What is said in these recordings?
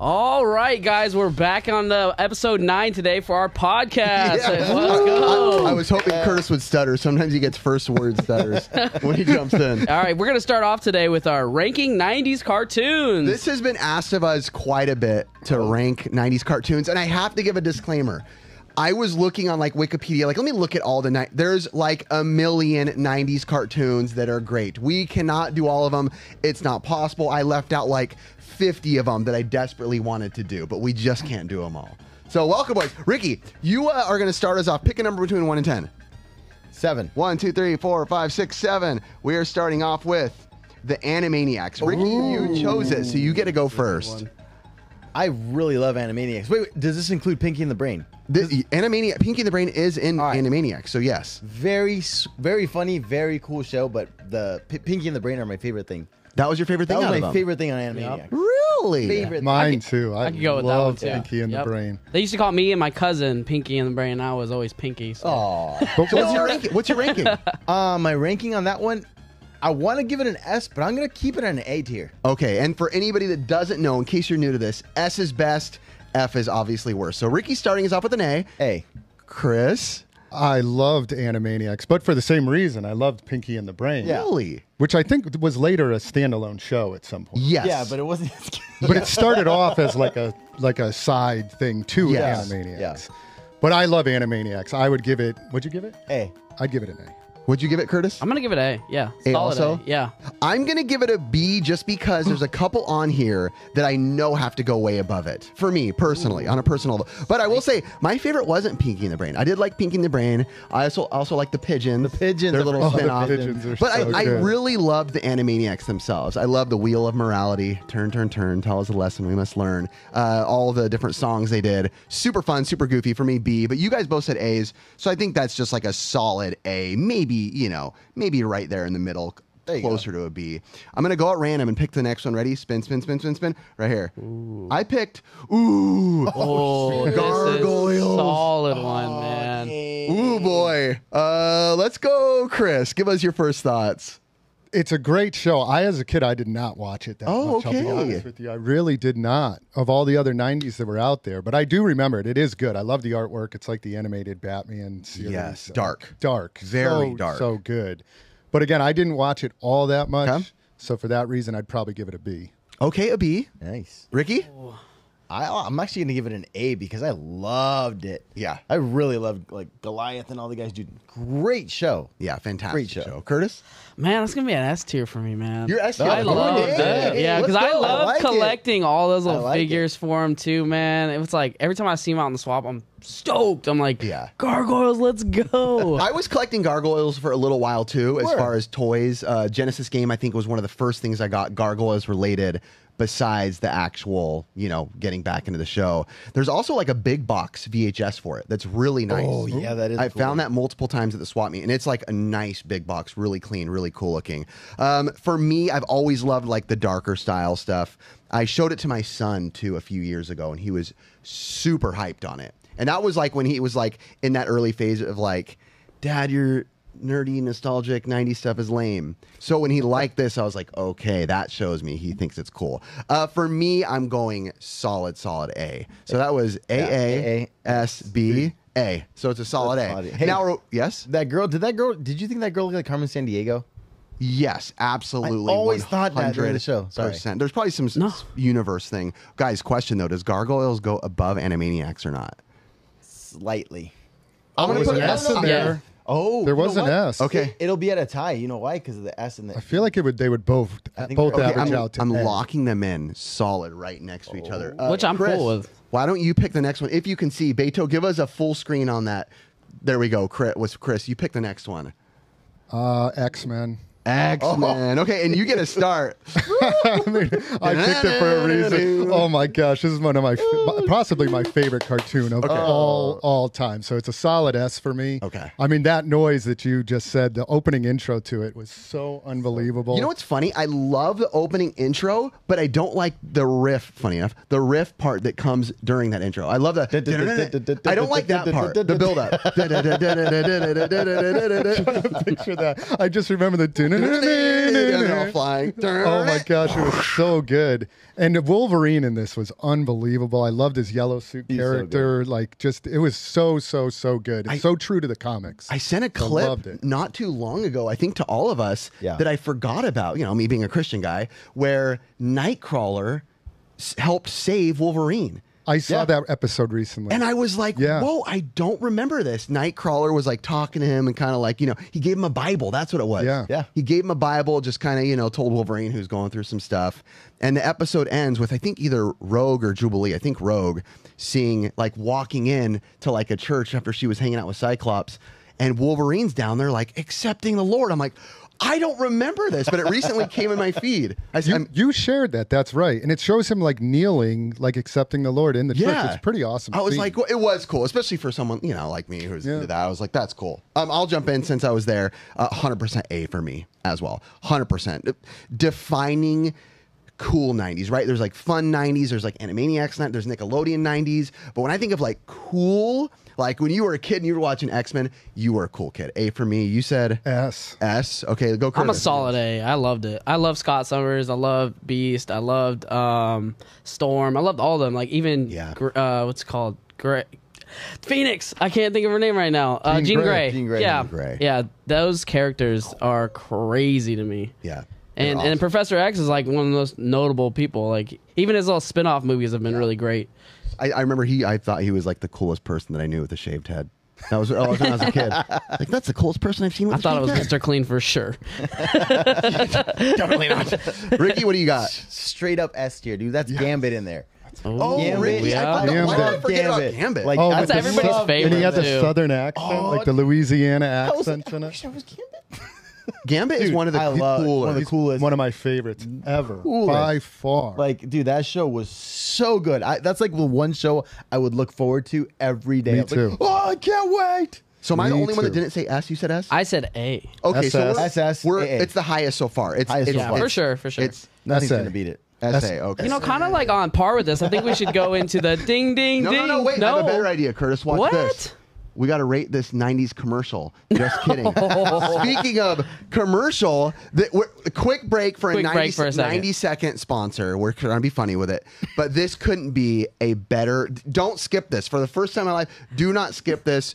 All right, guys, we're back on the episode nine today for our podcast. Yeah. Let's go. I was hoping Curtis would stutter. Sometimes he gets first word stutters when he jumps in. All right, we're gonna start off today with our ranking '90s cartoons. This has been asked of us quite a bit to rank 90s cartoons, and I have to give a disclaimer. I was looking on like Wikipedia, like let me look at all the night. There's like a million 90s cartoons that are great. We cannot do all of them. It's not possible. I left out like 50 of them that I desperately wanted to do, but we just can't do them all. So welcome, boys. Ricky, you uh, are going to start us off. Pick a number between one and ten. Seven. One, two, three, four, five, six, seven. We are starting off with the Animaniacs. Ricky, you chose it, so you get to go first. I really love Animaniacs. Wait, wait, does this include Pinky and the Brain? The, Animaniac, Pinky and the Brain is in right. Animaniacs, so yes, Very, very funny, very cool show. But the P- Pinky and the Brain are my favorite thing. That was your favorite thing. That was out of my them. favorite thing on Animaniacs. Really? Favorite. Mine could- too. I, I could go with that one too. Pinky and Yep. the Brain. They used to call me and my cousin Pinky and the Brain. And I was always Pinky. So. Aw. So what's your ranking? What's your ranking? uh, my ranking on that one, I want to give it an S, but I'm gonna keep it an A tier. okay, and for anybody that doesn't know, in case you're new to this, S is best, F is obviously worse. So Ricky's starting us off with an A. A. Chris, I loved Animaniacs, but for the same reason, I loved Pinky and the Brain. Yeah. really? Which I think was later a standalone show at some point. Yes. Yeah, but it wasn't. But it started off as like a like a side thing to Yes. Animaniacs. Yeah. But I love Animaniacs. I would give it. Would you give it? A. I'd give it an A. Would you give it, Curtis? I'm gonna give it A. Yeah. A Solid also? A. Yeah. I'm gonna give it a B just because there's a couple on here that I know have to go way above it for me personally, on a personal level. But I will say my favorite wasn't Pinky in the Brain. I did like Pinky in the Brain. I also also like the pigeons. The pigeons their are little Oh, spin-off. But so I, I really loved the Animaniacs themselves. I love the Wheel of Morality. Turn, turn, turn. Tell us a lesson we must learn. Uh, all the different songs they did. Super fun, super goofy. For me, B. But you guys both said A's, so I think that's just like a solid A. Maybe you know, maybe right there in the middle. There you closer to a B. I'm gonna go at random and pick the next one. Ready? Spin, spin, spin, spin, spin. Right here. I picked. Ooh. Oh, this is Gargoyles. solid one, man. Ooh boy. Uh, let's go, Chris. Give us your first thoughts. It's a great show. I, as a kid, I did not watch it that Oh, much. I'll be okay. honest with you. I really did not. Of all the other '90s that were out there, but I do remember it. It is good. I love the artwork. It's like the animated Batman series. Yes, dark. dark, Very so, dark. so good. But again, I didn't watch it all that much, Okay. so for that reason, I'd probably give it a B. Okay, a B. Nice. Ricky. Oh. I, I'm actually gonna give it an A because I loved it. Yeah. I really loved like Goliath and all the guys. Dude, great show. Yeah, fantastic Great show. show. Curtis. Man, it's gonna be an S tier for me, man. You're S tier. I Come on, love Dave. that. Hey, Yeah, because I go. I love like it. collecting all those little like it. figures for him too, man. It was like every time I see him out in the swap, I'm stoked. I'm like, Yeah. gargoyles, let's go. I was collecting gargoyles for a little while too, as Word. far as toys. Uh, Genesis game, I think, was one of the first things I got gargoyles related. Besides the actual, you know, getting back into the show, there's also like a big box VHS for it that's really nice. Oh, yeah, that is I cool. found that multiple times at the swap meet, and it's like a nice big box, really clean, really cool looking. Um, for me, I've always loved like the darker style stuff. I showed it to my son too a few years ago, and he was super hyped on it. And that was like when he was like in that early phase of like, Dad, your nerdy, nostalgic 90s stuff is lame. So when he liked this, I was like, okay, that shows me he thinks it's cool. Uh, for me, I'm going solid, solid A. So that was A A A, S B A. So it's a solid A. Hey. now, we're- yes, That girl, did that girl, did you think that girl looked like Carmen Sandiego? yes, absolutely. I always thought that during the show. Sorry. 100%. There's probably some No. universe thing. Guys, question though: Does Gargoyles go above Animaniacs or not? Slightly. I'm gonna put an S in Yeah. there. Oh, There you was know an what? S. Okay. It, will be at a tie. You know why? Because of the S and the. I feel like it would. They would both think both they're- Okay, average I'm, out to I'm S. locking them in solid right next to each other. Uh, Which I'm Chris, cool with. Why don't you pick the next one? If you can see, Beto, give us a full screen on that. There we go. Chris, was Chris? You pick the next one. Uh, X Men. Oh. X Men. Okay, and you get a start. I mean, I picked it for a reason. Oh my gosh, this is one of my possibly my favorite cartoon of all all time. So it's a solid S for me. Okay. I mean that noise that you just said, the opening intro to it was so unbelievable. You know what's funny? I love the opening intro, but I don't like the riff. Funny enough, the riff part that comes during that intro. I love that. I don't like that part. The build up. Picture that. I just remember the they're all flying. Oh my gosh, it was so good. And Wolverine in this was unbelievable. I loved his yellow suit He's so character. like, just it was so so so good. It's I- so true to the comics. I sent a I clip it. not too long ago, I think to all of us, Yeah. that I forgot about, you know, me being a Christian guy, where Nightcrawler s- helped save Wolverine. I saw Yeah. that episode recently. And I was like, Yeah. whoa, I don't remember this. Nightcrawler was like talking to him and kind of like, you know, he gave him a Bible. That's what it was. Yeah. Yeah. He gave him a Bible, just kind of, you know, told Wolverine who's going through some stuff. And the episode ends with, I think, either Rogue or Jubilee. I think Rogue seeing, like, walking in to like a church after she was hanging out with Cyclops. And Wolverine's down there, like, accepting the Lord. I'm like, I don't remember this, but it recently came in my feed. I, you, you shared that. That's right. And it shows him like kneeling, like accepting the Lord in the church. It's pretty awesome. I was scene. like, well, it was cool, especially for someone you know like me who's Yeah. into that. I was like, that's cool. Um, I'll jump in since I was there. Uh, 100% A for me as well. 100% defining cool 90s. Right? There's like fun 90s. There's like Animaniacs. ni- There's Nickelodeon 90s. But when I think of like cool, like when you were a kid and you were watching X Men, you were a cool kid. A for me. You said S. S. Okay, go. I'm a solid A. I loved it. I love Scott Summers. I loved Beast. I loved um, Storm. I loved all of them. Like even Yeah. Gr- uh, what's it called Gray. Phoenix. I can't think of her name right now. Uh, Jean Jean, Grey. Grey. Jean Grey. Yeah, Jean Grey. yeah. Those characters are crazy to me. Yeah. And They're and. Professor X is like one of the most notable people. Like even his little spin-off movies have been really great. I, I remember he. I thought he was like the coolest person that I knew with a shaved head. That was, oh, that was when I was a kid. Like that's the coolest person I've seen. With I a thought it was. Mr. Clean for sure. Definitely not. Ricky, what do you got? Straight up S tier, dude. That's Gambit in there. Oh, Gambit. Ricky, I Yeah. thought, why did I Gambit. about Gambit. Gambit? Like, Oh, with That's the everybody's sou- favorite, And he had the too. southern accent, like the oh, Louisiana accent in I wish I was Gambit. Gambit is one of the I love- coolest. one of the coolest. One of my favorites ever, Coolest. by far. Like, dude, that show was so good. I, that's like the one show I would look forward to every day. Me I like, too. oh, I can't wait. so am I the Me only one that didn't say S? You said S. I said A. okay, so SS. we're, SS, we're AA. it's the highest so far. It's Highest it's, so Yeah, far. for sure, for sure. It's Nothing's gonna beat it. SA. Okay. you know, kind of like on par with this. I think we should go into the ding ding no, ding. no, no. Wait, I have a better idea, Curtis. Watch What? this. We got to rate this '90s commercial. Just kidding. Speaking of commercial, the, we're, a quick break for Quick a, 90, break for a second. 90 second sponsor. We're trying to be funny with it, but this couldn't be a better. Don't skip this for the first time in my life. Do not skip this.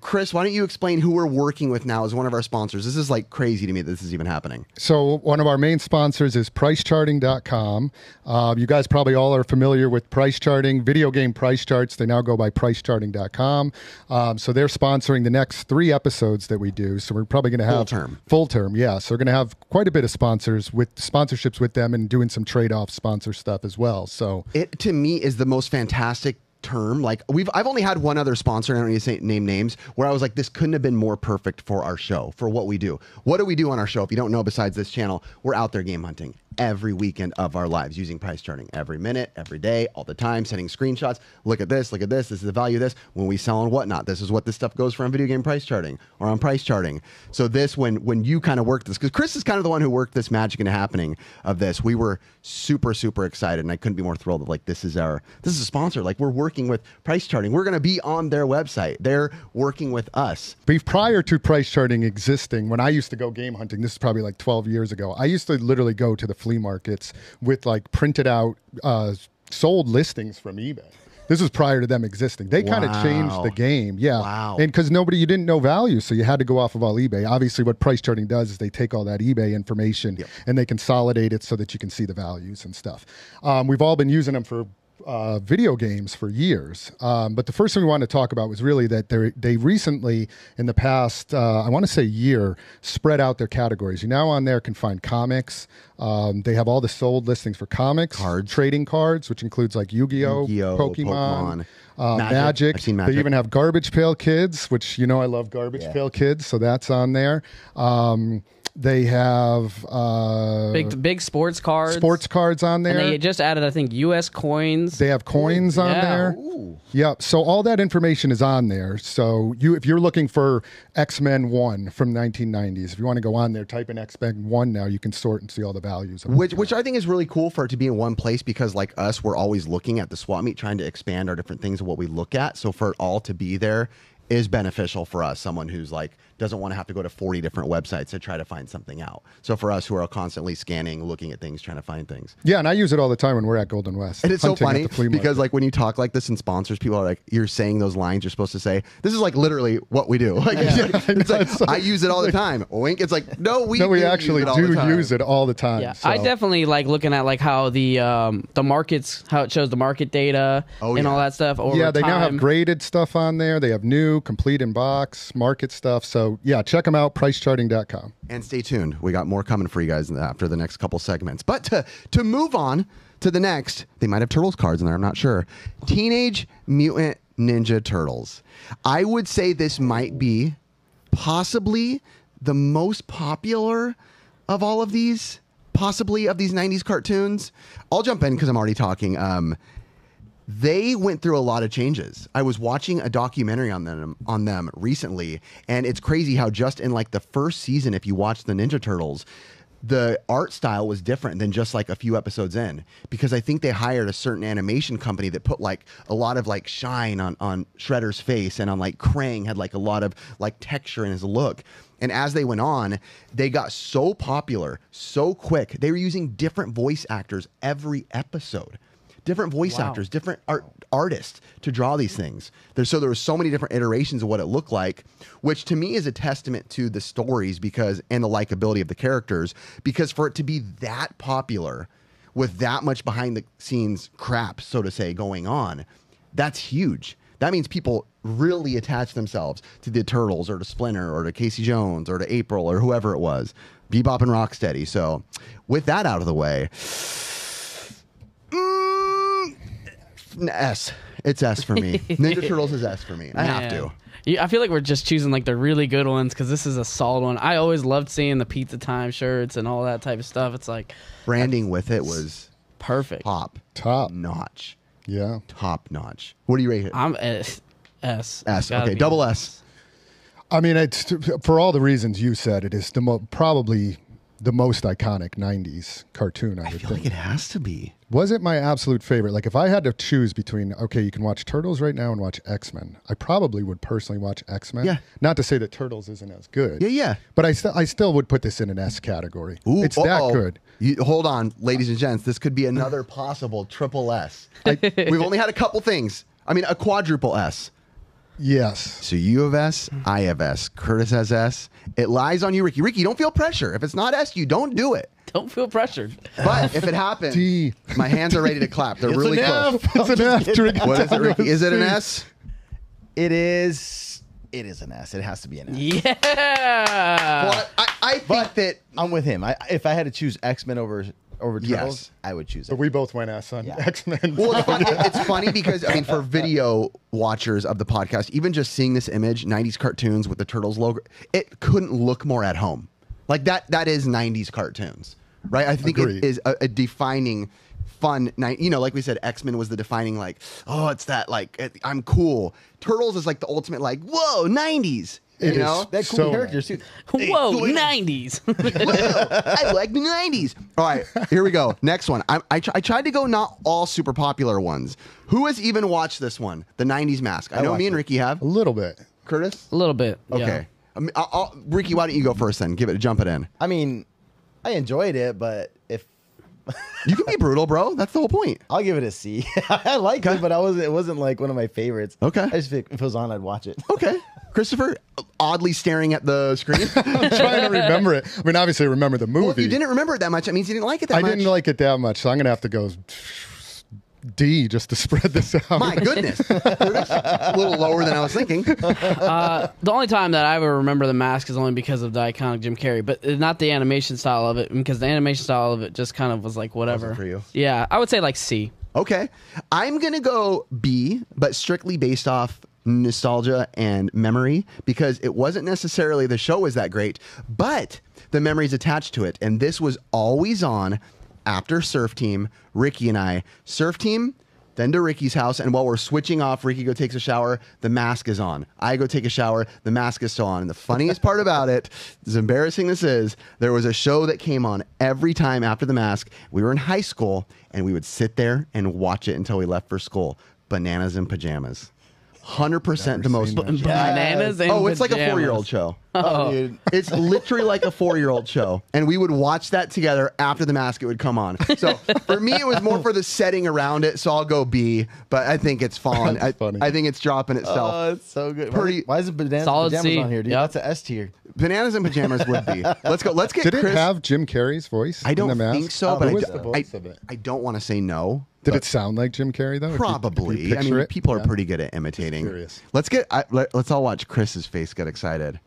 Chris, why don't you explain who we're working with now as one of our sponsors? This is like crazy to me that this is even happening. So one of our main sponsors is PriceCharting.com. Uh, you guys probably all are familiar with price charting, video game price charts. They now go by PriceCharting.com. Um, so they're sponsoring the next three episodes that we do. So we're probably going to have Full term. Full term, yeah. So we're going to have quite a bit of sponsors with sponsorships with them and doing some trade off sponsor stuff as well. So it to me is the most fantastic term like we've i've only had one other sponsor and i don't need to say name names where i was like this couldn't have been more perfect for our show for what we do what do we do on our show if you don't know besides this channel we're out there game hunting every weekend of our lives using price charting every minute every day all the time sending screenshots. Look at this look at this this is the value of this. When we sell and whatnot this is what this stuff goes for on video game price charting or on price charting. So this when when you kind of worked this because chris is kind of the one who worked this magic into happening of this. We were super super excited and i couldn't be more thrilled that like this is our this is a sponsor. Like we're working with price charting. We're going to be on their website. They're working with us. Prior to price charting existing, when I used to go game hunting, this is probably like 12 years ago, I used to literally go to the flea markets with like printed out uh, sold listings from eBay. This was prior to them existing. They kind of Wow. changed the game. Yeah. Wow. And because nobody, you didn't know value. So you had to go off of all eBay. Obviously, what price charting does is they take all that eBay information and they consolidate it so that you can see the values and stuff. Um, we've all been using them for uh, video games for years. Um, but the first thing we wanted to talk about was really that they they recently, in the past, uh, I want to say year, spread out their categories. You now on there can find comics. Um, they have all the sold listings for comics, Cards. trading cards, which includes like Yu-Gi-Oh, Yu-Gi-Oh, Pokemon, Pokemon, uh, Magic. Magic. Seen They even have Garbage Pail Kids, which you know I love Garbage Yeah. Pail Kids, so that's on there. Um, they have uh, Big big sports cards. sports cards on there. And they just added, I think, U.S. coins. They have coins on Yeah. there. Yep. So all that information is on there. So you, if you're looking for X Men One from 1990s, if you want to go on there, type in X Men One now. You can sort and see all the values. of which which I think is really cool for it to be in one place because like us, we're always looking at the swap meet, trying to expand our different things of what we look at. So for it all to be there is beneficial for us, someone who's like doesn't want to have to go to 40 different websites to try to find something out. So for us who are constantly scanning, looking at things, trying to find things. Yeah, and I use it all the time when we're at Golden West. And it's so funny because like when you talk like this in sponsors, people are like, "You're saying those lines you're supposed to say." This is like literally what we do. Like, it's like It's like- I use it all the time. Wink. It's like no, we no, we do use actually do use it all the time. Yeah, so- I definitely like looking at like how the um the markets how it shows the market data Oh, and yeah. all that stuff. Over Yeah, they now have graded stuff on there. They have new, complete in box, market stuff. So yeah, check them out. Pricecharting.com. And stay tuned. We got more coming for you guys after the next couple segments. But to, to move on to the next, they might have Turtles cards in there. I'm not sure. Teenage Mutant Ninja Turtles. I would say this might be possibly the most popular of all of these, possibly of these 90s cartoons. I'll jump in because I'm already talking. Um, they went through a lot of changes. I was watching a documentary on them on them recently, and it's crazy how just in like the first season, if you watch the Ninja Turtles, the art style was different than just like a few episodes in because I think they hired a certain animation company that put like a lot of like shine on on Shredder's face and on like Krang had like a lot of like texture in his look. And as they went on, they got so popular so quick. They were using different voice actors every episode different voice Wow. actors, different art, artists to draw these things. There's so there were so many different iterations of what it looked like, which to me is a testament to the stories because and the likability of the characters. Because for it to be that popular, with that much behind the scenes crap, so to say, going on, that's huge. That means people really attach themselves to the Turtles or to Splinter or to Casey Jones or to April or whoever it was, Bebop and Rocksteady. So, with that out of the way, Mm, S. It's S for me. Ninja Turtles is S for me. I have to. Yeah, I feel like we're just choosing like the really good ones because this is a solid one. I always loved seeing the pizza time shirts and all that type of stuff. It's like Branding with it was perfect. top Top. notch. Yeah. Top notch. What do you rate it? I'm eh, S. S. S. Gotta Okay, be double S. I mean, it's for all the reasons you said. It is the mo- probably the most iconic '90s cartoon. I, I would feel think. like it has to be. Was it my absolute favorite? Like, if I had to choose between, okay, you can watch Turtles right now and watch X Men. I probably would personally watch X Men. Yeah. Not to say that Turtles isn't as good. Yeah, yeah. But I still, I still would put this in an S category. Ooh, it's that uh-oh. good. You, hold on, ladies and gents. This could be another possible triple S. We've only had a couple things. I mean, a quadruple S. Yes. So you have S, mm-hmm. I have S, Curtis has S. It lies on you, Ricky. Ricky, don't feel pressure. If it's not S, you don't do it. Don't feel pressured. But if it happens, D. my hands are ready to clap. They're It's really an close. F. It's an F. Ricky. What is it, Ricky? Is it an S? It is. It is an S. It has to be an S. Yeah. Well, I, I think But that I'm with him. I, if I had to choose X Men over over Yes. Turtles, I would choose it. But we both went S on Yeah. X Men. Well, it's funny, it's funny because I mean, for video watchers of the podcast, even just seeing this image, '90s cartoons with the turtles logo, it couldn't look more at home. Like that. That is '90s cartoons, right? I think Agreed. it is a, a defining, fun. night. You know, like we said, X Men was the defining. Like, oh, it's that. Like, it- I'm cool. Turtles is like the ultimate. Like, whoa, '90s. It you is. know, They're cool So characters too. Whoa, 90s. I like the 90s. All right, here we go. Next one. I, I, tr- I tried to go not all super popular ones. Who has even watched this one? The 90s Mask. I, I know watched me and it. Ricky have. a little bit. Curtis? a little bit. yeah. Okay. I mean, I'll, I'll, Ricky, why don't you go first then? Give it, a jump it in. I mean, I enjoyed it, but if You can be brutal, bro. That's the whole point. I'll give it a C. I like it, but I wasn't. It wasn't like one of my favorites. Okay. I just think if it was on, I'd watch it. Okay. Christopher, oddly staring at the screen. I'm trying to remember it. I mean, obviously, I remember the movie. well, if you didn't remember it that much, that means you didn't like it that I much. I didn't like it that much, so I'm gonna have to go D just to spread this out. My goodness. A little lower than I was thinking. Uh, the only time that I ever remember the mask is only because of the iconic Jim Carrey, but not the animation style of it, because the animation style of it just kind of was like whatever. Wasn't for you. Yeah, I would say like C. Okay. I'm going to go B, but strictly based off nostalgia and memory because it wasn't necessarily the show was that great, but the memories attached to it. And this was always on after Surf Team, Ricky and I. Surf Team, then to Ricky's house. And while we're switching off, Ricky go takes a shower, the mask is on. I go take a shower, the mask is still on. And the funniest part about it, as embarrassing this is, there was a show that came on every time after the mask. We were in high school and we would sit there and watch it until we left for school. Bananas in pajamas. 100% the most. seen that. Bananas and Oh, it's like a pajamas. four year old show. Oh, oh dude. It's literally like a four year old show. And we would watch that together after the mask it would come on. So for me, it was more for the setting around it. So I'll go B, but I think it's fallen. I, funny. I think it's dropping itself. Oh, it's so good. Pretty- why, why is it bananas Solid pajamas C. on here, dude? Yep. That's an S tier. Bananas and pajamas would be. Let's go. Let's get Did it have Jim Carrey's voice? I don't in the mask? think so, Oh, but who I, was d- the voice I- of it? I don't want to say no. Did but it sound like Jim Carrey though? If you- if you Probably. I mean, it? people are Yeah. pretty good at imitating. Curious. Let's get. I, let, us all watch Chris's face get excited.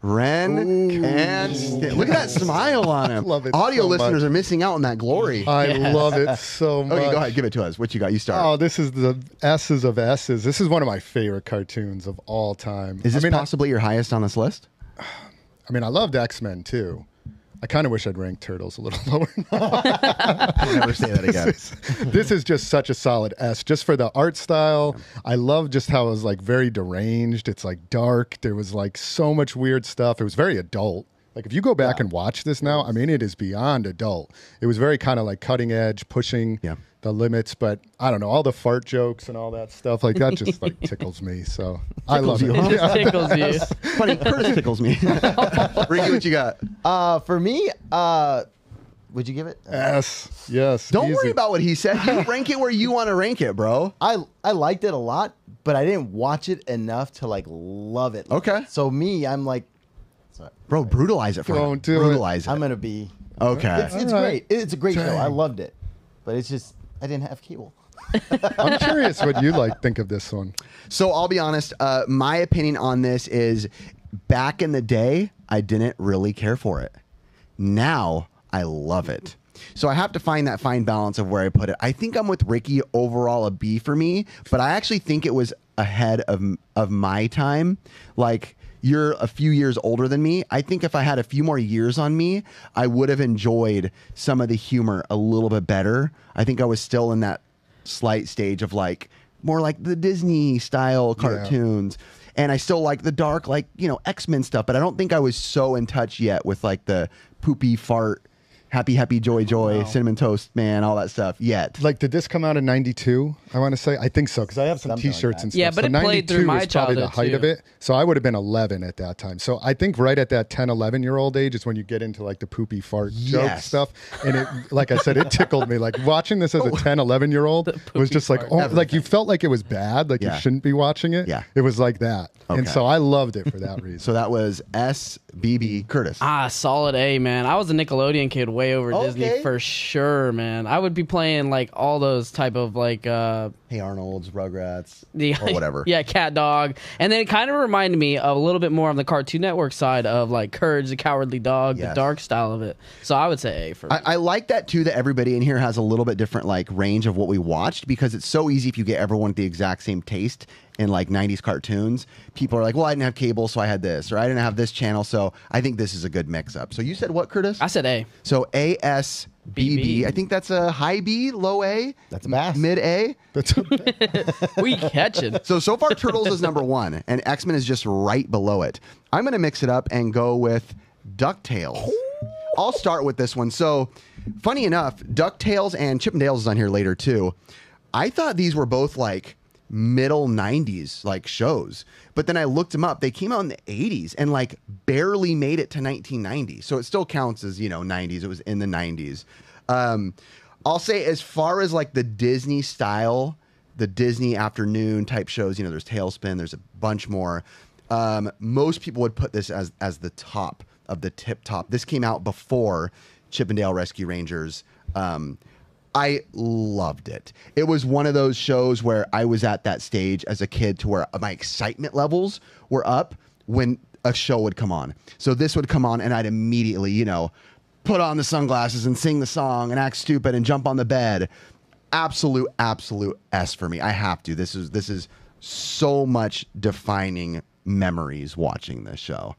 Ren and Sti- look at that smile on him. Love it Audio so listeners much. are missing out on that glory. I love it so much. okay, go ahead, give it to us. What you got? You start. Oh, this is the S's of S's. This is one of my favorite cartoons of all time. Is this I mean, I- possibly your highest on this list? I mean, I loved X Men too. I kind of wish I'd ranked Turtles a little lower. I'll never say that again. this is just such a solid S. Just for the art style, I love just how it was like very deranged. It's like dark. There was like so much weird stuff. It was very adult. Like if you go back and watch this now, I mean, it is beyond adult. It was very kind of like cutting edge, pushing Yeah. the limits. But I don't know, all the fart jokes and all that stuff like that just like tickles me. So I love you, it. huh? It tickles you. Funny, Curtis tickles me. Ricky, what you got? Uh, for me, uh, would you give it? S. Yes. Don't easy. worry about what he said. You rank it where you want to rank it, bro. I I liked it a lot, but I didn't watch it enough to like love it. Okay. So me, I'm like, sorry, Bro, brutalize it for him. Don't do it. brutalize it. I'm gonna be. Okay. It's, it's All right. great. It's a great show. Dang. I loved it, but it's just I didn't have cable. I'm curious what you like think of this one. So I'll be honest. Uh, my opinion on this is, back in the day, I didn't really care for it. Now I love it. So I have to find that fine balance of where I put it. I think I'm with Ricky overall a B for me, but I actually think it was ahead of of my time. Like you're a few years older than me. I think if I had a few more years on me, I would have enjoyed some of the humor a little bit better. I think I was still in that slight stage of like more like the Disney style cartoons. And I still like the dark, like, you know, X Men stuff, but I don't think I was so in touch yet with like the poopy fart, happy, happy, joy, joy, cinnamon toast man, all that stuff yet. Like, did this come out in '92? I want to say. I think so because I have some Something T-shirts that. and stuff. Yeah, but so it played through 92 my was probably the childhood, height of it. So I would have been 11 at that time. So I think right at that 10, 11 year old age is when you get into like the poopy fart joke stuff. And it, like I said, it tickled me. Like watching this as a 10, 11 year old was just like, fart. oh, like you felt like it was bad, like Yeah. you shouldn't be watching it. Yeah. it was like that. And so I loved it for that reason. So that was S B B Curtis. Ah, solid A, man. I was a Nickelodeon kid way over Okay. Disney for sure, man. I would be playing like all those type of like uh hey Arnold's, Rugrats, the or whatever. yeah, cat dog. And then it kind of reminded me of a little bit more on the Cartoon Network side of like Courage the Cowardly Dog, Yes. the dark style of it. So I would say A for. I, I like that too. That everybody in here has a little bit different like range of what we watched because it's so easy if you get everyone the exact same taste in like '90s cartoons. People are like, "Well, I didn't have cable, so I had this," or "I didn't have this channel, so I think this is a good mix-up." So you said what, Curtis? I said A. So A S B B. BB. I think that's a high B, low A. That's a bass. Mid A. That's We catching. So so far, Turtles is number one, and X Men is just right below it. I'm gonna mix it up and go with Ducktales. I'll start with this one. So, funny enough, Ducktales and Chippendales is on here later too. I thought these were both like middle 90s like shows. But then i looked them up. They came out in the 80s and like barely made it to 1990 so it still counts as you know 90s it was in the 90s um i'll say as far as like the disney style the disney afternoon type shows you know there's tailspin there's a bunch more. Um most people would put this as as the top of the tip top. This came out before chippendale rescue rangers um I loved it. It was one of those shows where I was at that stage as a kid to where my excitement levels were up when a show would come on. So this would come on and I'd immediately, you know, put on the sunglasses and sing the song and act stupid and jump on the bed. Absolute absolute S for me. I have to. This is this is so much defining memories watching this show.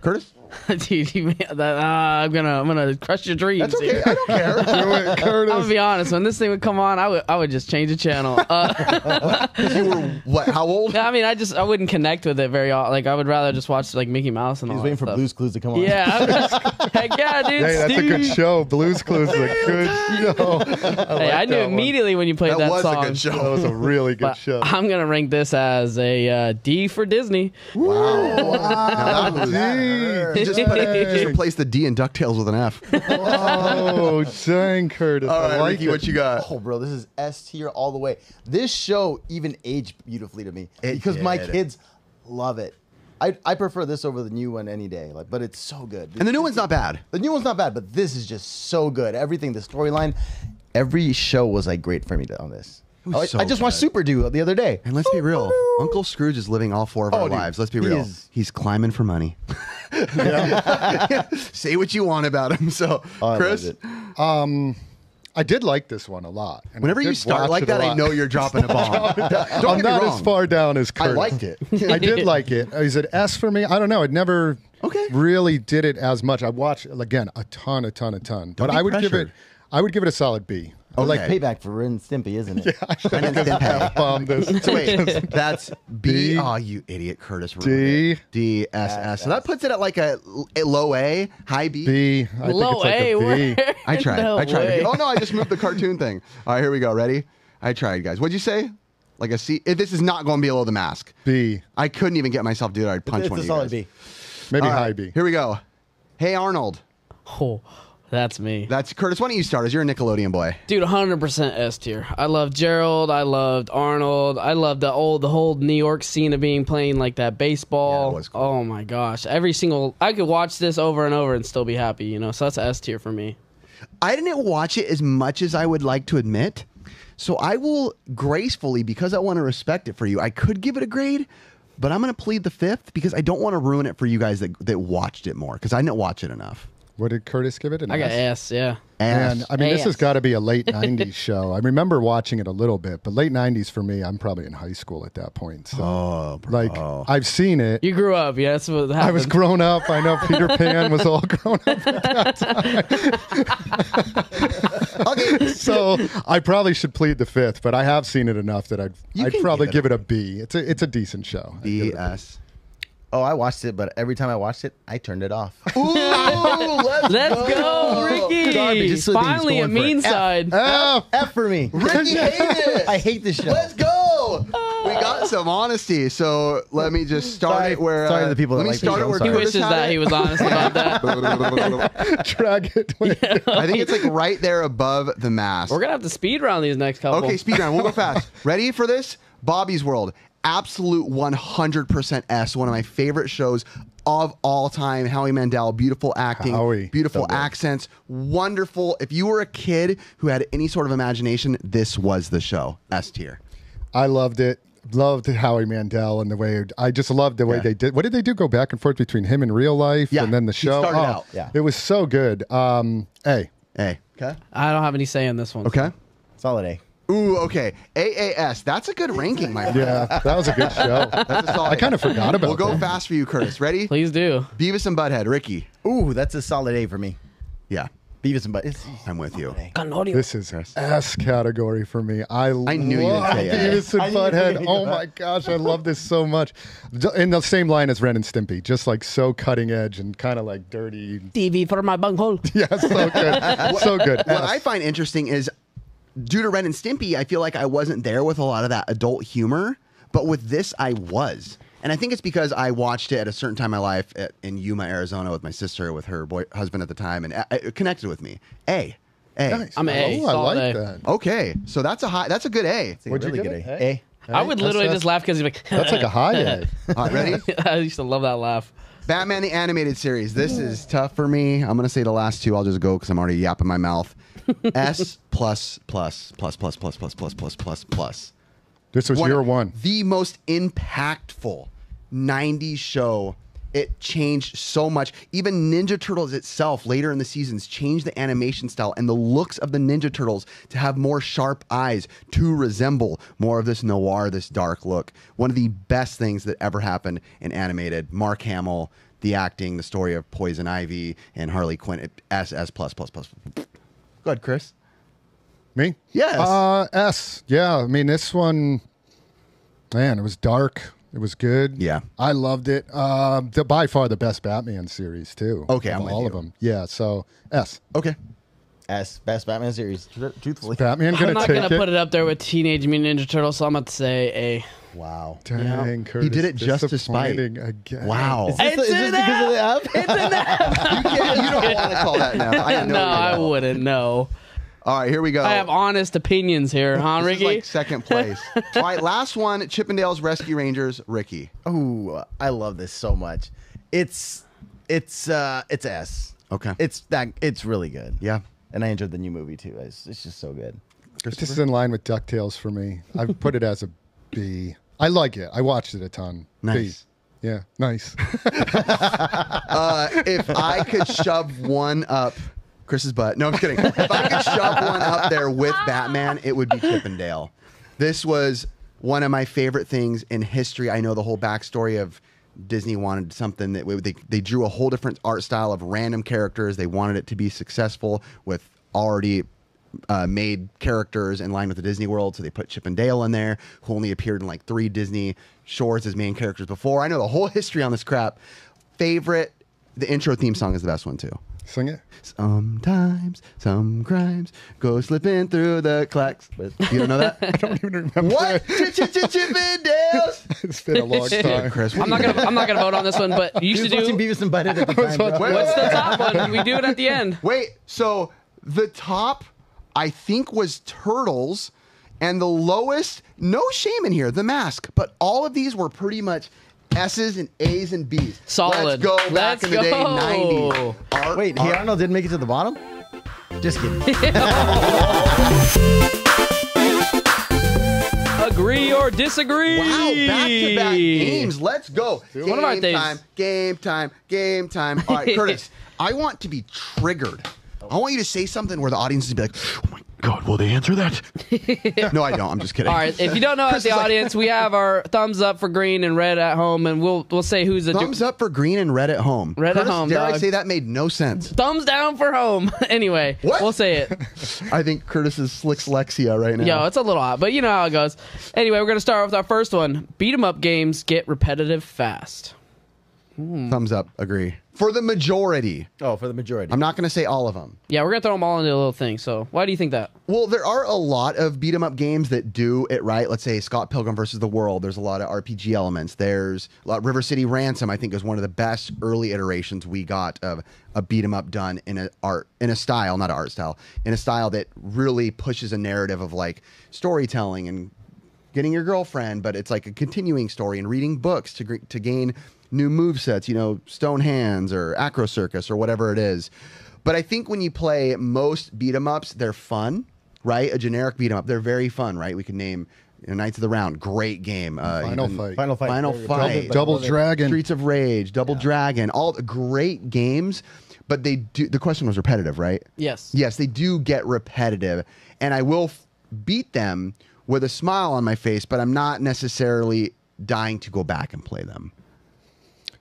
Curtis? Dude, you, that, uh, I'm gonna I'm gonna crush your dreams. That's okay. here. I don't care. Do it, Curtis. I'm gonna be honest. When this thing would come on, I would I would just change the channel. Uh, you were what? How old? I mean, I just I wouldn't connect with it very often. Like I would rather just watch like Mickey Mouse and He all was that waiting for stuff. Blue's Clues to come on. Yeah, just, heck yeah, dude. Hey, that's a good show. Blues Clues is a good show. I, Hey, I knew that one. immediately when you played That that, was a song. good show. That was a really good But show. I'm gonna rank this as a uh, D for Disney. Wow. Now that D. You just, put just replace the D in Ducktales with an F. Oh, dang, Curtis. All I like Ricky, it. what you got? Oh, bro, this is S tier all the way. This show even aged beautifully to me It because my kids love it. I, I prefer this over the new one any day. Like, but it's so good. And the new one's not bad. The new one's not bad, but this is just so good. Everything, the storyline, every show was like great for me to, on this. Was oh, I, so I just watched good. Super Do the other day. And let's be real, Uncle Scrooge is living all four of Oh, our dude, lives. Let's be he real. is. He's climbing for money. Say what you want about him. So, Oh, I Chris, loved it. Um, I did like this one a lot. and whenever you did start like it a that, I lot. know you're dropping a bomb. Don't I'm get me not wrong. as far down as I Curtis. liked it. I did like it. Is it S for me? I don't know. It never Okay. really did it as much. I watched again a ton, a ton, a ton. but be I would give pressured. it. I would give it a solid B. Oh, I Okay. Like payback for Ren and Stimpy, isn't it? Ren and Stimpy. bomb this. So wait, that's B. D. Oh, you idiot, Curtis. D. ruined it. D S S. So that puts it at like a, a low A, high B. B. I Low think it's like A. a B. where- I tried. No I tried. way. Oh no, I just moved the cartoon thing. All right, here we go. Ready? I tried, guys. What'd you say? Like a C? If this is not going to be below the mask. B. I couldn't even get myself to do it. I'd punch It's one a of you solid guys. B. Maybe All right, high B. Here we go. Hey Arnold. Oh, that's me. That's Curtis. Why don't you start? As you're a Nickelodeon boy. Dude, 100% S tier. I loved Gerald. I loved Arnold. I loved the old, the whole New York scene of being playing like that baseball. Yeah, was cool. Oh my gosh, every single I could watch this over and over and still be happy. You know, so that's S tier for me. I didn't watch it as much as I would like to admit. So I will gracefully, because I want to respect it for you, I could give it a grade, but I'm going to plead the fifth because I don't want to ruin it for you guys that, that watched it more because I didn't watch it enough. What did Curtis give it? An I got S? S. Yeah. And And I mean, this has got to be a late '90s show. I remember watching it a little bit, but late '90s for me, I'm probably in high school at that point. So, Oh, bro. like, I've seen it. You grew up. Yeah, that's what happened. I was grown up. I know Peter Pan was all grown up. okay. So I probably should plead the fifth, but I have seen it enough that I'd, You I'd can probably give give it a B. It's a it's a decent show. I'd give B it a S. Oh, I watched it, but every time I watched it, I turned it off. Ooh, let's, Let's go, Ricky! Garbage. This Finally, a mean an F. side. F. F for me. Ricky hated it. I hate this show. Let's go. We got some honesty. So let me just start Sorry- it where. sorry to uh, the people Let that me like start it where he. Curtis wishes had that it. he was honest about that. Drag it. I think it's like right there above the mask. We're gonna have to speed round these next couple. Okay, speed round. We'll go fast. Ready for this? Bobby's World. Absolute 100% S. One of my favorite shows of all time. Howie Mandel. Beautiful acting. Howie. Beautiful So accents. Wonderful. If you were a kid who had any sort of imagination, this was the show. S tier. I loved it. Loved Howie Mandel and the way I just loved the way Yeah. they did. What did they do? Go back and forth between him and real life, Yeah, and then the he show. started Oh, out. Yeah. it was so good. Um, hey, A. Okay. I don't have any say in this one. Okay. Solid A. Ooh, okay. AAS. That's a good ranking, my friend. yeah, that was a good show. That's a solid. I kind of forgot about. It. We'll go that. fast for you, Curtis. Ready? Please do. Beavis and Butthead. Ricky. Ooh, that's a solid A for me. Yeah, Beavis and Butt. It's, I'm with you. This is S category for me. I I knew you'd love say S. Beavis and I knew Butthead. Oh go my gosh, I love this so much. In the same line as Ren and Stimpy, just like so cutting edge and kind of like dirty. TV for my bunghole. Yeah, so good, so good. What S. I find interesting is due to Ren and Stimpy, I feel like I wasn't there with a lot of that adult humor, but with this, I was. And I think it's because I watched it at a certain time in my life at, in Yuma, Arizona, with my sister, with her boy husband at the time, and uh, it connected with me. A, A. Nice. I'm A, Oh, I solid like A. that. Okay, so that's a high. That's a good A. it's a What'd you really give good it? A. A. I would Hey, literally that's- just laugh because he's like. That's like a high A. All right, ready? I used to love that laugh. Batman the animated series. This is tough for me. I'm gonna say the last two. I'll just go because I'm already yapping my mouth. S plus plus plus plus plus plus plus plus plus plus. This was your one. The most impactful 90s show. It changed so much. Even Ninja Turtles itself, later in the seasons, changed the animation style and the looks of the Ninja Turtles to have more sharp eyes, to resemble more of this noir, this dark look. One of the best things that ever happened in animated. Mark Hamill, the acting, the story of Poison Ivy and Harley Quinn. S S plus plus plus. Go ahead, Chris. Me? Yes. Uh, S. Yeah. I mean, this one, man, it was dark. It was good. Yeah. I loved it. Um, the, by far the best Batman series too. Okay, of I'm with all you. of them. Yeah. So S. Okay. S best Batman series. tr- Truthfully, Batman I'm not gonna put it up there with Teenage Mutant Ninja Turtles, so I'm gonna say A. Wow. Dang, Curtis, He did it just to spite. Again. Wow. Is this, It's is this an because of the app? you, can't, you don't want to call that now. I no, know I wouldn't. know. All right, here we go. I have honest opinions here, huh, This is Ricky? like second place. All right, last one. Chippendales Rescue Rangers. Ricky. Oh, I love this so much. It's it's uh it's S. Okay. It's that it's really good. Yeah. And I enjoyed the new movie too. It's, it's just so good. This is in line with Ducktales for me. I've put it as a B. I like it. I watched it a ton. Nice. Yeah, nice. Uh, if I could shove one up Chris's butt. No, I'm kidding. If I could shove one up there with Batman, it would be Chippendale. This was one of my favorite things in history. I know the whole backstory of Disney wanted something that they they drew a whole different art style of random characters. They wanted it to be successful with already uh, made characters in line with the Disney World. So they put Chip and Dale in there, who only appeared in like three Disney shorts as main characters before. I know the whole history on this crap. Favorite, the intro theme song is the best one too. Sing it. Sometimes some crimes go slipping through the cracks. But you don't know that? I don't even remember. what? it. Chip, chip, chip, and Dale's. It's been a long time. Chris, I'm not gonna. I'm not gonna vote on this one, but you He should was watching do. Beavis and Butthead at the time. bro. What's the top one? We do it at the end. Wait, so the top, I think, was Turtles, and the lowest, no shame in here, The Mask. But all of these were pretty much S's and A's and B's. Solid. Let's go back Let's in the day, go. 90s. Art- Wait, art- hey Arnold didn't make it to the bottom? Just kidding. Agree or disagree? Wow, back to back games. Let's go. Game one of our things. time, game time, game time. All right, Curtis, I want to be triggered. I want you to say something where the audience is be like, oh my God, will they answer that? no, I don't. I'm just kidding. All right. If you don't know, at the audience, we have our thumbs up for green and red at home, and we'll we'll say who's the Thumbs up for green and red at home. Red at home, Dare I say that made no sense? thumbs down for home. anyway, What? we'll say it. I think Curtis is slickslexia right now. Yo, it's a little hot, but you know how it goes. Anyway, we're gonna start with our first one. Beat 'em up games get repetitive fast. Thumbs up. Agree. For the majority. oh, for the majority. I'm not going to say all of them. Yeah, we're gonna throw them all into a little thing. So why do you think that? Well, there are a lot of beat 'em up games that do it right. Let's say Scott Pilgrim versus the World. There's a lot of RPG elements. There's a lot, River City Ransom. I think is one of the best early iterations we got of a beat 'em up done in a art in a style, not an art style, in a style that really pushes a narrative of like storytelling and getting your girlfriend, but it's like a continuing story and reading books to to gain new move sets, you know, Stone Hands or Acro Circus or whatever it is. But I think when you play most beat 'em ups, they're fun, right? A generic beat 'em up, they're very fun, right? We can name you know, Knights of the Round, great game. Uh, Final even Fight. Final fight. Final Fight. Double Dragon. Streets of Rage, Double Dragon, all great games. But they do. The question was repetitive, right? Yes. Yes, they do get repetitive, and I will f- beat them with a smile on my face, but I'm not necessarily dying to go back and play them.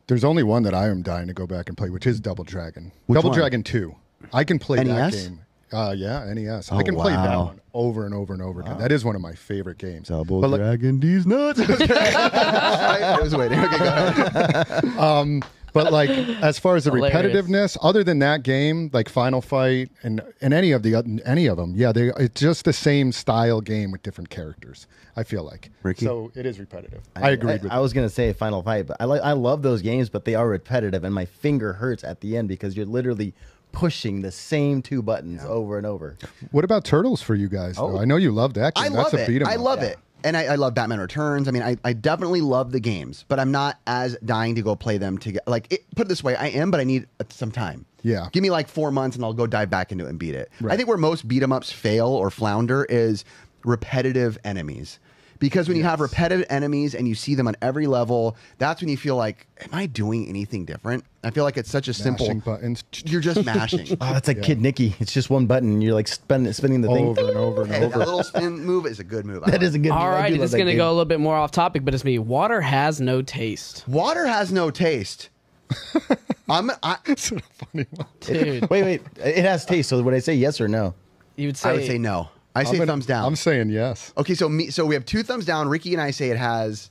There's only one that I am dying to go back and play, which is Double Dragon. Which Double one? Dragon 2. I can play that game. Uh, yeah, NES. Oh, I can play that one over and over and over again. That is one of my favorite games. Double But like- Dragon, these nuts. I was waiting. Okay, go ahead. But like as far as the Hilarious. repetitiveness, other than that game, like Final Fight and and any of the oth- any of them, yeah, they it's just the same style game with different characters. I feel like Ricky? So it is repetitive. I, agreed with I, I was gonna say Final Fight, but I like I love those games, but they are repetitive, and my finger hurts at the end because you're literally pushing the same two buttons over and over. What about Turtles for you guys? Though Oh. I know you love that game. I That's love a it. beat 'em I up. love it. And I, I love Batman Returns. I mean, I, I definitely love the games, but I'm not as dying to go play them to get like it, put it this way. I am, but I need some time. Yeah. give me like four months, and I'll go dive back into it and beat it. I think where most beat 'em ups fail or flounder is repetitive enemies. Because when you have repetitive enemies and you see them on every level, that's when you feel like, am I doing anything different? I feel like it's such a simple. Buttons. You're just mashing. Oh, that's like Kid Niki. It's just one button, and you're like spinning spinning the thing. over and over and Hey, that little spin move is a good move. I That like is a good. All I do right, love this is going to game. go a little bit more off topic, but it's me. Water has no taste. Water has no taste. I'm I, It's a funny one. Dude, Wait, wait. It has taste. So would I say yes or no? you would say, I would say no. I say I'm gonna- thumbs down. I'm saying yes. okay, so me so we have two thumbs down. Ricky and I say it has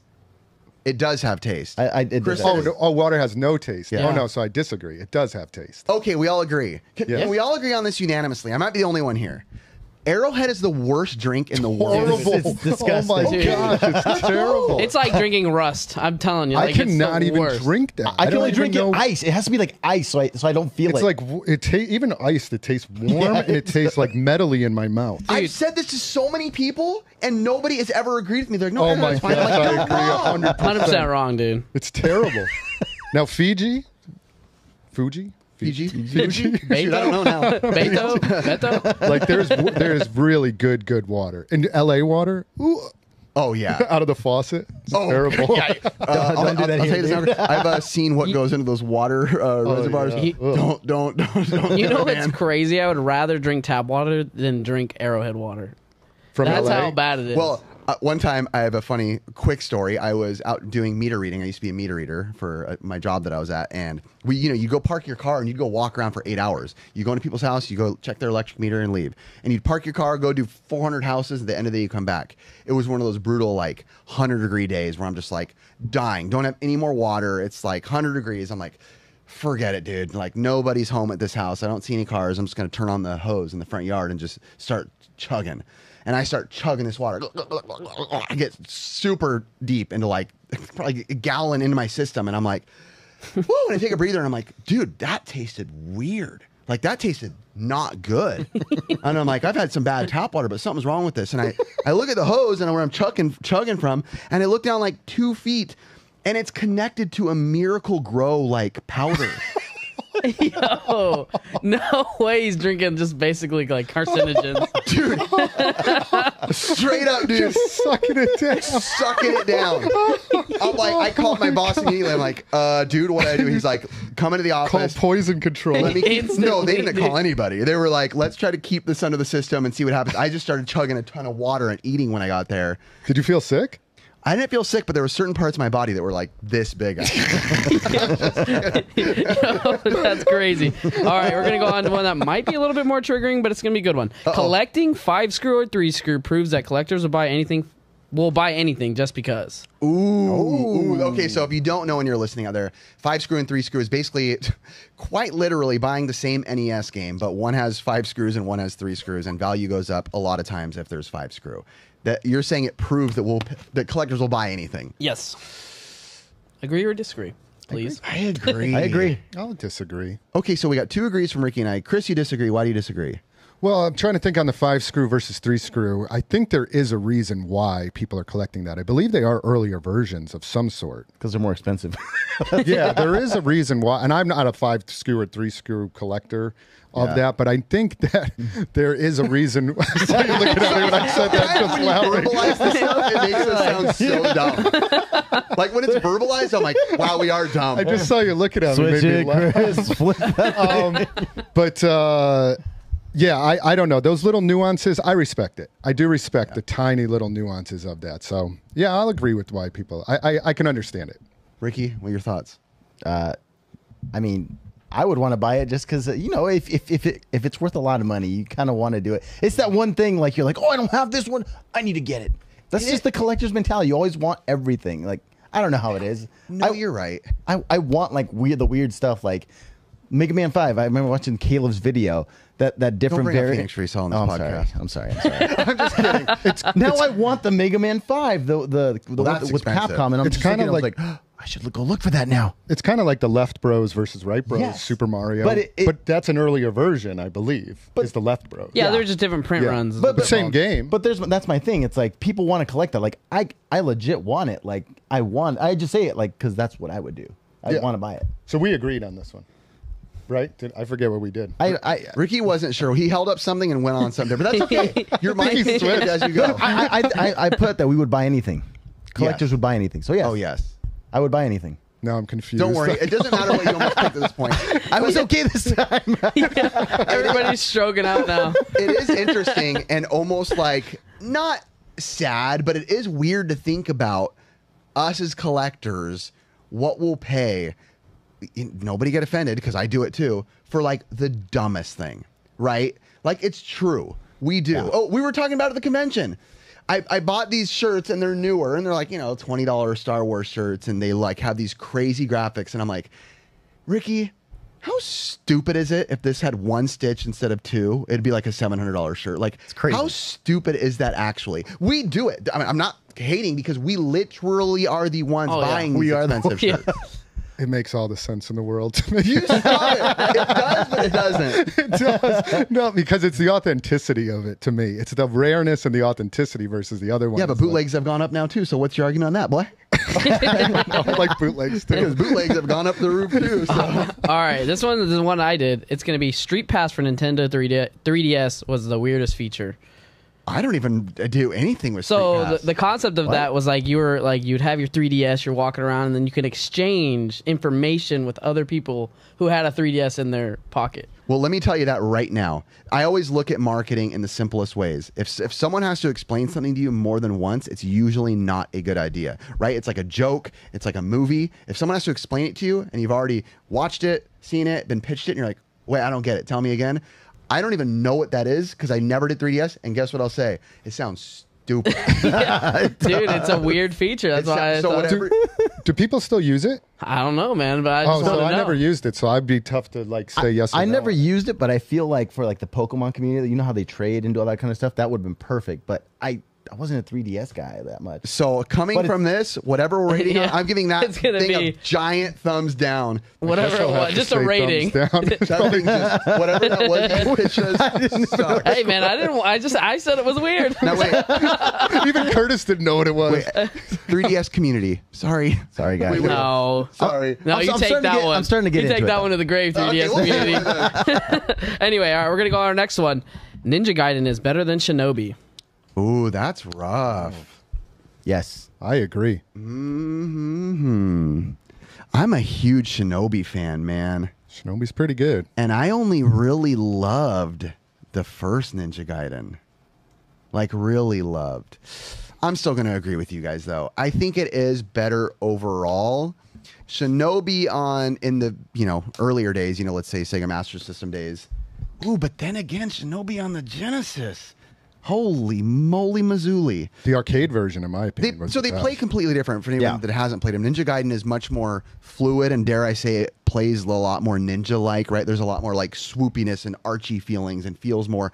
it does have taste. I, I it Chris does- Oh, no, oh, water has no taste. Oh, yeah. Oh no, so I disagree. It does have taste. Okay, we all agree. Can, Yes. can we all agree on this unanimously? I might be the only one here. Arrowhead is the worst drink in the world. Horrible. It's disgusting. Oh my Dude. gosh, it's terrible. it's like drinking rust. I'm telling you. I Like, it's the cannot even worst. drink that. I can don't only even drink know- it ice. It has to be like ice, so I so I don't feel It's it. like it ta- even ice. It tastes warm Yeah. and it tastes like metally in my mouth. I've said this to so many people, and nobody has ever agreed with me. They're like, no, Oh no, my it's fine. I'm gosh, like, I "You're agree wrong." 100%. 100% wrong, dude. It's terrible. now Fiji, Fuji, Fiji, Fiji. Shoot, I don't know now. Beto? Beto? like there's there's really good good water. And LA water, ooh, Oh yeah. out of the faucet, it's Oh, terrible. yeah. Uh, I'll, don't do I'll, that I'll here, I've uh, seen what goes into those water uh, reservoirs. yeah. Don't, don't, don't, don't. You know it, what's man. crazy? I would rather drink tap water than drink Arrowhead water. From That's LA. how bad it is. Well, uh, one time I have a funny, quick story. I was out doing meter reading. I used to be a meter reader for uh, my job that I was at, and we, you know, you go park your car and you'd go walk around for eight hours. You go into people's house, you go check their electric meter and leave, and you'd park your car, go do 400 houses. At the end of the day, you come back. It was one of those brutal, like 100 degree days where I'm just like dying. Don't have any more water. It's like 100 degrees. I'm like. Forget it, dude. Like nobody's home at this house. I don't see any cars. I'm just gonna turn on the hose in the front yard and just start chugging and I start chugging this water. I get super deep into like probably a gallon into my system, and I'm like, whoa, and I take a breather, and I'm like, dude, that tasted weird. Like that tasted not good. and I'm like, I've had some bad tap water, but something's wrong with this. And I, I look at the hose and where I'm chugging chugging from, and I look down like two feet, and it's connected to a Miracle-Gro like powder. Yo, no way he's drinking just basically like carcinogens. dude, straight up, dude. Just sucking it down. sucking it down. I'm like, I called my boss immediately. I'm like, uh, dude, what do I do? He's like, come into the Call office. poison control. Let me keep, no, they didn't call anybody. They were like, let's try to keep this under the system and see what happens. I just started chugging a ton of water and eating when I got there. Did you feel sick? I didn't feel sick, but there were certain parts of my body that were like this big. That's crazy. All right, we're gonna go on to one that might be a little bit more triggering, but it's gonna be a good one. Collecting five screw or three screw proves that collectors will buy anything. Will buy anything just because. Ooh, ooh. Okay, so if you don't know and you're listening out there, five screw and three screw is basically quite literally buying the same NES game, but one has five screws and one has three screws, and value goes up a lot of times if there's five screw. That you're saying it proves that we'll that collectors will buy anything. Yes. Agree or disagree, please. I agree. I agree. I'll disagree. Okay, so we got two agrees from Ricky and I. Chris, you disagree. Why do you disagree? Well, I'm trying to think on the five screw versus three screw. I think there is a reason why people are collecting that. I believe they are earlier versions of some sort. Because they're more expensive. yeah, there is a reason why, and I'm not a five screw or three screw collector of Yeah. that, but I think that there is a reason. I saw you looking at me when I said that, just when you laughing. verbalize this stuff, it makes us sound so dumb. like when it's verbalized, I'm like, wow, we are dumb. I just saw you looking at me. Switch made me it, laugh. Chris. Um, but uh, yeah, I, I don't know those little nuances. I respect it. I do respect the tiny little nuances of that. So yeah, I'll agree with why people. I I, I can understand it. Ricky, what are your thoughts? I mean, I would want to buy it just because uh, you know if if if, it, if it's worth a lot of money, you kind of want to do it. It's that one thing like you're like, oh, I don't have this one, I need to get it. That's just the collector's mentality. You always want everything. Like I don't know how it is. No, I, you're right. I, I want like weird the weird stuff like Mega Man Five. I remember watching Caleb's video. That that different variant. Phoenix Resale on oh, this oh, I'm podcast. Sorry. I'm sorry. I'm sorry. I'm just kidding. It's, now I want the Mega Man Five. The the, the Well, one with. Capcom, and I'm It's just kind of like- like, I should go look for that now. It's kind of like the Left Bros versus Right Bros Yes. Super Mario, But it- it- that's an earlier version, I believe. But- is the Left Bros? Yeah, Yeah. they're just different print Yeah. runs. But- the same game. But there's that's my thing. It's like people want to collect that. Like I I legit want it. Like I want. I just say it like because that's what I would do. I Yeah. want to buy it. so we agreed on this one, right? Did, I forget what we did. I I. Ricky wasn't sure. He held up something and went on something, but that's okay. Your mind he can switched. as you go. I, I, I, I put that we would buy anything. Collectors Yes. would buy anything. So yes. Oh yes. I would buy anything. now I'm confused. Don't worry. It doesn't matter what you almost picked at this point. I was okay this time. Everybody's stroking out now. it is interesting and almost like not sad, but it is weird to think about us as collectors what we'll pay. nobody get offended because I do it too for like the dumbest thing, right? Like it's true. We do. Oh, we were talking about at the convention. I, I bought these shirts and they're newer and they're like, you know, $20 Star Wars shirts and they like have these crazy graphics. And I'm like, Ricky, how stupid is it if this had one stitch instead of two? It'd be like a $700 shirt. Like, it's crazy. how stupid is that actually? We do it. I mean, I'm not hating because we literally are the ones Oh, yeah. buying We these are the- expensive Yeah. Shirts. It makes all the sense in the world to me. You stop it. It does, but it doesn't. it does. No, because it's the authenticity of it to me. It's the rareness and the authenticity versus the other one. Yeah, but bootlegs have gone up now too. So what's your argument on that, boy? I like bootlegs too. Because bootlegs have gone up the roof too. So. All right, this one is the one I did. It's going to be Street Pass for Nintendo 3D, 3DS was the weirdest feature. I don't even do anything with So the, the concept of that was like you were like you'd have your 3DS, you're walking around, and then you could exchange information with other people who had a 3DS in their pocket. Well, let me tell you that right now. I always look at marketing in the simplest ways. If, if someone has to explain something to you more than once, it's usually not a good idea, right? It's like a joke, it's like a movie. If someone has to explain it to you and you've already watched it, seen it, been pitched it, and you're like, wait, I don't get it. Tell me again. I don't even know what that is because I never did 3DS. And guess what I'll say? It sounds stupid. Dude, it's a weird feature. That's why I, so thought- whatever. Do people still use it? I don't know, man. But I Oh, so want I know. never used it, so I'd be tough to like say yes. Or I no. never used it, but I feel like for like the Pokemon community, you know how they trade and do all that kind of stuff. That would have been perfect. But I, I wasn't a 3DS guy that much. So coming But from this, whatever we're rating Yeah. on, I'm giving that gonna thing be- a giant thumbs down. Whatever it was, just a rating. down. That thing just, whatever that was, you pitched us, sucked. Hey, man, I didn't. I just I said it was weird. Now wait, Even Curtis didn't know what it was. wait, 3DS community. Sorry, Sorry, guys. Wait, no. sorry. No, I'm- you I'm take that get- one. I'm starting to get You take into it, that though. one to the grave, 3DS Okay, well- community. anyway, all right, we're gonna go on our next one. Ninja Gaiden is better than Shinobi. Ooh, that's rough. Yes. I agree. Hmm. I'm a huge Shinobi fan, man, Shinobi's pretty good. and I only really loved the first Ninja Gaiden. Like really loved. I'm still going to agree with you guys though. I think it is better overall. Shinobi on in the, you know, earlier days, you know, let's say Sega Master System days. Ooh, but then again, Shinobi on the Genesis. Holy moly mazuli. The arcade version, in my They, opinion, was so the they play completely different for anyone Yeah. that hasn't played them. Ninja Gaiden is much more fluid and dare I say it plays a lot more ninja like, right? There's a lot more like swoopiness and archy feelings and feels more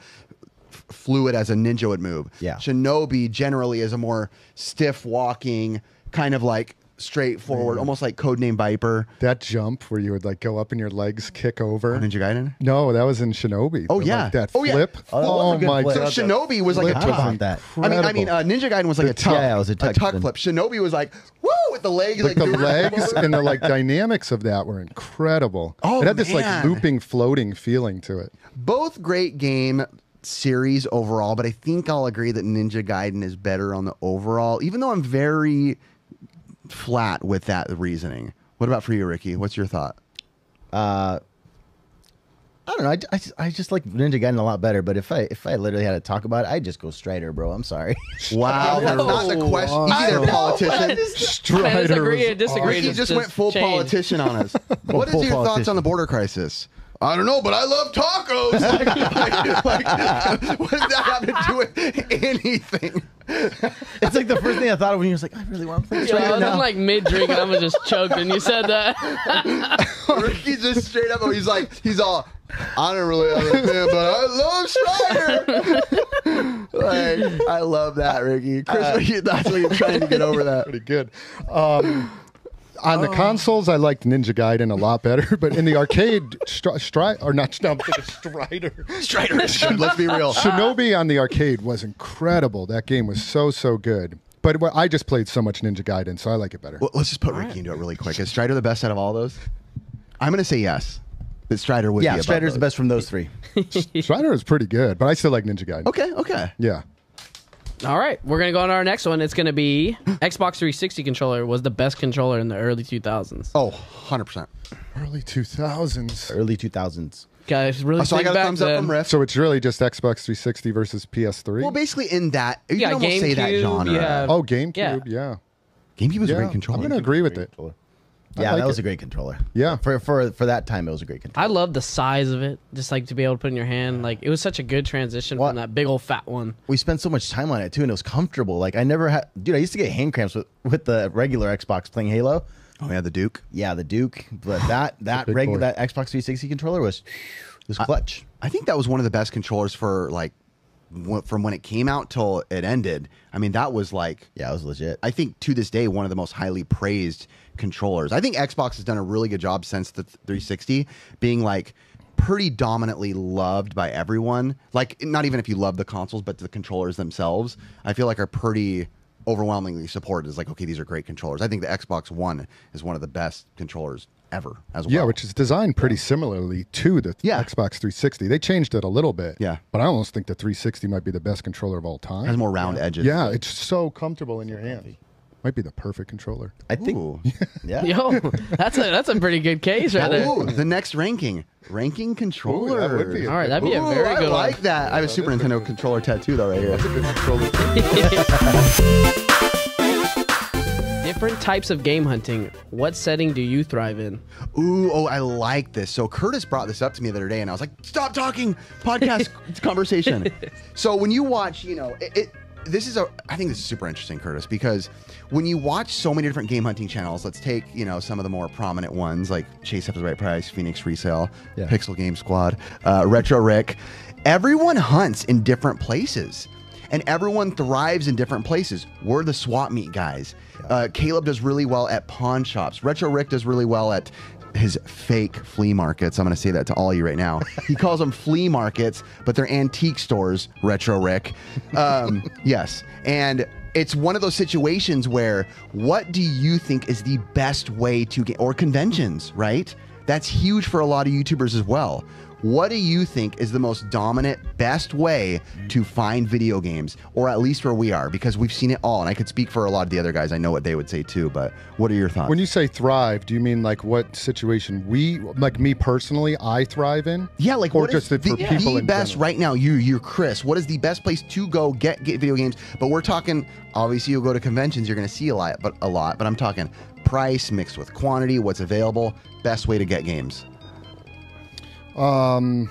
f- fluid as a ninja would move. Yeah. Shinobi generally is a more stiff walking, kind of like straightforward, almost like Codename Viper. that jump where you would like go up and your legs kick over. Ninja Gaiden. No, that was in Shinobi. Oh, The, yeah. like, that Oh, yeah. flip. Oh, that Oh, my flip. god, So Shinobi was like flip a tuck. about that? I mean, I mean, uh. Ninja Gaiden was like a tuck. yeah, it was a tuck flip. flip. Shinobi was like, woo, with the legs, like the legs and the like dynamics of that were incredible. Oh, it had this like looping, floating feeling to it. both great game series overall, but I think I'll agree that Ninja Gaiden is better on the overall, even though I'm very flat with that reasoning. What about for you, Ricky? What's your thought? Uh, I don't know. I, I, just- I just like Ninja Gaiden a lot better. But if I if I literally had to talk about it, I'd just go Strider, bro. I'm sorry. Wow, that's not the question. Either politician. I disagree and was disagree. Ricky It's just went full changed. politician on us. what is full your thoughts on the border crisis? I don't know, but I love tacos. like, like, like, what does that have to do with anything? it's like the first thing I thought of when he was like, I really want to play Yeah, I Strider was now. like mid drink and I was just choked when you said that. Ricky just straight up, he's like, he's all, I don't really understand, but I love Strider. like, I love that, Ricky. Chris, what you- that's what you're trying to get over that. Pretty good. Um, on the oh. consoles, I liked Ninja Gaiden a lot better, but in the arcade, Stri- Stri- or not, no, I'm Strider. Strider, let's be real. Shinobi on the arcade was incredible. That game was so so good. But well, I just played so much Ninja Gaiden, so I like it better. Well, let's just put Ricky into it really quick. Is Strider the best out of all those? I'm going to say yes. That Strider would be yeah, above Strider's the best from those three. Strider is pretty good, but I still like Ninja Gaiden. Okay, okay. Yeah. All right, we're gonna go on to our next one. It's gonna be Xbox 360 controller was the best controller in the early 2000s. Oh, 100%. Early 2000s. Early 2000s. Guys, really Oh, so I think got a back thumbs up then. from Riff. So it's really just Xbox 360 versus PS3. Well, basically in that, you Yeah, can almost say that GameCube, genre. yeah. oh, GameCube, yeah. GameCube was Yeah, a great controller. I'm going to agree with it. Yeah, like that was it. a great controller. Yeah. For for for that time, it was a great controller. I love the size of it, just like to be able to put in your hand. Like it was such a good transition What? from that big old fat one. we spent so much time on it too, and it was comfortable. Like I never had, dude. I used to get hand cramps with with the regular Xbox playing Halo. Oh yeah, the Duke. Yeah, the Duke, but that that regular that Xbox 360 controller was was clutch. I think that was one of the best controllers for like from when it came out till it ended. I mean, that was like yeah, it was legit. I think to this day one of the most highly praised controllers. I think Xbox has done a really good job since the 360 being like pretty dominantly loved by everyone. Like not even if you love the consoles, but the controllers themselves, I feel like are pretty overwhelmingly supported. It's like okay, these are great controllers. I think the Xbox One is one of the best controllers ever as well. Yeah, which is designed pretty similarly to the Yeah. Xbox 360. They changed it a little bit. Yeah. But I almost think the 360 might be the best controller of all time. it has more round edges. yeah, it's so comfortable in your hand. Might be the perfect controller. I think. Ooh. Yeah. Yo, that's a that's a pretty good case right there. Ooh, the next ranking. Ranking controller. Ooh, that would be a All right, that'd be a Ooh, very I good like one. that. I have a Super Nintendo controller tattoo though right here. Good controller. Different types of game hunting. What setting do you thrive in? Ooh, oh, I like this. So Curtis brought this up to me the other day, and I was like, "Stop talking, podcast conversation." So when you watch, you know, it, it. This is a. I think this is super interesting, Curtis, because when you watch so many different game hunting channels, let's take you know some of the more prominent ones like Chase Up the Right Price, Phoenix Resale, Yeah. Pixel Game Squad, uh, Retro Rick. Everyone hunts in different places. And everyone thrives in different places. We're the swap meet guys. Uh, Caleb does really well at pawn shops. Retro Rick does really well at his fake flea markets. I'm going to say that to all you right now. He calls them flea markets, but they're antique stores, Retro Rick. Um, yes. And it's one of those situations where what do you think is the best way to get, or conventions, right? That's huge for a lot of YouTubers as well. What do you think is the most dominant, best way to find video games, or at least where we are? Because we've seen it all, and I could speak for a lot of the other guys. I know what they would say too, but what are your thoughts? When you say thrive, do you mean like what situation we, like me personally, I thrive in? yeah, like or what is just it for the, people the best general? right now? You, you're Chris. What is the best place to go get get video games? But we're talking. Obviously, you'll go to conventions. You're going to see a lot, but a lot. But I'm talking price mixed with quantity. What's available? Best way to get games. Um,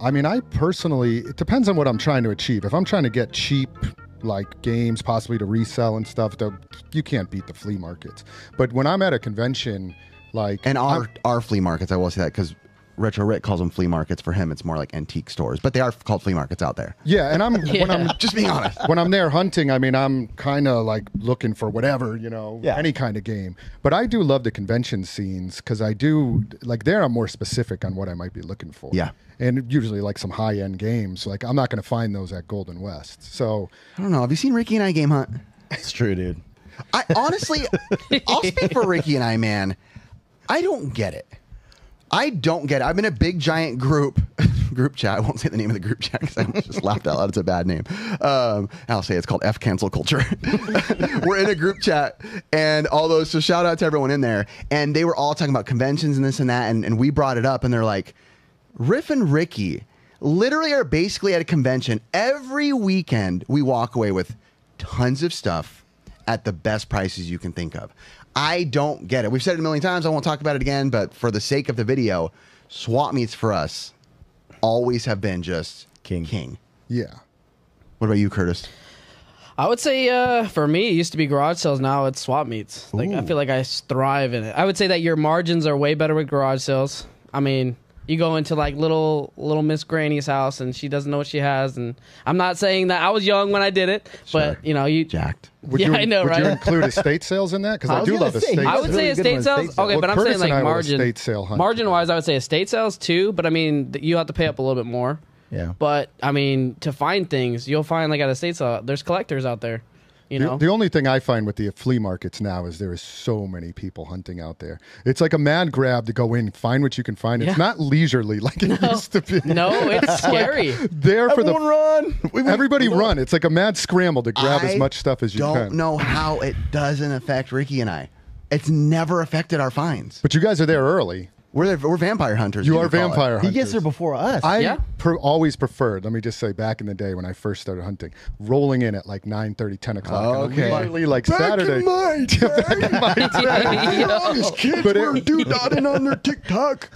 I mean, I personally, it depends on what I'm trying to achieve. If I'm trying to get cheap, like games possibly to resell and stuff, the, you can't beat the flea markets. But when I'm at a convention, like And our I'm- our flea markets, I will say that because Retro Rick calls them flea markets. For him, it's more like antique stores, but they are called flea markets out there. yeah, and I'm when I'm Just being honest. when I'm there hunting, I mean, I'm kind of like looking for whatever, you know, Yeah. any kind of game. But I do love the convention scenes because I do like there. I'm more specific on what I might be looking for. Yeah. and usually like some high end games. Like I'm not going to find those at Golden West. So I don't know. Have you seen Ricky and I game hunt? It's true, dude. I honestly, I'll speak for Ricky and I, man. I don't get it. I don't get it. I'm in a big giant group group chat. I won't say the name of the group chat because I just laughed out loud. It's a bad name. Um, I'll say it's called F Cancel Culture. We're in a group chat and all those. So shout out to everyone in there. And they were all talking about conventions and this and that. And, and we brought it up and they're like, Riff and Ricky literally are basically at a convention every weekend. We walk away with tons of stuff at the best prices you can think of. I don't get it. We've said it a million times. I won't talk about it again, but for the sake of the video, swap meets for us always have been just King. King. yeah, What about you, Curtis? I would say uh, for me, it used to be garage sales. Now it's swap meets. Like I feel like I thrive in it. I would say that your margins are way better with garage sales. I mean, you go into like little little Miss Granny's house and she doesn't know what she has. And I'm not saying that I was young when I did it, Sure. but you know, you Jacked. would Yeah, you, I know, would you include estate sales in that? Because I I, do love say, estate. you I would a say estate sales. estate sales. Okay, but I'm Curtis saying like and margin. estate sale hunters. Margin wise, I would say estate sales too. But I mean, you have to pay up a little bit more. Yeah. But I mean, to find things, you'll find like at a state sale, there's collectors out there. You The, know, the only thing I find with the flea markets now is there is so many people hunting out there. It's like a mad grab to go in, find what you can find. It's Yeah. not leisurely like it used to be. no, it's scary. there for the run. everybody run. It's like a mad scramble to grab as I much stuff as you can. don't can. know how it doesn't affect Ricky and I. It's never affected our finds. But you guys are there early. We're we're vampire hunters. You we are call it. vampire He gets there before us. I Yeah. per- always preferred, let me just say, back in the day when I first started hunting, rolling in at like 9 30, 10 o'clock. on a Okay. leisurely, like Back Saturday. in my day, Yeah. these kids But it- were doodotting on their TikTok.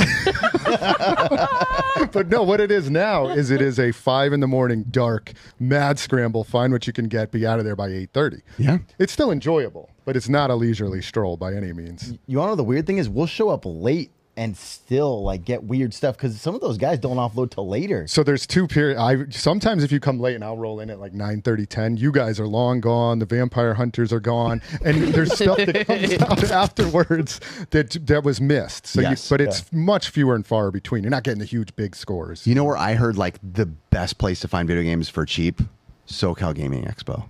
but no, what it is now is it is a five in the morning, dark, mad scramble. Find what you can get, be out of there by eight thirty. Yeah. it's still enjoyable, but it's not a leisurely stroll by any means. you want to know the weird thing is we'll show up late and still like get weird stuff because some of those guys don't offload till later. So there's two period. I sometimes if you come late and I'll roll in at like 9 30, 10, you guys are long gone. The vampire hunters are gone, and there's stuff that comes out afterwards that that was missed. So, Yes. you, but it's much fewer and far between. You're not getting the huge big scores. You know where I heard like the best place to find video games for cheap? SoCal Gaming Expo.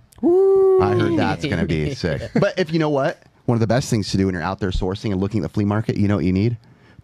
I heard that's going to be sick. But if you know what, one of the best things to do when you're out there sourcing and looking at the flea market, you know what you need?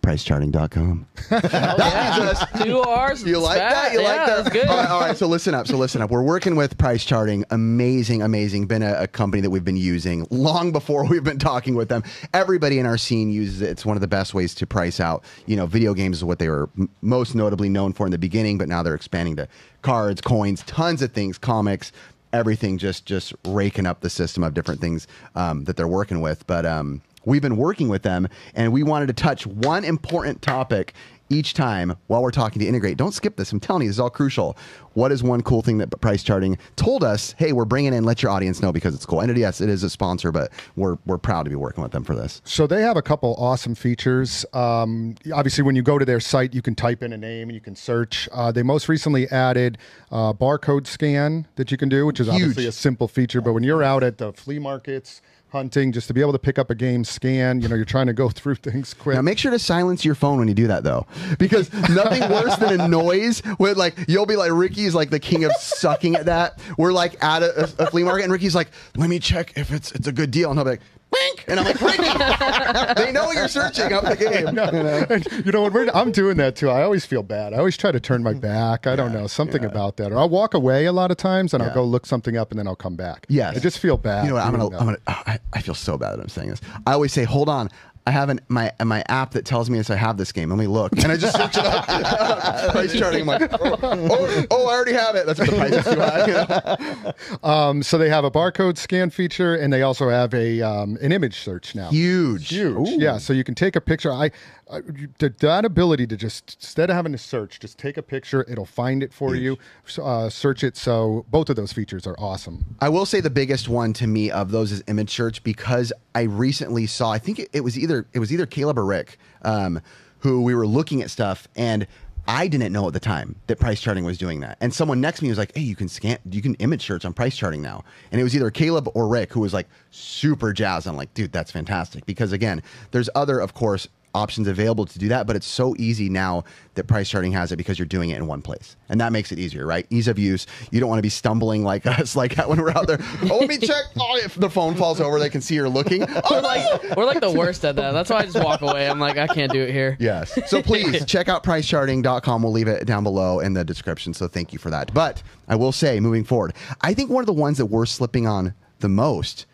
Pricecharting.com. Two R's. You like that? You yeah, like that? That's good. All right, all right, so listen up. So listen up. We're working with Price Charting. Amazing, amazing. Been a, a company that we've been using long before we've been talking with them. Everybody in our scene uses it. It's one of the best ways to price out. You know, video games is what they were m- most notably known for in the beginning, but now they're expanding to cards, coins, tons of things, comics. Everything just just raking up the system of different things um, that they're working with. But um, we've been working with them, and we wanted to touch one important topic each time while we're talking to integrate. Don't skip this. I'm telling you, this is all crucial. What is one cool thing that price charting told us? Hey, we're bringing in. Let your audience know because it's cool. And yes, it is a sponsor, but we're we're proud to be working with them for this. So they have a couple awesome features. Um, obviously, when you go to their site, you can type in a name and you can search. Uh, they most recently added uh, barcode scan that you can do, which is Huge. obviously a simple feature. But when you're out at the flea markets hunting, just to be able to pick up a game, scan, you know, you're trying to go through things quick. Now make sure to silence your phone when you do that though, because nothing worse than a noise where like you'll be like Ricky's like the king of sucking at that. We're like at a, a, a flea market and Ricky's like, let me check if it's it's a good deal, and he'll be like. Wink! And I'm like, Ricky, they know you're searching up the game. And, you know, when we're, I'm doing that too, I always feel bad. I always try to turn my mm. back. I don't know, something about that. Or I'll walk away a lot of times and Yeah. I'll go look something up and then I'll come back. Yes. I just feel bad. You know what? I'm gonna. I'm gonna. oh, I, I feel so bad that I'm saying this. I always say, "Hold on." I have an, my my app that tells me as I have this game. Let me look, and I just search it up. price charting. I'm like, oh, oh, oh, I already have it. That's what the price is too high. you know? Um, so they have a barcode scan feature, and they also have a um, an image search now. Huge, Huge, yeah. So you can take a picture. I, I the, that ability to just instead of having to search, just take a picture. It'll find it for you. Uh, search it. So both of those features are awesome. I will say the biggest one to me of those is image search because I recently saw. I think it, it was either it was either Caleb or Rick, um, who we were looking at stuff and. I didn't know at the time that price charting was doing that. And someone next to me was like, "Hey, you can scan, you can image search on price charting now." And it was either Caleb or Rick who was like super jazzed. I'm like, "Dude, that's fantastic!" Because again, there's other, of course, options available to do that, but it's so easy now that price charting has it because you're doing it in one place, and that makes it easier, right? Ease of use. You don't want to be stumbling like us, like that when we're out there. Oh, let me check. Oh, if the phone falls over, they can see you're looking. Oh, we're Oh, like we're like the worst at that. That's why I just walk away. I'm like, I can't do it here. Yes. So please check out pricecharting.com. We'll leave it down below in the description. So thank you for that. But I will say, moving forward, I think one of the ones that we're slipping on the most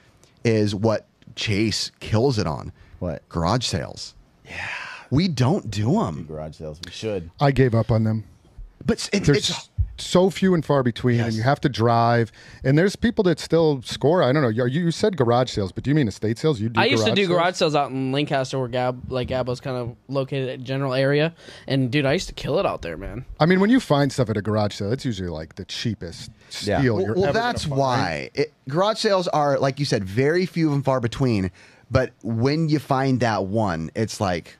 is what Chase kills it on. What? Garage sales. Yeah. We don't do them. Garage sales. We should. I gave up on them. But it's, There's it's so few and far between, Yes. and you have to drive. And there's people that still score. I don't know. You, you said garage sales, but do you mean estate sales? You do I used to do sales? garage sales out in Lancaster, where Gab, like Gab was kind of located at general area, and dude, I used to kill it out there, man. I mean, when you find stuff at a garage sale, it's usually like the cheapest Yeah. steal well, you're well, ever that's find. why it, garage sales are like you said very few and far between but when you find that one it's like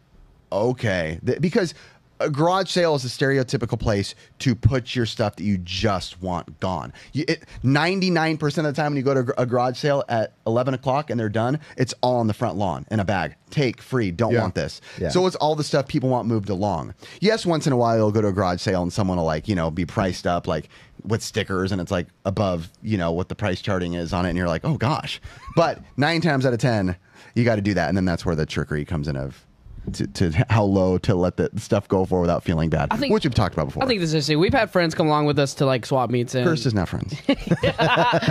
okay because a garage sale is a stereotypical place to put your stuff that you just want gone. You, it, 99% of the time when you go to a garage sale at 11 o'clock and they're done, it's all on the front lawn in a bag. Take, free, don't Yeah. want this. Yeah. So it's all the stuff people want moved along. Yes, once in a while you'll go to a garage sale and someone will like, you know, be priced up like with stickers and it's like above, you know, what the price charting is on it and you're like, "Oh gosh." But 9 times out of 10, you got to do that. And then that's where the trickery comes in of to, to how low to let the stuff go for without feeling bad, I think- which we've talked about before. I think this is interesting. We've had friends come along with us to like swap meets and Curse is not friends. All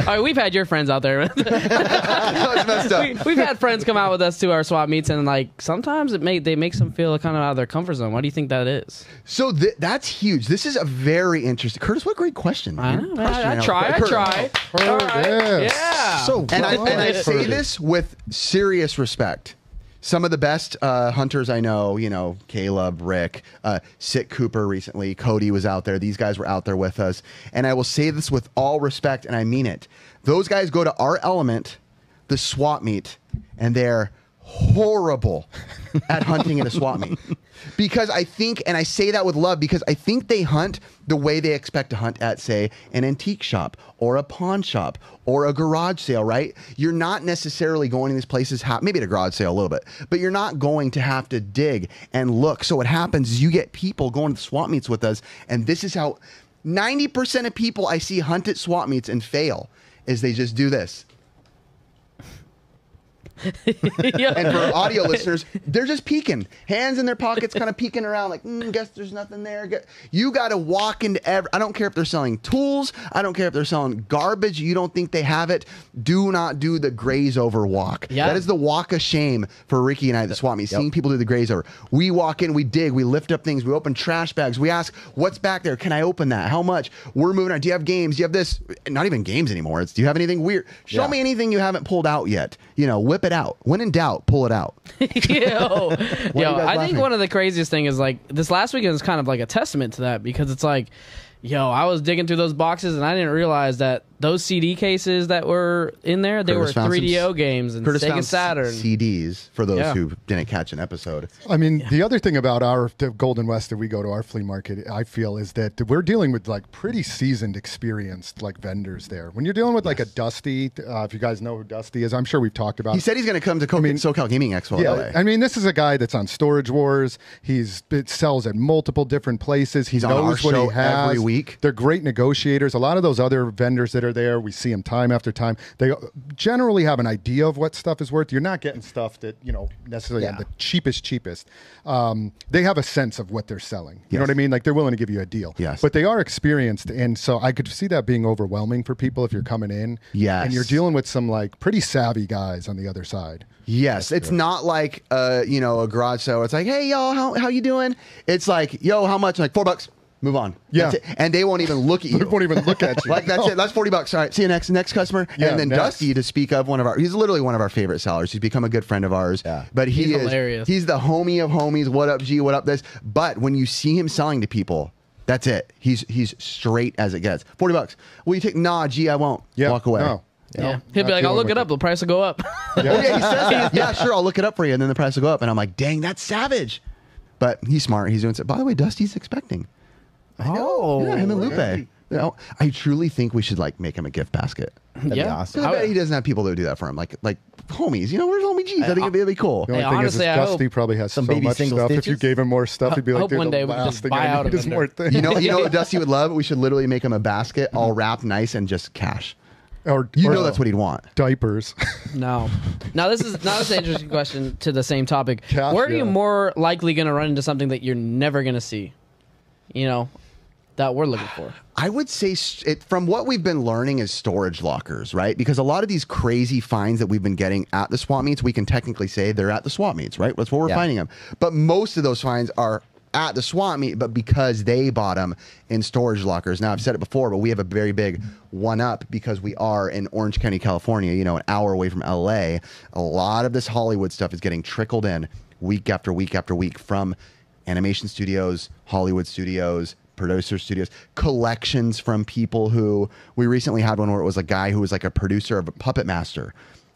right, we've had your friends out there. That's messed up. we, we've had friends come out with us to our swap meets, and like sometimes it make they makes them feel kind of out of their comfort zone. Why do you think that is? So th- that's huge. This is a very interesting. Curtis, what a great question. I know. man. I, I try. I Curtis. try. All right. Yes. Yeah. So And I, and I say this with serious respect. Some of the best uh, hunters I know, you know, Caleb, Rick, uh, Sit Cooper recently, Cody was out there. These guys were out there with us. And I will say this with all respect, and I mean it. Those guys go to our element, the swap meet, and they're horrible at hunting at a swap meet. Because I think, and I say that with love, because I think they hunt the way they expect to hunt at, say, an antique shop or a pawn shop or a garage sale, right? You're not necessarily going to these places, maybe at a garage sale a little bit, but you're not going to have to dig and look. So what happens is you get people going to the swap meets with us, and this is how 90% of people I see hunt at swap meets and fail is they just do this. Yeah. And for audio listeners, they're just peeking, hands in their pockets, kind of peeking around, like, mm, guess there's nothing there. You got to walk into every. I don't care if they're selling tools. I don't care if they're selling garbage. You don't think they have it. Do not do the graze over walk. Yeah. That is the walk of shame for Ricky and I at the swap meet. Seeing people do the graze over. We walk in, we dig, we lift up things, we open trash bags, we ask, what's back there? Can I open that? How much? We're moving on. Do you have games? Do you have this? Not even games anymore. It's do you have anything weird? Show Yeah. me anything you haven't pulled out yet. You know, whip it out. When in doubt, pull it out. yo, yo, I think one of the craziest thing is like this last weekend is kind of like a testament to that because it's like, yo, I was digging through those boxes and I didn't realize that those CD cases that were in there they Curtis were 3DO games and Curtis Sega Saturn. CDs for those Yeah. who didn't catch an episode. I mean, the other thing about our the Golden West that we go to our flea market, I feel, is that we're dealing with like pretty seasoned, experienced like vendors there. When you're dealing with like a Dusty, uh, if you guys know who Dusty is, I'm sure we've talked about. He said he's going to come to Co- mean- SoCal Gaming Expo. yeah, LA. I mean, this is a guy that's on Storage Wars. He's it sells at multiple different places. He He's on knows our what show he has every week. They're great negotiators. A lot of those other vendors that are there, we see them time after time. They generally have an idea of what stuff is worth. You're not getting stuff that you know necessarily Yeah. the cheapest, cheapest. Um, they have a sense of what they're selling. You know what I mean? Like they're willing to give you a deal. Yes. But they are experienced, and so I could see that being overwhelming for people if you're coming in. Yes. And you're dealing with some like pretty savvy guys on the other side. Yes, it's not like uh, you know a garage sale. It's like, hey y'all, how how you doing? It's like, yo, how much? Like four bucks. Move on. Yeah. And they won't even look at you. They won't even look at you. like that's it. That's forty bucks. All right, see you next next customer. Yeah, and then next. Dusty to speak of one of our. He's literally one of our favorite sellers. He's become a good friend of ours. Yeah. but he He's is hilarious. He's the homie of homies. What up, G? What up, this? But when you see him selling to people. That's it. He's he's straight as it gets. Forty bucks. Will you take? Nah, G, I won't. Yeah. Walk away. No. yeah, No, he'll be like, "I'll look it up. The price will go up." Oh, yeah, he says that. Yeah, sure, I'll look it up for you, and then the price will go up. And I'm like, dang, that's savage. But he's smart. He's doing it. By the way, Dusty's expecting. Oh, oh, yeah, him and Lupe. You know, I truly think we should like make him a gift basket. That'd be Yeah. awesome. I bet he doesn't have people that would do that for him, like like homies. You know, where's homie G's? I think it'd be, it'd be cool. The only Hey, thing honestly, is, is Dusty probably has Some so baby much single stuff. If you stitches? gave him more stuff, he'd be like, "Dude, one day we last just thing buy I out need a is more things." You know, you know what Dusty would love? We should literally make him a basket, all wrapped nice, and just cash. or You or know that's what he'd want. diapers. No. Now this is now this is an interesting question to the same topic. Cash, Where are you more likely going to run into something that you're never going to see? You know, that we're looking for. I would say it, from what we've been learning is storage lockers, right? Because a lot of these crazy finds that we've been getting at the swap meets, we can technically say they're at the swap meets, right? That's where we're Yeah. finding them. But most of those finds are at the swap meet, but because they bought them in storage lockers. Now I've said it before, but we have a very big one up because we are in Orange County, California. You know, an hour away from LA. A lot of this Hollywood stuff is getting trickled in week after week after week from animation studios, Hollywood studios, producer studios, collections from people who we recently had one where it was a guy who was like a producer of a Puppet Master.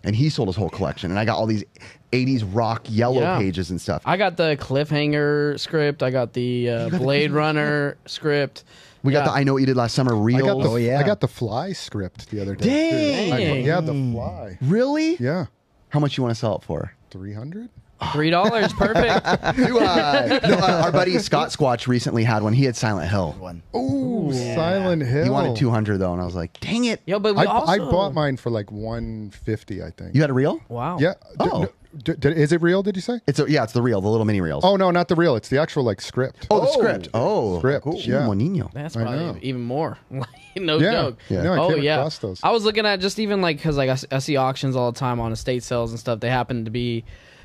And he sold his whole collection. And I got all these 80s rock yellow Yeah. pages and stuff. I got the cliffhanger script. I got the uh, Blade Runner script. we got the I Know What You Did Last Summer I got the Oh, yeah. I got the fly script the other day. too. I- Dang. yeah, the fly. really? Yeah, How much you want to sell it for? three hundred. Three dollars, perfect. You, uh, no, uh, our buddy Scott Squatch recently had one. He had Silent Hill. One. Ooh, Silent Hill. He wanted 200 though, and I was like, dang it. Yo, but we I, also I bought mine for like one fifty, I think. You had a reel? Wow. Yeah. d- Oh. n- D- d- is it real? Did you say? It's a, yeah, it's the reel, the little mini reels. Oh no, not the real. It's the actual like script. Oh, the script. Oh, Script, Cool. yeah. Monino. That's I probably know. even more. no Yeah. joke. Yeah. No, I oh came yeah. across those. I was looking at just even like because like I, s- I see auctions all the time on estate sales and stuff. They happen to be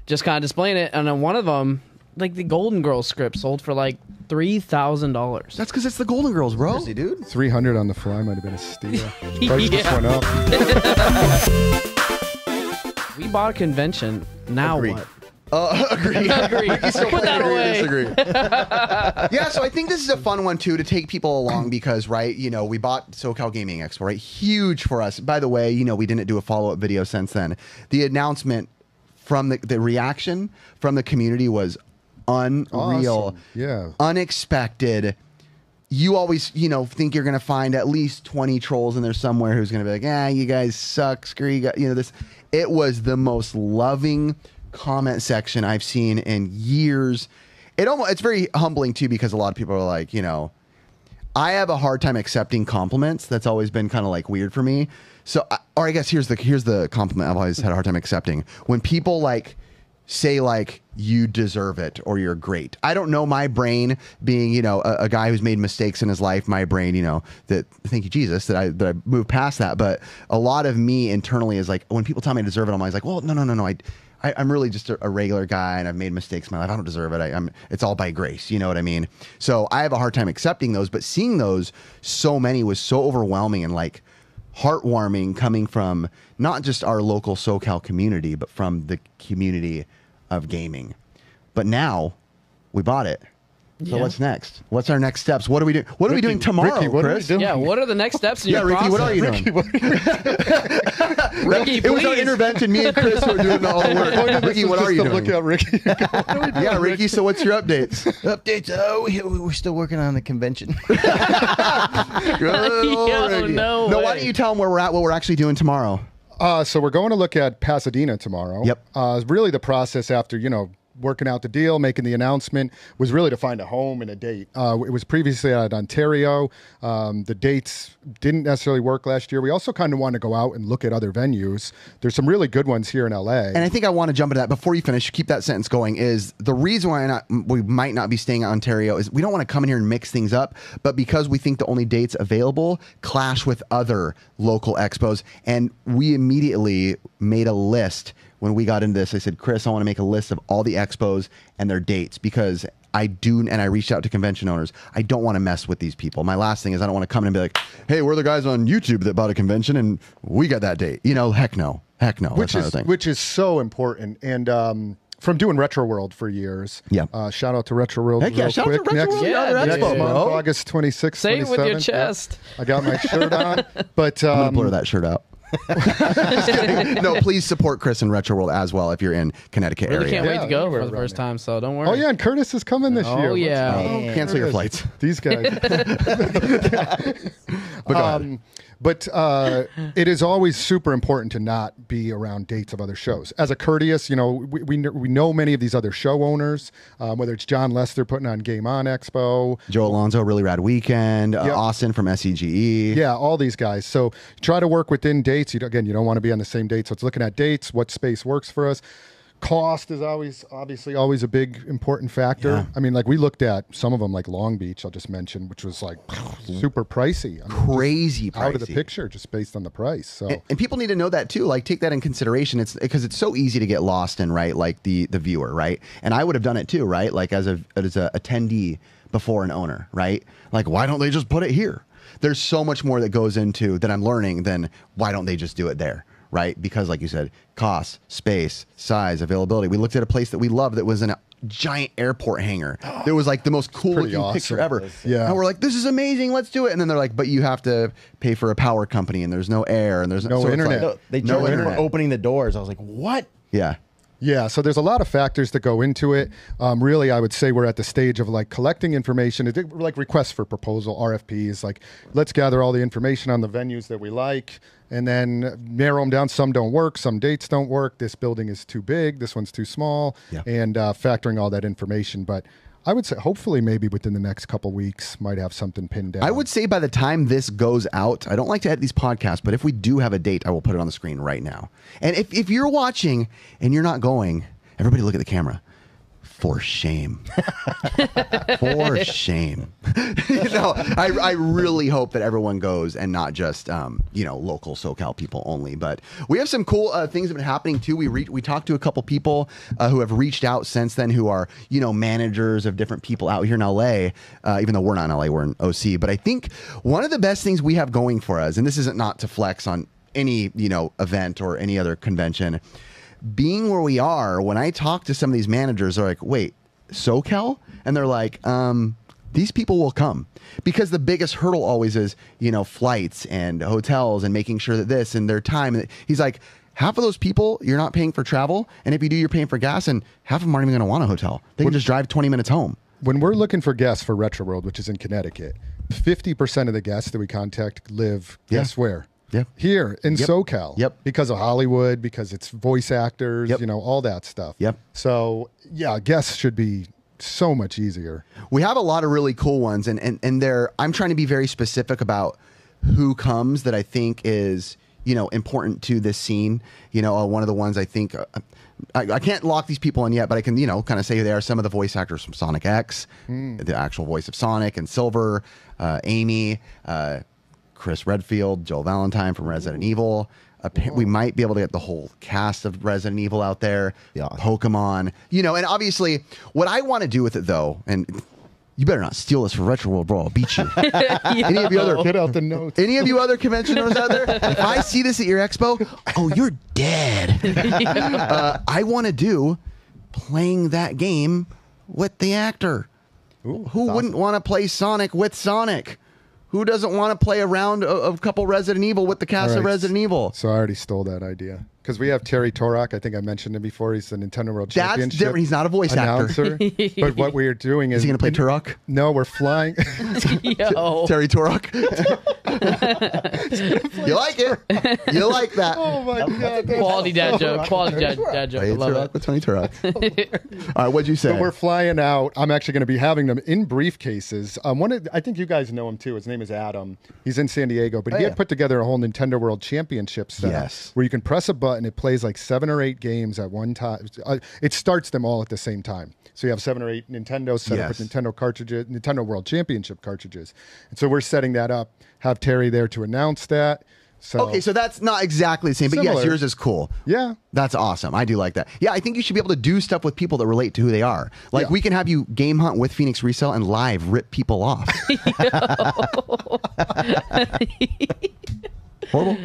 just kind of displaying it, and then one of them, like the Golden Girls script, sold for like three thousand dollars. That's because it's the Golden Girls, bro. Seriously, dude. Three hundred on the fly might have been a steal. Price just Yeah. went up. We bought a convention. Now Agreed. what? Uh, agree. Agree. Put that Agree, away. disagree. yeah, so I think this is a fun one too to take people along because, right, you know, we bought SoCal Gaming Expo, right? Huge for us. By the way, you know, we didn't do a follow up video since then. The announcement from the, the reaction from the community was unreal, Awesome. Yeah. unexpected. You always, you know, think you're going to find at least 20 trolls in there somewhere who's going to be like, ah, you guys suck, screw you. You know, this. It was the most loving comment section I've seen in years. It almost, it's very humbling too because a lot of people are like, you know, I have a hard time accepting compliments. That's always been kind of like weird for me. So, or I guess here's the here's the compliment I've always had a hard time accepting when people like say like you deserve it or you're great. I don't know my brain being you know a, a guy who's made mistakes in his life. My brain, you know that thank you Jesus that I that I moved past that. But a lot of me internally is like when people tell me I deserve it, I'm always like, well, no, no, no, no. I I, I'm really just a, a regular guy, and I've made mistakes in my life. I don't deserve it. I, I'm. It's all by grace. You know what I mean? So I have a hard time accepting those, but seeing those so many was so overwhelming and like heartwarming, coming from not just our local SoCal community, but from the community of gaming. But now we bought it. So Yeah. what's next? What's our next steps? What are we doing? What are we doing tomorrow, Ricky, what are we Chris? doing? Yeah, what are the next steps in Yeah, your Ricky, what process? are you doing? Ricky, it was our intervention. Me and Chris were doing all the work. Ricky, what are you Look doing? out, Ricky. Yeah, Ricky. So what's your updates? Updates. Oh, we- we're still working on the convention. Good old Yo, Ricky. no why way. don't you tell them where we're at? What we're actually doing tomorrow? Uh, so we're going to look at Pasadena tomorrow. Yep. Uh, really, the process after you know working out the deal, making the announcement, was really to find a home and a date. Uh, it was previously at Ontario. Um, the dates didn't necessarily work last year. We also kind of want to go out and look at other venues. There's some really good ones here in LA. And I think I want to jump into that before you finish. Keep that sentence going. Is the reason why not, we might not be staying at Ontario is we don't want to come in here and mix things up, but because we think the only dates available clash with other local expos, and we immediately made a list when we got into this. I said, Chris, I want to make a list of all the expos and their dates because I do, and I reached out to convention owners. I don't want to mess with these people. My last thing is I don't want to come in and be like, "Hey, we're the guys on YouTube that bought a convention and we got that date." You know, heck no, heck no. which is thing. which is so important. And um, from doing Retro World for years, Yeah. Uh, shout out to Retro World. Heck yeah, real shout out to quick. Retro next, World, Yeah, other dude. next expo, month, bro. August 26th. Say it with your 27th. chest. I got my shirt on, but um, I'm gonna blur that shirt out. Just kidding. no, please support Chris in Retro World as well if you're in Connecticut Really area. can't wait to go anywhere for the first time, so don't worry. Oh yeah, and Curtis is coming this Oh, year. Let's yeah. go. Yeah. Cancel your flights. These guys. But go ahead. Um, but uh, it is always super important to not be around dates of other shows. As a courteous, you know, we, we, we know many of these other show owners, um, whether it's John Lester putting on Game On Expo, Joe Alonso, really rad weekend. Uh, Austin from SEGE. yeah, all these guys. So try to work within dates. You, again, you don't want to be on the same date. So it's looking at dates, what space works for us. Cost is always obviously always a big important factor. Yeah. I mean, like we looked at some of them, like Long Beach, I'll just mention, which was like super pricey. I mean, Crazy out of the picture just based on the price. So And, and people need to know that too. Like, take that in consideration. It's because it's so easy to get lost in, right? Like the the viewer, right? And I would have done it too, right? Like as a as a attendee before an owner, right? Like, why don't they just put it here? There's so much more that goes into that I'm learning than why don't they just do it there, right? Because, like you said, cost, space, size, availability. We looked at a place that we love that was in a giant airport hangar. It was like the most cool Pretty looking awesome. picture ever. Yeah. And we're like, this is amazing. Let's do it. And then they're like, but you have to pay for a power company and there's no air and there's No so internet. like- No, they no charged internet. for opening the doors. I was like, what? Yeah. Yeah, so there's a lot of factors that go into it. Um, really, I would say we're at the stage of like collecting information, like requests for proposal, RFPs. Like, let's gather all the information on the venues that we like, and then narrow them down. Some don't work, some dates don't work. This building is too big, this one's too small, Yeah. and uh, factoring all that information. But I would say hopefully maybe within the next couple weeks might have something pinned down. I would say by the time this goes out, I don't like to edit these podcasts, but if we do have a date, I will put it on the screen right now. And if, if you're watching and you're not going, everybody look at the camera. For shame. For shame. you know, I, I really hope that everyone goes and not just, um, you know, local SoCal people only. But we have some cool uh, things that have been happening too. We re- we talked to a couple people uh, who have reached out since then who are, you know, managers of different people out here in LA, uh, even though we're not in LA, we're in OC. But I think one of the best things we have going for us, and this isn't not to flex on any, you know, event or any other convention, being where we are, when I talk to some of these managers, they're like, wait, SoCal? And they're like, um, these people will come because the biggest hurdle always is, you know, flights and hotels and making sure that this and their time. He's like, half of those people you're not paying for travel, and if you do, you're paying for gas, and half of them aren't even going to want a hotel. They can just drive 20 minutes home. when we're looking for guests for Retro World, which is in Connecticut, 50% of the guests that we contact live, Yeah. guess where? Yeah. Here in Yep. SoCal. Yep. Because of Hollywood, because it's voice actors, Yep. you know, all that stuff. Yep. So, yeah, guests should be so much easier. We have a lot of really cool ones, and and and they're. I'm trying to be very specific about who comes that I think is you know important to this scene. You know, uh, one of the ones I think. Uh, I, I can't lock these people in yet, but I can, you know, kind of say who they are. Some of the voice actors from Sonic X, the actual voice of Sonic and Silver, uh, Amy, uh, Chris Redfield, Jill Valentine from Resident Evil. Appa- We might be able to get the whole cast of Resident Evil out there. Yeah. Pokemon, you know, and obviously, what I want to do with it though, and you better not steal this for Retro World, bro. I'll beat you. Any of you other Get out the notes. any of you other convention owners out there? If I see this at your expo, oh, you're dead. uh, I want to do playing that game with the actor. Who wouldn't want to play Sonic with Sonic? Who doesn't want to play a round of, of couple Resident Evil with the cast All of. Resident Evil? So I already stole that idea because we have Terry Torak. I think I mentioned him before. He's the Nintendo World That's Championship. different. He's not a voice actor. announcer. but what we are doing is Is he going to play Turok? No, we're flying. Yo. Terry Turok? you like it? You like that? oh my god! Quality dad joke. Quality dad, dad joke. I love Turok it. with Tony Turok. All right, what'd you say? So we're flying out. I'm actually going to be having them in briefcases. Um, one of, I think you guys know him too. His name is Adam. He's in San Diego, but he Oh, yeah. had put together a whole Nintendo World Championship setup Yes. where you can press a button. And it plays like seven or eight games at one time. Uh, it starts them all at the same time. So you have seven or eight Nintendo set up with Nintendo cartridges, Nintendo World Championship cartridges. And so we're setting that up. Have Terry there to announce that. So Okay, so that's not exactly the same, but yes, yours is cool. yeah. That's awesome. I do like that. Yeah, I think you should be able to do stuff with people that relate to who they are. Like Yeah. we can have you game hunt with Phoenix Resale and live rip people off. Horrible.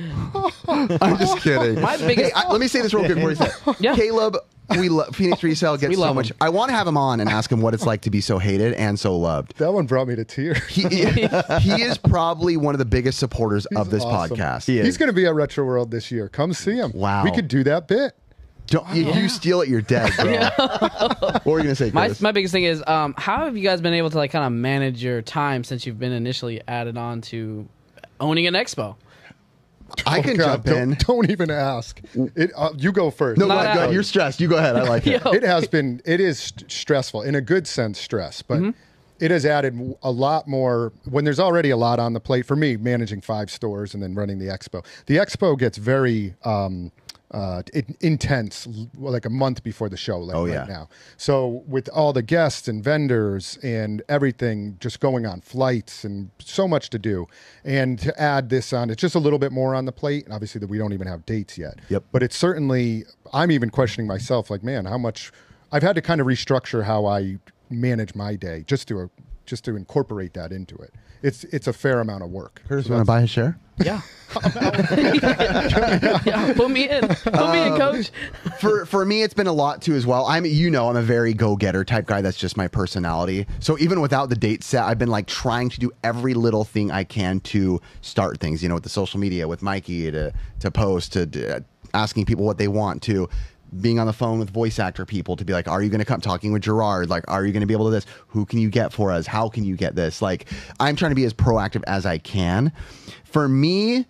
I'm just kidding. My biggest- Hey, I- let me say this real quick before you say. it. Yeah. Caleb, we love Phoenix Resale gets We so love much. him. I want to have him on and ask him what it's like to be so hated and so loved. That one brought me to tears. He, he is probably one of the biggest supporters of this Awesome. podcast. He He's going to be at Retro World this year. Come see him. Wow. We could do that bit. Don't, If you steal it, you're dead, bro. what were you gonna say? My, Chris? my biggest thing is um, how have you guys been able to like kind of manage your time since you've been initially added on to owning an expo? I Oh, can God, jump don't, in. Don't even ask. It. Uh, you go first. No, go Not ahead, go ahead. out. You're stressed. You go ahead. I like it. It has been. It is st- stressful in a good sense, stress, but. It has added a lot more when there's already a lot on the plate for me managing five stores and then running the expo. The expo gets very um, uh, in- intense, like a month before the show, like Oh, right yeah. now. So with all the guests and vendors and everything just going on flights and so much to do, and to add this on, it's just a little bit more on the plate. And obviously, that we don't even have dates yet. Yep. But it's certainly I'm even questioning myself, like, man, how much I've had to kind of restructure how I manage my day just to just to incorporate that into it. It's it's a fair amount of work. Curtis, want to buy a share? Yeah. yeah. Put me in. Put me in, coach. for for me, it's been a lot too as well. I'm you know I'm a very go getter type guy. That's just my personality. So even without the date set, I've been like trying to do every little thing I can to start things. You know, with the social media, with Mikey to to post to, to uh, asking people what they want to. Being on the phone with voice actor people to be like, are you going to come talking with Gerard? Like, are you going to be able to this? Who can you get for us? How can you get this? Like, I'm trying to be as proactive as I can. For me,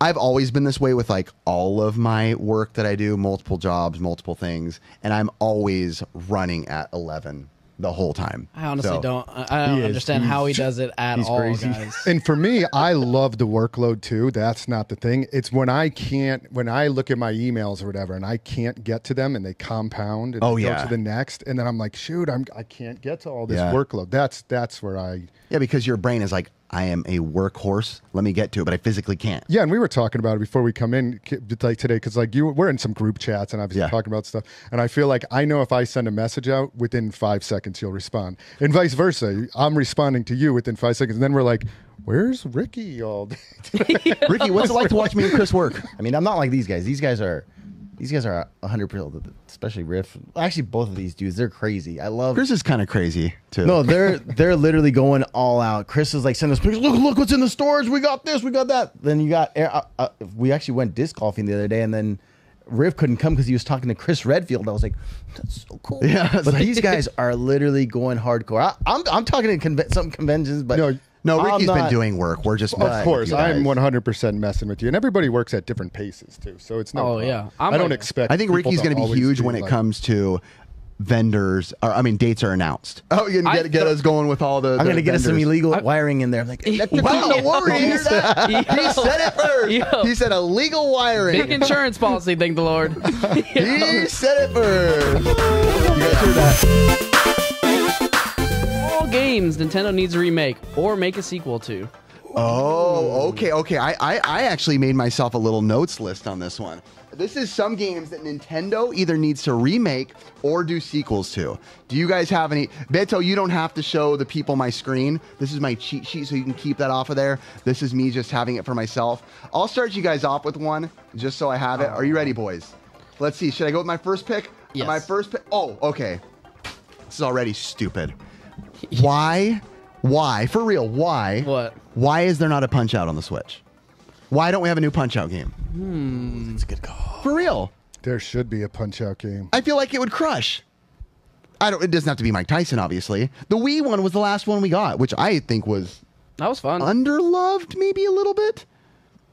I've always been this way with like all of my work that I do, multiple jobs, multiple things, and I'm always running at 11 the whole time. I honestly So- don't. I I don't He is. understand how he does it at all, crazy. guys. And for me, I love the workload too. That's not the thing. It's when I can't, when I look at my emails or whatever, and I can't get to them, and they compound and Oh, they yeah. go to the next, and then I'm like, shoot, I'm I can't get to all this Yeah. workload. That's that's where I. Yeah, because your brain is like, I am a workhorse. Let me get to it, but I physically can't. Yeah, and we were talking about it before we come in, like today, because like you, we're in some group chats and obviously Yeah. talking about stuff, and I feel like I know if I send a message out within five seconds, you'll respond, and vice versa. I'm responding to you within five seconds, and then we're like, "Where's Ricky all day?" Ricky, what's it like to watch me and Chris work? I mean, I'm not like these guys. These guys are, these guys are 100 percent. Especially Riff. Actually, both of these dudes, they're crazy. I love. Chris is kind of crazy too. No, they're they're literally going all out. Chris is like sending us pictures. Look, look what's in the storage. We got this. We got that. Then you got. Uh, uh, we actually went disc golfing the other day, and then Riff couldn't come because he was talking to Chris Redfield. I was like, that's so cool. Yeah, but like- these guys are literally going hardcore. I, I'm I'm talking to conve- some conventions, but No, no, I'm Ricky's been doing work. We're just Of messing with course, you guys. I'm 100% messing with you, and everybody works at different paces too. So it's no. Oh, problem. yeah. I'm I don't like- expect. I think people Ricky's going to be huge when it like- comes to vendors. Or, I mean, dates are announced. Oh, you can I get, get us going with all the. I'm going to get us some illegal I- wiring in there. I'm like, Wow, no worry. You hear that? Yo. He said it first. Yo. He said illegal wiring. Big insurance policy, thank the Lord. he said it first. You guys heard that? All games Nintendo needs to remake or make a sequel to. Oh, okay, okay. I, I, I actually made myself a little notes list on this one. This is some games that Nintendo either needs to remake or do sequels to. Do you guys have any? Beto, you don't have to show the people my screen. This is my cheat sheet, so you can keep that off of there. This is me just having it for myself. I'll start you guys off with one, just so I have it. Are you ready, boys? Let's see. Should I go with my first pick? Yes. My first pick. Oh, okay. This is already stupid. Why? Why? For real? Why? What? Why is there not a Punch Out on the Switch? Why don't we have a new Punch Out game? Hmm. it's a good call. For real? There should be a Punch Out game. I feel like it would crush. I don't. It doesn't have to be Mike Tyson, obviously. The Wii one was the last one we got, which I think was That was fun. underloved, maybe a little bit.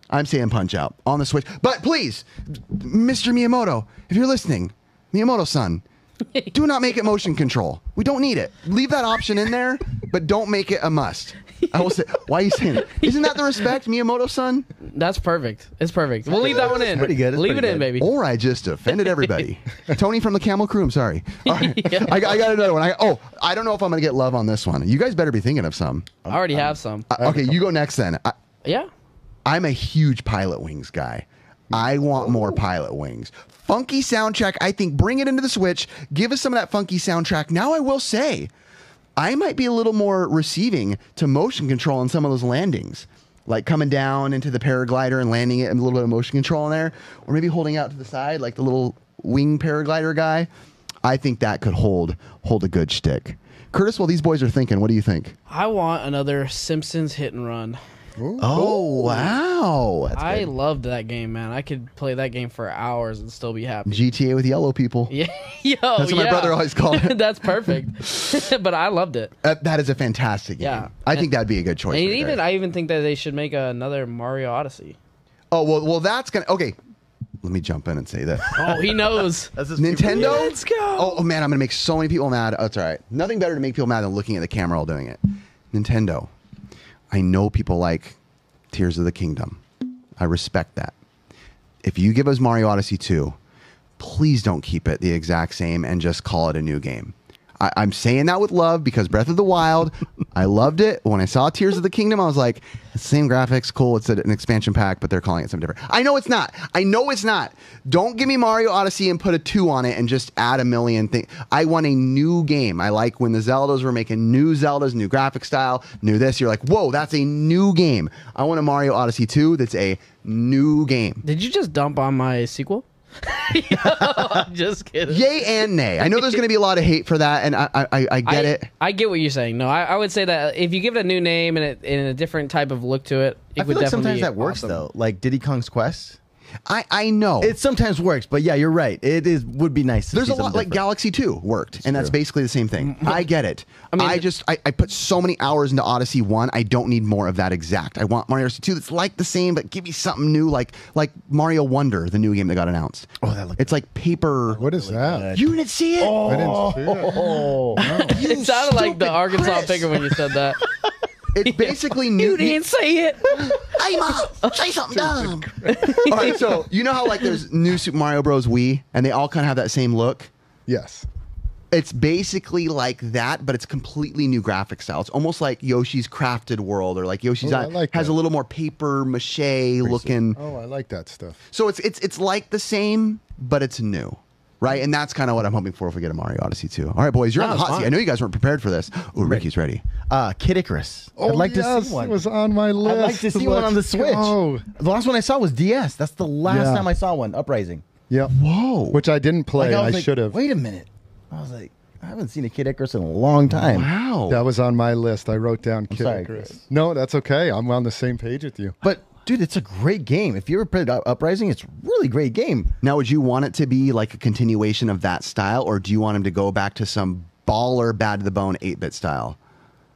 I'm saying Punch Out on the Switch, but please, Mr. Miyamoto, if you're listening, Miyamoto-san, do not make it motion control. We don't need it. Leave that option in there, but don't make it a must. I will say, why are you saying it? Isn't that the respect, Miyamoto son? That's perfect. It's perfect. We'll leave that one in. pretty good. It's Leave pretty it in, good. baby. Or I just offended everybody. Tony from the Camel Crew. I'm sorry. All right. I, I got another one. I, oh, I don't know if I'm going to get love on this one. You guys better be thinking of some. I already have some. Uh, okay, you go next then. I, yeah. I'm a huge Pilotwings guy. I want more Pilotwings. Funky soundtrack. I think bring it into the Switch. Give us some of that funky soundtrack. Now I will say, I might be a little more receiving to motion control on some of those landings. Like coming down into the paraglider and landing it and a little bit of motion control in there. Or maybe holding out to the side like the little wing paraglider guy. I think that could hold hold a good stick. Curtis, while these boys are thinking, what do you think? I want another Simpsons hit and run. Oh, wow. I loved that game, man. I could play that game for hours and still be happy. GTA with yellow people. Yeah, yo, That's what my brother always called it. That's perfect. but I loved it. Uh, that is a fantastic game. Yeah. I think that'd be a good choice. And right even there. I even think that they should make another Mario Odyssey. oh well, well that's gonna okay. Let me jump in and say that Oh, he knows. That's just Nintendo. Let's go. Oh, oh, man, I'm gonna make so many people mad. Oh, it's all right. Nothing better to make people mad than looking at the camera while doing it. Nintendo. I know people like Tears of the Kingdom. I respect that. If you give us Mario Odyssey 2, please don't keep it the exact same and just call it a new game. I, I'm saying that with love because Breath of the Wild, I loved it. When I saw Tears of the Kingdom, I was like, same graphics, cool. It's an expansion pack, but they're calling it something different. I know it's not. I know it's not. Don't give me Mario Odyssey and put a two on it and just add a million things. I want a new game. I like when the Zeldas were making new Zeldas, new graphic style, new this. You're like, whoa, that's a new game. I want a Mario Odyssey 2 that's a new game. Did you just dump on my sequel? I'm just kidding. Yay and nay. I know there's going to be a lot of hate for that, and I I, I get I, it. I get what you're saying. No, I, I would say that if you give it a new name and, it, and a different type of look to it, it I would feel like definitely sometimes that works awesome. though. Like Diddy Kong's Quest. I I know. It sometimes works, but yeah, you're right. It is would be nice. To There's see a lot something like different. Galaxy 2 worked, and that's basically the same thing. Mm-hmm. I get it. I mean- I just I, I put so many hours into Odyssey 1, I don't need more of that exact. I want Mario Odyssey 2 that's like the same, but give me something new, like like Mario Wonder, the new game that got announced. Oh, that looked It's like paper. What is that? You didn't see it? I didn't see it. Oh, You It sounded like the Arkansas Chris. picker when you said that. It's basically new. you didn't say it. Hey, mom, say something dumb. all right, so you know how like there's new Super Mario Bros. Wii, and they all kind of have that same look. Yes. It's basically like that, but it's completely new graphic style. It's almost like Yoshi's Crafted World, or like Yoshi's Oh, I like has that. a little more paper mache looking. Oh, I like that stuff. So it's it's it's like the same, but it's new, right? And that's kind of what I'm hoping for if we get a Mario Odyssey 2. All right, boys, you're No, on the it's hot seat. I know you guys weren't prepared for this. Oh, Ricky's ready. uh, Kid Icarus. Oh, I'd like to see one. It was on my list. I'd like to see one on the Switch. go. The last one I saw was DS. That's the last Yeah. time I saw one. Uprising. Yeah. Whoa. Which I didn't play. Like, I, was like, should have. Wait a minute. I was like, I haven't seen a Kid Icarus in a long time. Wow. That was on my list. I wrote down Kid sorry, Icarus. Chris. No, that's okay. I'm on the same page with you. But dude, it's a great game. If you ever played Up- Uprising, it's a really great game. Now, would you want it to be like a continuation of that style, or do you want him to go back to some baller, bad to the bone 8 bit style?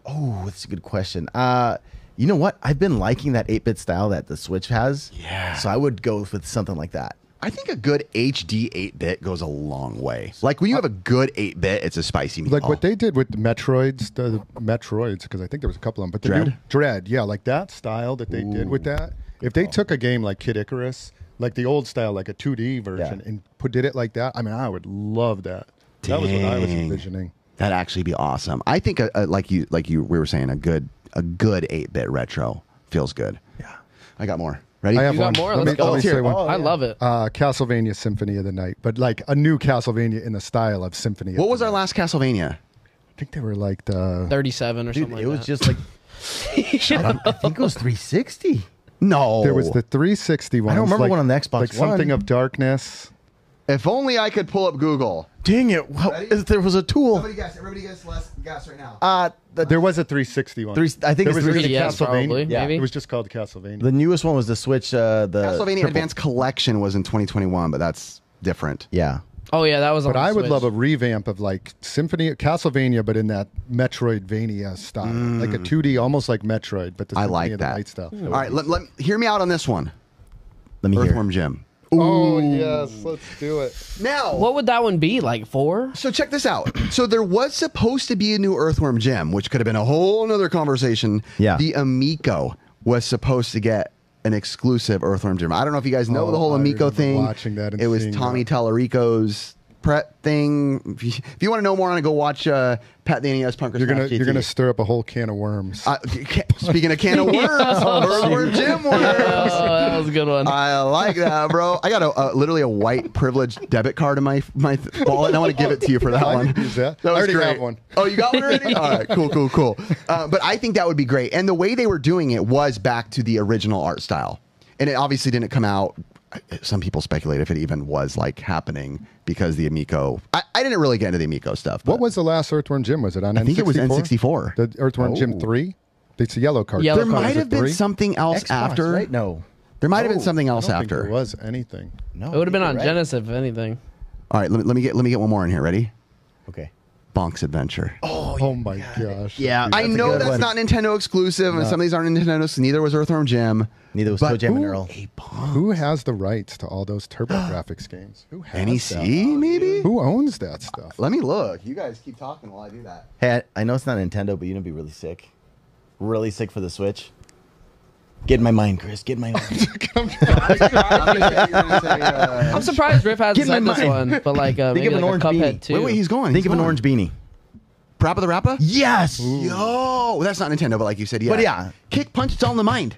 Oh, that's a good question. Uh, you know what? I've been liking that 8-bit style that the Switch has. Yeah. So I would go with something like that. I think a good HD 8 bit goes a long way. Like when you have a good 8 bit, it's a spicy meatball. Like what they did with the Metroids, the Metroids, because I think there was a couple of them. But the Dread? new Dread, yeah, like that style that they did with that. If they took a game like Kid Icarus, like the old style, like a 2D version, Yeah. and put did it like that, I mean, I would love that. That was what I was Dang. envisioning. That'd actually be awesome. I think, a, a, like you, like you, we were saying, a good, a good 8 bit retro feels good. Yeah. I got more. Ready? I have You got one. more? Let Let's me, go. let me say Here. one. Oh, I yeah. love it. Uh, Castlevania Symphony of the Night, but like a new Castlevania in the style of Symphony. what of was the our Night. last Castlevania? I think they were like the. 37 or Dude, something like it was that. just like I, I think it was 360. No. There was the 360 one. I don't remember one on the Xbox Like something One. of darkness. If only I could pull up Google. Dang it! Well, Ready? there was a tool. guess. Everybody guess. Less guess right now. Uh, the, There was a 360 one. Three- I think there it's was just a 3DS probably, Castlevania. maybe. It was just called Castlevania. the newest one was the Switch. Uh, the Castlevania triple- Advanced Collection was in 2021, but that's different. Yeah. Oh, yeah, that was on but the I would Switch. love a revamp of like Symphony Castlevania, but in that Metroidvania style, like a 2D, almost like Metroid, but the Mm. I Symphony like of the that. Night style. All right, let, let hear me out on this one. Let me hear. Earthworm Jim. Oh yes, let's do it. Now, What would that one be? Like four? so check this out. So there was supposed to be a new Earthworm Jim, which could have been a whole other conversation. Yeah. The Amico was supposed to get an exclusive Earthworm Jim. I don't know if you guys know Oh, the whole Amico thing. watching that it was Tommy that. Tallarico's Pret thing. If you, if you want to know more on it, go watch uh, Pat the NES Punkers. You're gonna you're gonna stir up a whole can of worms. Uh, speaking of can of worms, Earthworm Jim worms. Oh, that was a good one. I like that, bro. I got a, a literally a white privileged debit card in my my wallet, and I want to give it to you for that I one. could use that. was I already great. have one. Oh, you got one already? All right, cool, cool, cool. Uh, but I think that would be great. And the way they were doing it was back to the original art style, and it obviously didn't come out. Some people speculate if it even was like happening because the Amico. I, I didn't really get into the Amico stuff. what was the last Earthworm Jim? Was it on? I think it was N64? N64. The Earthworm Jim Oh. three. It's a yellow card. Yellow There card. might have been three? something else Xbox, after. right? No. There might have been something I else don't think after. there was anything. No. it would have been on right. Genesis, if anything. All right, let me, let me get let me get one more in here. Ready? Okay. Bonk's Adventure. Oh, oh my gosh. Yeah. I That's a know that's one. not Nintendo exclusive, and some of these aren't Nintendo. So neither was Earthworm Jim. Neither was But Toe Jam and who- Earl. Who has the rights to all those TurboGrafx games? Who has NEC, that? maybe. Who owns that stuff? Let me look. You guys keep talking while I do that. Hey, I, I know it's not Nintendo, but you're gonna be really sick. Really sick for the Switch. Get in my mind, Chris. Get in my mind. I'm surprised Riff hasn't Get my said this mind. one, but like uh, Think maybe of an like orange a Cuphead beanie. too. Wait, wait, he's going. Think he's of an going. orange beanie. Rappa the Rappa. Yes. Yo, that's not Nintendo, but like you said, yeah. But yeah. kick punch. It's all in the mind.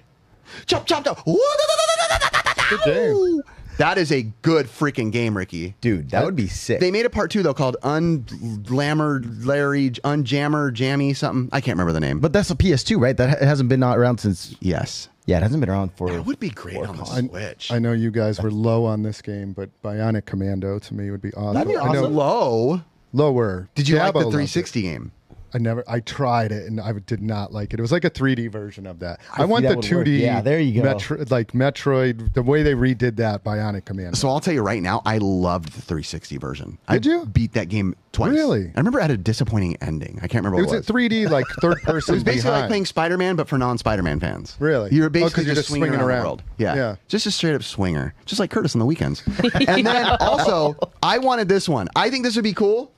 Chop, chop, chop. Good game. That is a good freaking game, Ricky. Dude, that would be sick. They made a part two though called Unglammer, Larry, Unjammer, Jammy, something. I can't remember the name. but that's a PS2, right? That ha- hasn't been around since. yes, Yeah, it hasn't been around for. that would be great on the I, Switch. I know you guys were low on this game, but Bionic Commando to me would be awesome. That'd be I know- Low. Lower. Did you like the 360 game? I never. I tried it and I did not like it. It was like a 3D version of that. I, see want that the 2D. work. Yeah, there you go. Metro, like Metroid, the way they redid that Bionic Commando. So I'll tell you right now, I loved the 360 version. Did I you? beat that game twice? Really? I remember it had a disappointing ending. I can't remember it what was a 3D, like third person. It was basically behind. like playing Spider Man, but for non Spider Man fans. Really? You were Oh, 'cause basically you're just, just swinging, swinging around, around. the world. Yeah. Yeah. Just a straight up swinger, just like Curtis on the weekends. and then also, I wanted this one. I think this would be cool.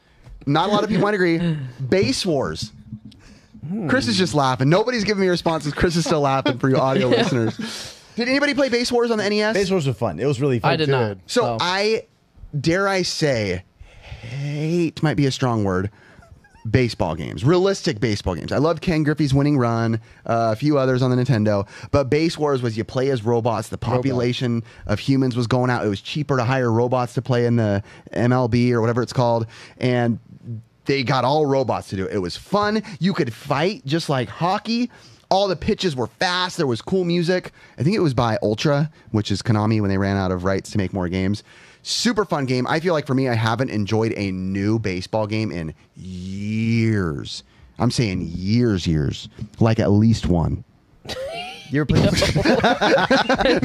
Not a lot of people might agree. Base Wars. Chris is just laughing. Nobody's giving me responses. Chris is still laughing for you audio listeners. Did anybody play Base Wars on the NES? Base Wars was fun. It was really fun. I did not. did. So I dare I say, hate might be a strong word. Baseball games, realistic baseball games. I loved Ken Griffey's Winning Run, uh, a few others on the Nintendo. But Base Wars was you play as robots. The population of humans was going out. It was cheaper to hire robots to play in the MLB or whatever it's called, and they got all robots to do it. Was fun. You could fight just like hockey. All the pitches were fast. There was cool music. I think it was by Ultra, which is Konami when they ran out of rights to make more games. Super fun game. I feel like for me, I haven't enjoyed a new baseball game in years. I'm saying years, years. Like at least one. You ever played?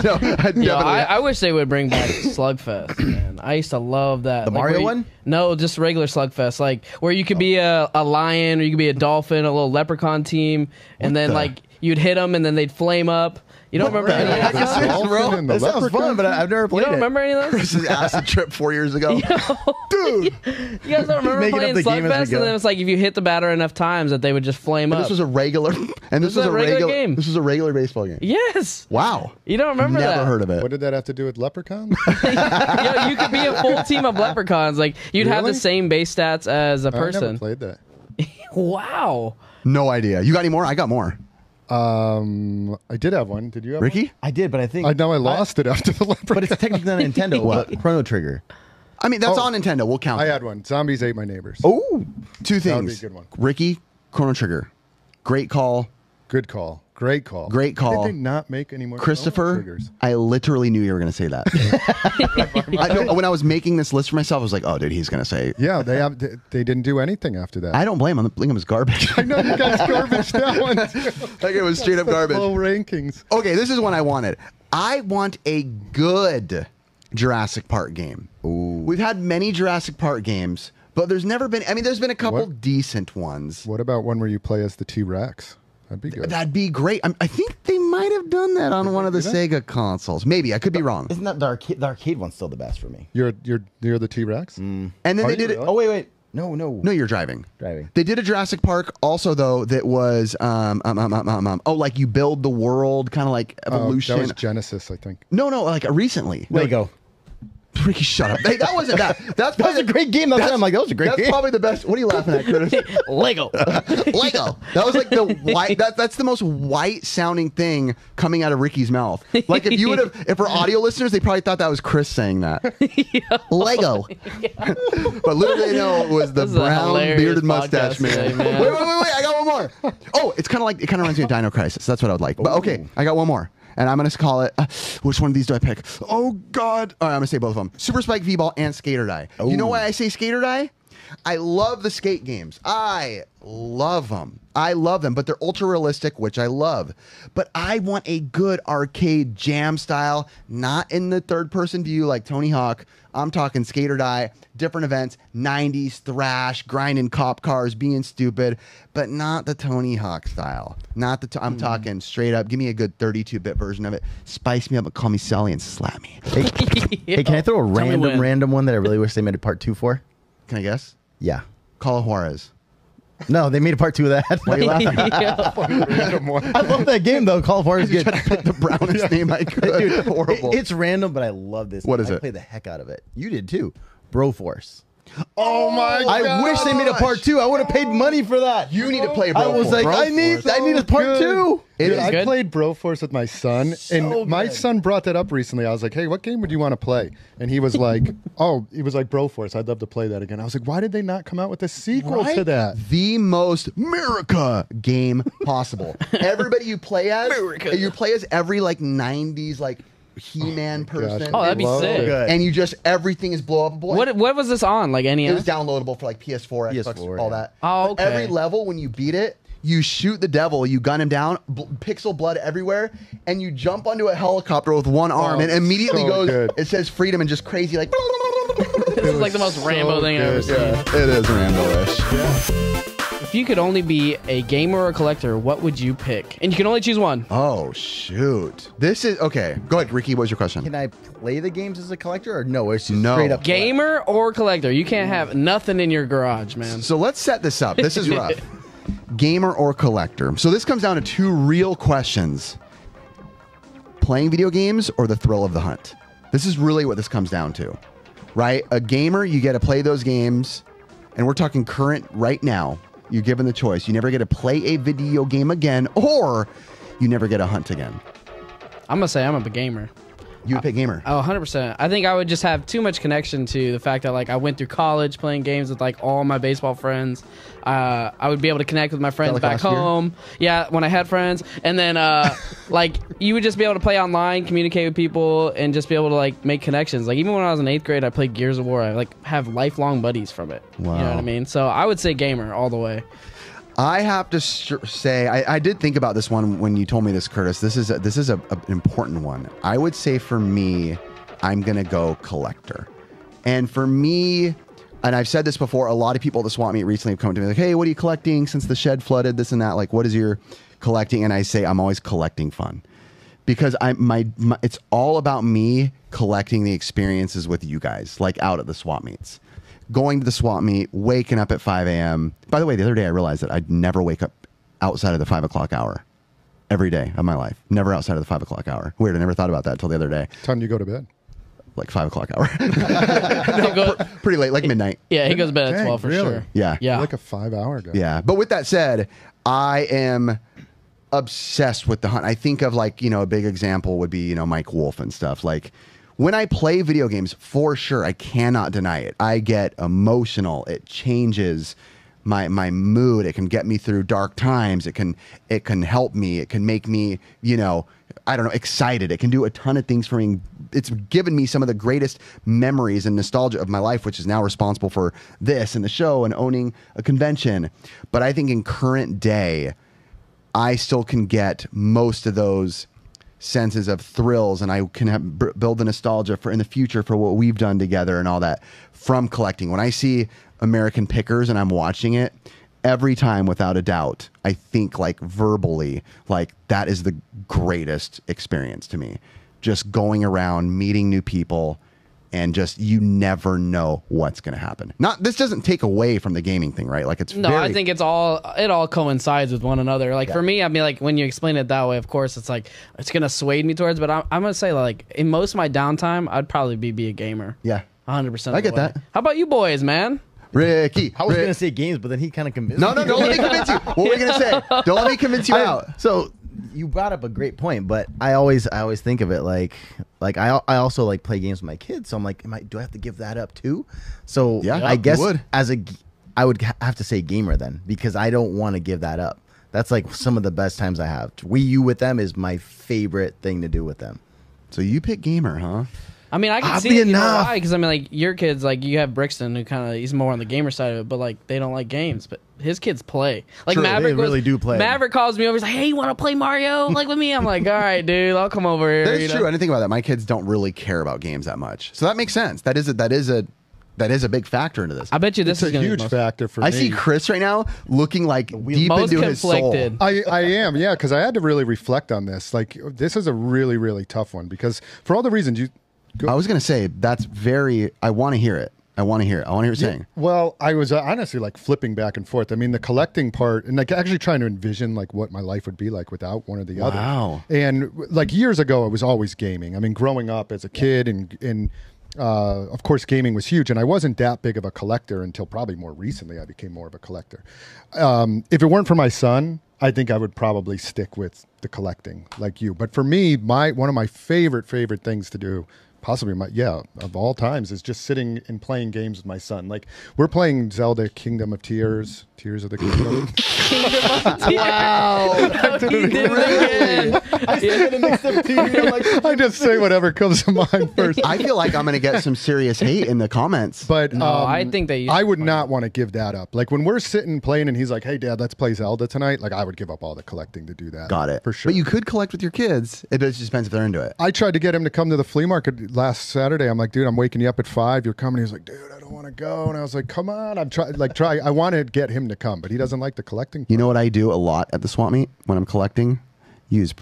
no, I Yo, I, I wish they would bring back Slugfest. Man, I used to love that. The Like, Mario you- one? No, just regular Slugfest. Like where you could be a, a lion or you could be a dolphin, a little leprechaun team, and then the- like you'd hit them and then they'd flame up. You don't remember any of that The stuff? dolphin the that sounds leprechaun? fun, but I- I've never You played don't it. remember any of those? Chris's acid trip four years ago. Dude. You guys don't remember making up playing the game as we Slugfest? And go. then it's like if you hit the batter enough times that they would just flame And up. this was a regular, and this, This was is a a regular regular game. This was a regular baseball game. yes. Wow. You don't remember Never that? heard of it. What did that have to do with leprechauns? Yo, you could be a full team of leprechauns. Like you'd have the Really? same base stats as a I never person. played that. Wow. No idea. You got any more? I got more. Um, I did have one. Did you have Ricky? I did, but I think One? I know I lost it after the leprechaun. But it's technically not Nintendo. what? Chrono Trigger. I mean, that's Oh. on Nintendo. We'll count. I that. had one. Zombies ate my neighbors. Oh, Two That would be things. a good one. Ricky, Chrono Trigger. Great call. Good call. Great call. Great call. Did they not make any more Christopher, Triggers? I literally knew you were going to say that. I know, when I was making this list for myself, I was like, oh, dude, he's going to say. Yeah, they have. They, they didn't do anything after that. I don't blame him. The game was garbage. I know you guys garbage that one too. like it was straight up garbage. Low rankings. Okay, this is one I wanted. I want a good Jurassic Park game. Ooh. We've had many Jurassic Park games, but there's never been. I mean, there's been a couple What? decent ones. What about one where you play as the T Rex? That'd be good. That'd be great. I, I think they might have done that on one of the do that? Sega consoles. Maybe I could be wrong. isn't that the arcade? The arcade one's still the best for me. You're you're you're the T Rex. And then Are they you did it. really? Oh wait, wait. No, no. No, you're driving. Driving. They did a Jurassic Park also though that was um um um um, um, um oh like you build the world kind of like Oh, evolution. that was Genesis, I think. no, no, like uh, recently. Lego. Ricky, shut up. Hey, that wasn't that. That's That was a great game. That's, why I'm like, that was a great That's game. That's probably the best. What are you laughing at, Curtis? Lego. Lego. That was like the white. That, that's the most white sounding thing coming out of Ricky's mouth. Like if you would have, if for audio listeners, they probably thought that was Chris saying that. Lego. but little they know it was the This is a brown bearded mustache man. today, man. Wait, wait, wait, wait! I got one more. Oh, it's kind of like it kind of reminds me of Dino Crisis. That's what I would like. But okay, I got one more. And I'm gonna call it. Uh, which one of these do I pick? Oh God! All right, I'm gonna say both of them: Super Spike V-Ball and Skate or Die. You know why I say Skate or Die? I love the skate games. I love them. I love them, but they're ultra realistic, which I love. But I want a good arcade jam style, not in the third person view like Tony Hawk. I'm talking Skate or Die, different events, 90s thrash, grinding cop cars, being stupid, but not the Tony Hawk style. Not the. T- I'm hmm. talking straight up. Give me a good 32 bit version of it. Spice me up and call me Sally and slap me. Hey, hey, can I throw a me random, random one that I really wish they made a part two for? Can I guess? Yeah. Call of Juarez. No, they made a part two of that. Why are you laughing? I love that game though. Call of Juarez is good. Pick the brownest name I could. Dude, Horrible. it- it's random, but I love this. What game. is I it? play the heck out of it. You did too. Broforce. Oh my! God. I wish they made a part two. I would have paid money for that. You need to play. Bro I was Broforce. like, I need, I need a part good. two. It Dude, is I good. played Broforce with my son, So and my good. son brought that up recently. I was like, "Hey, what game would you want to play?" And he was like, "Oh, he was like Broforce. I'd love to play that again." I was like, "Why did they not come out with a sequel to that?" the most America game possible. Everybody you play as, America. you play as every like '90s like He-Man oh person. Oh, that'd be Blow sick. good. and you just everything is blow upable. What what was this on? Like any? It was downloadable for like PS4, Xbox, PS4, all yeah. that. Oh, But Every level, when you beat it, you shoot the devil, you gun him down, bl- pixel blood everywhere, and you jump onto a helicopter with one arm, Oh, and immediately so goes. good. It says freedom and just crazy like. this is like the most so Rambo thing I've ever good. seen. Yeah, it is Rambo-ish. If you could only be a gamer or a collector, what would you pick? And you can only choose one. Oh shoot! This is okay. Go ahead, Ricky. What was your question? Can I play the games as a collector or no? It's just No. straight up Gamer or collector? You can't have nothing in your garage, man. So let's set this up. This is rough. Gamer or collector? So this comes down to two real questions playing video games or the thrill of the hunt? This is really what this comes down to, right? A gamer, you get to play those games, and we're talking current right now. You're given the choice. You never get to play a video game again, or you never get a hunt again. I'm gonna say I'm a gamer. You would pick gamer. Oh, 100%. I think I would just have too much connection to the fact that like I went through college playing games with like all my baseball friends. Uh, I would be able to connect with my friends like back home. Yeah, when I had friends. And then uh, like you would just be able to play online, communicate with people and just be able to like make connections. Like even when I was in 8th grade, I played Gears of War. I like have lifelong buddies from it. You know what I mean? So I would say gamer all the way. I have to say, I, I did think about this one when you told me this, Curtis. This is a, this is a, a- an important one. I would say for me, I'm gonna go collector, and for me, and I've said this before. A lot of people at the swap meet recently have come to me like, "Hey, what are you collecting since the shed flooded? This and that. Like, what is your collecting?" And I say, I'm always collecting fun because I my, my it's all about me collecting the experiences with you guys, like out at the swap meets. Going to the swap meet, waking up at 5 a.m. By the way, the other day I realized that I'd never wake up outside of the five o'clock hour every day of my life. Never outside of the five o'clock hour. Weird. I never thought about that until the other day. Time do you go to bed? Like five o'clock hour. He go- Pretty late, like midnight. yeah, he goes to bed at Dang, 12 for really? sure. Yeah. Yeah. Like a five hour guy. Yeah. But with that said, I am obsessed with the hunt. I think of like, you know, a big example would be, you know, Mike Wolfe and stuff. Like when I play video games, for sure, I cannot deny it. I get emotional. It changes my my mood. It can get me through dark times. It can it can help me. It can make me, you know, I don't know, excited. It can do a ton of things for me. It's given me some of the greatest memories and nostalgia of my life, which is now responsible for this and the show and owning a convention. But I think in current day, I still can get most of those senses of thrills and I can have, b- build the nostalgia for in the future for what we've done together and all that from collecting. When I see American Pickers and I'm watching it, every time without a doubt, I think like verbally, like that is the greatest experience to me. Just going around, meeting new people, and just you never know what's going to happen. Not this doesn't take away from the gaming thing, right? Like it's No, very, I think it's all it all coincides with one another. Like for me, I mean, like when you explain it that way, of course, it's like it's gonna sway me towards. But I'm, I'm gonna say like in most of my downtime, I'd probably be be a gamer. yeah. 100. percent I get that. How about you boys, man? Ricky, I was Rick- gonna say games, but then he kind of convinced No, me. no, don't let me convince you. What were we gonna say? Don't let me convince you I- out. So you brought up a great point, but I always I always think of it like like I I also like play games with my kids, so I'm like, am I do I have to give that up too? So Yeah, I guess would. as a I would ha- have to say gamer then because I don't want to give that up. That's like some of the best times I have. Wii U with them is my favorite thing to do with them. So you pick gamer, huh? I mean, I can see it, you know enough- why? Because I mean, like your kids, like you have Brixton, who kind of he's more on the gamer side of it, but like they don't like games, but his kids play. Like True, Maverick they really was- do play. Maverick calls me over. He's like, "Hey, you want to play Mario like with me?" I'm like, "All right, dude, I'll come over here." That is you know? true. I didn't think about that. My kids don't really care about games that much, so that makes sense. That is a that is a that is a big factor into this. I bet you this It's is a huge be factor for I me. see Chris right now looking like deep most into his soul. I, I am, yeah, because I had to really reflect on this. Like, this is a really, really tough one because for all the reasons you. Go, I was gonna say that's very. I want to hear it. I want to hear it. I want to hear it saying. Well, I was uh, honestly like flipping back and forth. I mean, the collecting part and like actually trying to envision like what my life would be like without one or the other. Wow. And like years ago, it was always gaming. I mean, growing up as a kid and and uh, of course, gaming was huge, and I wasn't that big of a collector until probably more recently. I became more of a collector. Um, if it weren't for my son, I think I would probably stick with the collecting, like you. But for me, my one of my favorite favorite things to do possibly my yeah of all times is just sitting and playing games with my son. Like we're playing Zelda Kingdom of Tears, Tears of the Kingdom. wow. he did it again. I just say whatever comes to mind first. I feel like I'm going to get some serious hate in the comments. But No, um, I think that you I would play not want to give that up. Like when we're sitting playing and he's like, "Hey, Dad, let's play Zelda tonight." Like I would give up all the collecting to do that. Got it. for sure. But you could collect with your kids. It just depends if they're into it. I tried to get him to come to the flea market last Saturday. I'm like, dude, I'm waking you up at five. You're coming. He's like, dude, I don't want to go. And I was like, come on. I'm trying. Like, try. I want to get him to come, but he doesn't like the collecting. You know what I do a lot at the swap meet when I'm collecting? Use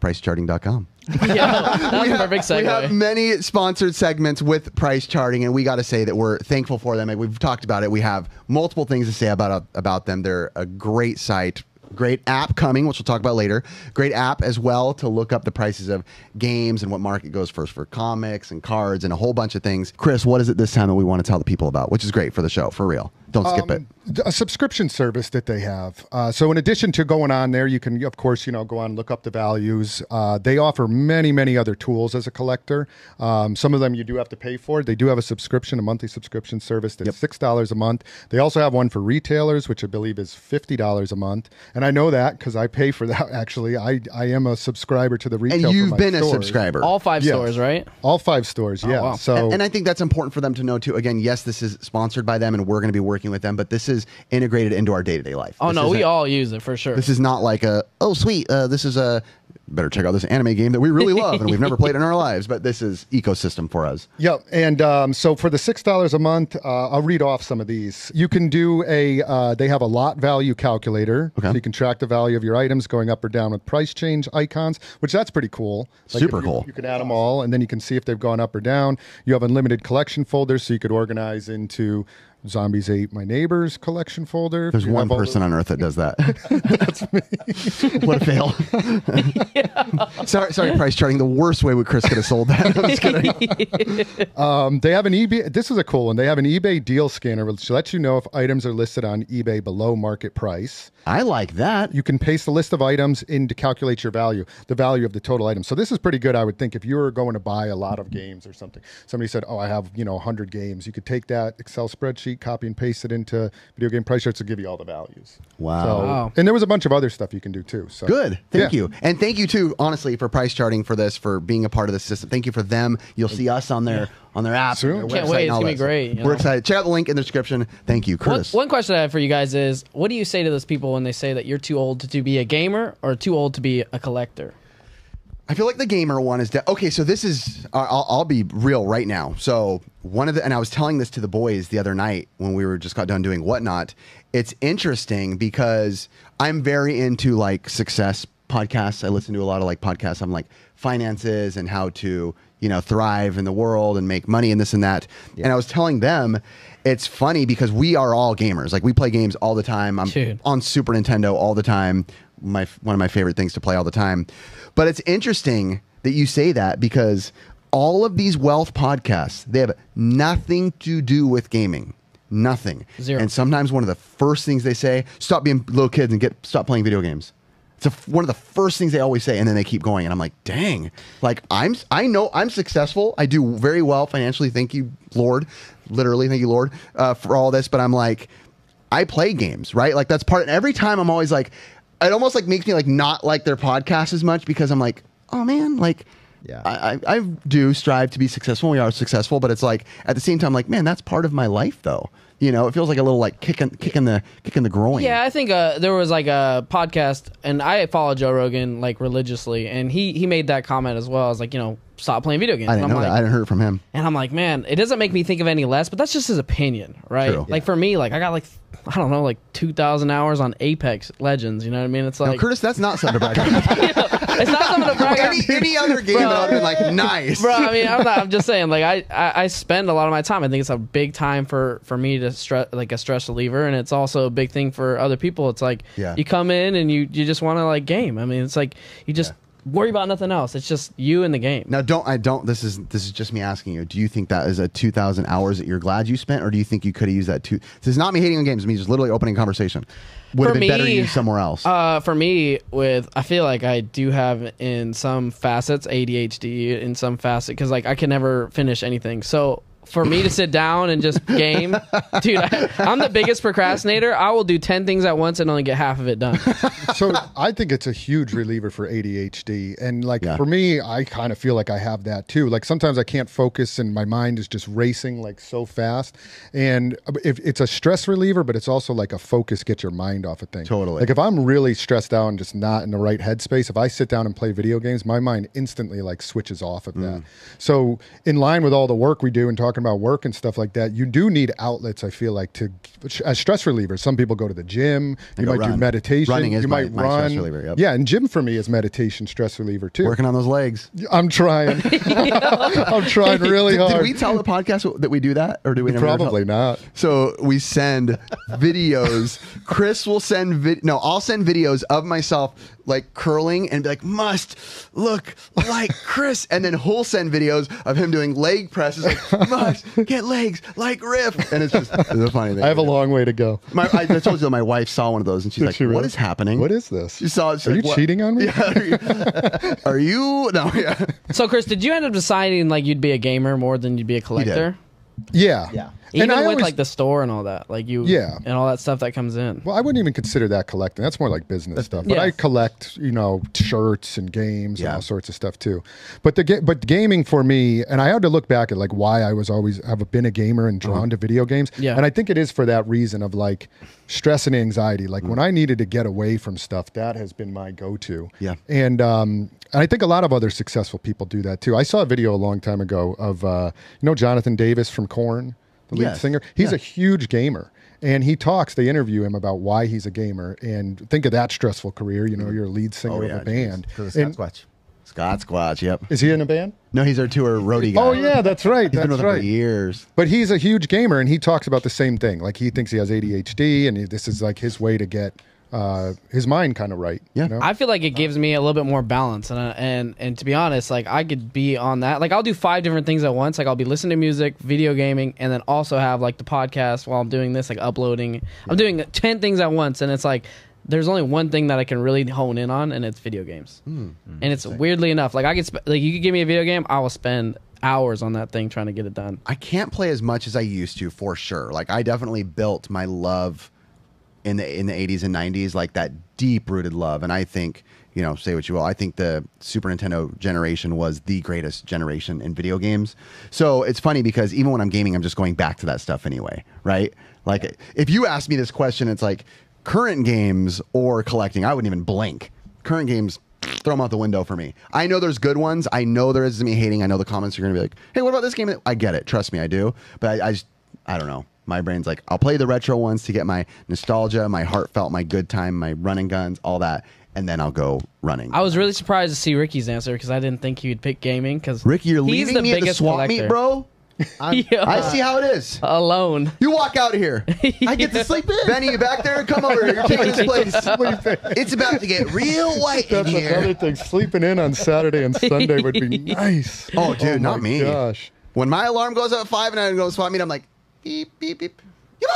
pricecharting.com. yeah, that was a perfect We have many sponsored segments with price charting, and we got to say that we're thankful for them. And We've talked about it. We have multiple things to say about about them. They're a great site. Great app coming, which we'll talk about later. Great app as well to look up the prices of games and what market goes first for comics and cards and a whole bunch of things. Chris, what is it this time that we want to tell the people about? Which is great for the show, for real. Don't skip it. Um, a subscription service that they have. Uh, so in addition to going on there, you can of course you know go on and look up the values. Uh, they offer many many other tools as a collector. Um, some of them you do have to pay for. They do have a subscription, a monthly subscription service that's six dollars a month. They also have one for retailers, which I believe is fifty dollars a month. And I know that because I pay for that. Actually, I I am a subscriber to the retail. And you've my been a subscriber. All five Yes. stores, right? All five stores, yeah. wow. So And, and I think that's important for them to know too. Again, yes, this is sponsored by them, and we're going to be working with them, but this is integrated into our day to day life. Oh This no, we all use it for sure. This is not like a oh sweet, uh, this is a better check out this anime game that we really love and we've never played in our lives, but this is ecosystem for us. Yep. and um, so for the six dollars a month, uh, I'll read off some of these. You can do a. Uh, they have a lot value calculator, Okay. so you can track the value of your items going up or down with price change icons, which that's pretty cool. Super you- cool. You can add them all, and then you can see if they've gone up or down. You have unlimited collection folders, so you could organize into. Zombies ate my neighbor's collection folder. There's one person on earth that does that. That's me. what a fail. sorry, sorry, price charting. The worst way we Chris could have sold that. I'm just kidding. Um, they have an eBay. This is a cool one. They have an eBay deal scanner, which lets you know if items are listed on eBay below market price. I like that. you can paste a list of items in to calculate your value, the value of the total item. So this is pretty good, I would think. If you were going to buy a lot of games or something, somebody said, "Oh, I have you know 100 games," you could take that Excel spreadsheet, copy and paste it into video game price charts to give you all the values. Wow. So, Wow. And there was a bunch of other stuff you can do too. So Good. Thank Yeah. you. And thank you too, honestly, for price charting for this, for being a part of the system. Thank you for them. You'll see us on their on their app. Soon. their Can't wait. It's gonna be great, you We're know. excited. Check out the link in the description. Thank you, Chris. one question I have for you guys is, what do you say to those people when they say that you're too old to, to be a gamer or too old to be a collector? I feel like the gamer one is de- okay. So this is uh, I'll, I'll be real right now. So one of the and I was telling this to the boys the other night when we were just got done doing whatnot. It's interesting because I'm very into like success podcasts. I listen to a lot of like podcasts I'm like finances and how to you know thrive in the world and make money and this and that. And I was telling them. It's funny because we are all gamers. Like we play games all the time. I'm Dude. on Super Nintendo all the time. My one of my favorite things to play all the time. But it's interesting that you say that because all of these wealth podcasts they have nothing to do with gaming. Nothing. Zero. And sometimes one of the first things they say, stop being little kids and get stop playing video games. It's a, one of the first things they always say, and then they keep going. And I'm like, dang, like I'm, I know I'm successful. I do very well financially. Thank you, Lord. Literally, thank you, Lord, uh, for all this. But I'm like, I play games, right? Like that's part. And every time I'm always like, it almost like makes me like not like their podcast as much because I'm like, oh man, like. Yeah. I, I, I do strive to be successful. We are successful, but it's like at the same time, like, man, that's part of my life, though. You know, it feels like a little like kicking, kicking the, kicking the groin. Yeah, I think uh, there was like a podcast, and I follow Joe Rogan like religiously, and he he made that comment as well. I was like, you know, stop playing video games. I didn't know I'm that. like, I didn't hear it from him. And I'm like, man, it doesn't make me think of any less, but that's just his opinion, right? True. Like for me, like I got like I don't know, like two thousand hours on Apex Legends. You know what I mean? It's Now, like Curtis, that's not something to brag about. it's not something to brag any, any other game that I've been like, nice. Bro, I mean, I'm not. I'm just saying. Like, I, I, I spend a lot of my time. I think it's a big time for for me to stress, like a stress reliever, and it's also a big thing for other people. It's like Yeah. you come in and you you just want to like game. I mean, it's like you just worry about nothing else. It's just you and the game. Now, don't I don't. This is this is just me asking you. Do you think that is a two thousand hours that you're glad you spent, or do you think you could have used that two? This is not me hating on games. Me just literally opening conversation. Would have been better used somewhere else. Uh, for me, with I feel like I do have in some facets ADHD in some facet because like I can never finish anything. So for me to sit down and just game, dude, I, I'm the biggest procrastinator. I will do ten things at once and only get half of it done. so I think it's a huge reliever for ADHD, and like Yeah. for me, I kind of feel like I have that too. Like sometimes I can't focus, and my mind is just racing like so fast. And if it's a stress reliever, but it's also like a focus, get your mind off of things. Totally. Like if I'm really stressed out and just not in the right headspace, if I sit down and play video games, my mind instantly like switches off of Mm. that. So in line with all the work we do and talking about work and stuff like that, you do need outlets. I feel like to as stress relievers. Some people go to the gym. You go might do meditation. Running is you my- might my run. stress reliever, yep. Yeah, and gym for me is meditation stress reliever too. Working on those legs. I'm trying. I'm trying really hard. did we tell the podcast that we do that, or do we Probably tell- not. So we send videos. Chris will send vid. No, I'll send videos of myself like curling and be like, "Must look like Chris," and then he'll send videos of him doing leg presses. Like, Must get legs like Riff, and it's just it's a funny thing. I have a long way to go. My, I, I told you that my wife saw one of those, and she's Did like, she really? is happening? What is this? She saw it. she's Are like, you "What?" cheating on me? Yeah, are you? Are you? No. Yeah. so, Chris, did you end up deciding like you'd be a gamer more than you'd be a collector? Yeah. Yeah. Even and I with always, like the store and all that, like you, Yeah. and all that stuff that comes in. Well, I wouldn't even consider that collecting. That's more like business stuff. But yeah. I collect, you know, shirts and games and all sorts of stuff too. But the ga- but gaming for me, and I had to look back at like why I was always have been a gamer and drawn to video games. Yeah. And I think it is for that reason of like stress and anxiety. Like when I needed to get away from stuff, that has been my go-to. Yeah. And um, and I think a lot of other successful people do that too. I saw a video a long time ago of uh, you know Jonathan Davis from Korn, the lead Yes. singer. He's Yeah. a huge gamer. And he talks, they interview him about why he's a gamer. And think of that stressful career. You know, you're a lead singer Oh, of a band. And- Sasquatch. Scott Squatch. Yep. is he in a band? No, he's our tour roadie guy. Oh, yeah, that's right. He's been That's with us for right. years. But he's a huge gamer and he talks about the same thing. Like he thinks he has ADHD and he, this is like his way to get uh, his mind kind of right. Yeah. You know? I feel like it gives me a little bit more balance, and uh, and and to be honest, like I could be on that. Like I'll do five different things at once. Like I'll be listening to music, video gaming, and then also have like the podcast while I'm doing this, like uploading. I'm doing ten things at once, and it's like there's only one thing that I can really hone in on, and it's video games. And it's weirdly enough, like I could sp- like you could give me a video game, I will spend hours on that thing trying to get it done. I can't play as much as I used to for sure. Like I definitely built my love in the in the 80s and 90s like that deep rooted love and I think, you know, say what you will, I think the Super Nintendo generation was the greatest generation in video games. So it's funny because even when I'm gaming I'm just going back to that stuff anyway, right? Like if you ask me this question it's like current games or collecting, I wouldn't even blink. Current games throw them out the window for me. I know there's good ones. I know there is me hating. I know the comments are going to be like, "Hey, what about this game?" I get it. Trust me, I do. But I, I just, I don't know. My brain's like, I'll play the retro ones to get my nostalgia, my heartfelt, my good time, my running guns, all that, and then I'll go running. I was really surprised to see Ricky's answer because I didn't think he would pick gaming. Because Ricky, you're he's leaving the me at the biggest swap meet, collector. bro. Yeah. I see how it is. alone. You walk out of here. I get to sleep in. Benny, you back there? Come over here. You're taking this place. It's about to get real white in That's another here. thing. Sleeping in on Saturday and Sunday would be nice. Oh, dude, oh not my me. Gosh. When my alarm goes at five and I go to swap meet, I'm like, beep, beep, beep. Yo!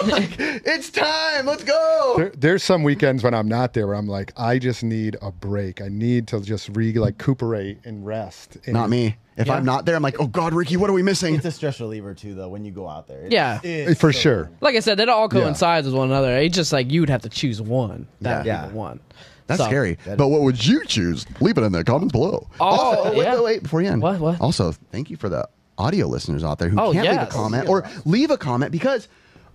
It's time. Let's go. There, there's some weekends when I'm not there where I'm like, I just need a break. I need to just re like recuperate and rest. And Not me. If Yeah. I'm not there, I'm like, oh God, Ricky, what are we missing? It's a stress reliever too, though. When you go out there, It's- Yeah. it's eh, For so sure. fun. Like I said, that all Yeah. coincides with one another. It's just like you'd have to choose one. That would Yeah. one. That's So- scary. That but what would you choose? Leave it in the comments below. Oh, also, wait, yeah. wait, wait, before you end. What, what? Also, thank you for the audio listeners out there who Oh, can't leave a yes. comment or leave a comment because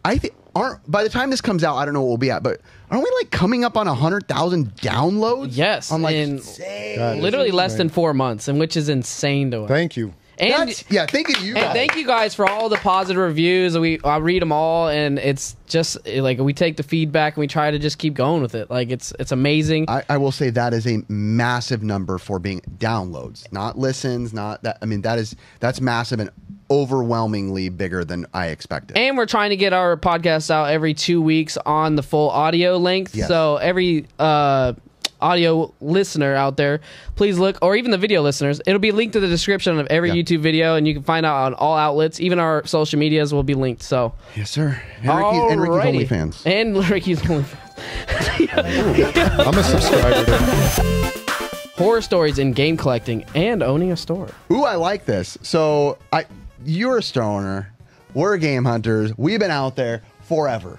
I think aren't by the time this comes out, I don't know what we'll be at, but aren't we like coming up on a hundred thousand downloads? Yes, on like in God, literally this is less than four months, and which is insane to us. Thank you. And That's, yeah, thank you, and guys. thank you guys for all the positive reviews. We I read them all, and it's just like we take the feedback and we try to just keep going with it. Like it's it's amazing. I, I will say that is a massive number for being downloads, not listens, not that. I mean, that is that's massive and overwhelmingly bigger than I expected. And we're trying to get our podcast out every two weeks on the full audio length. Yes. So every uh, audio listener out there, please look, or even the video listeners, it'll be linked to the description of every Yeah. YouTube video, and you can find out on all outlets. Even our social medias will be linked. So, Yes, sir. And, Ricky, and Ricky's. OnlyFans. and Ricky's OnlyFans. I'm a subscriber to Horror stories in game collecting and owning a store. Ooh, I like this. So I, you're a stoner. We're game hunters. We've been out there forever.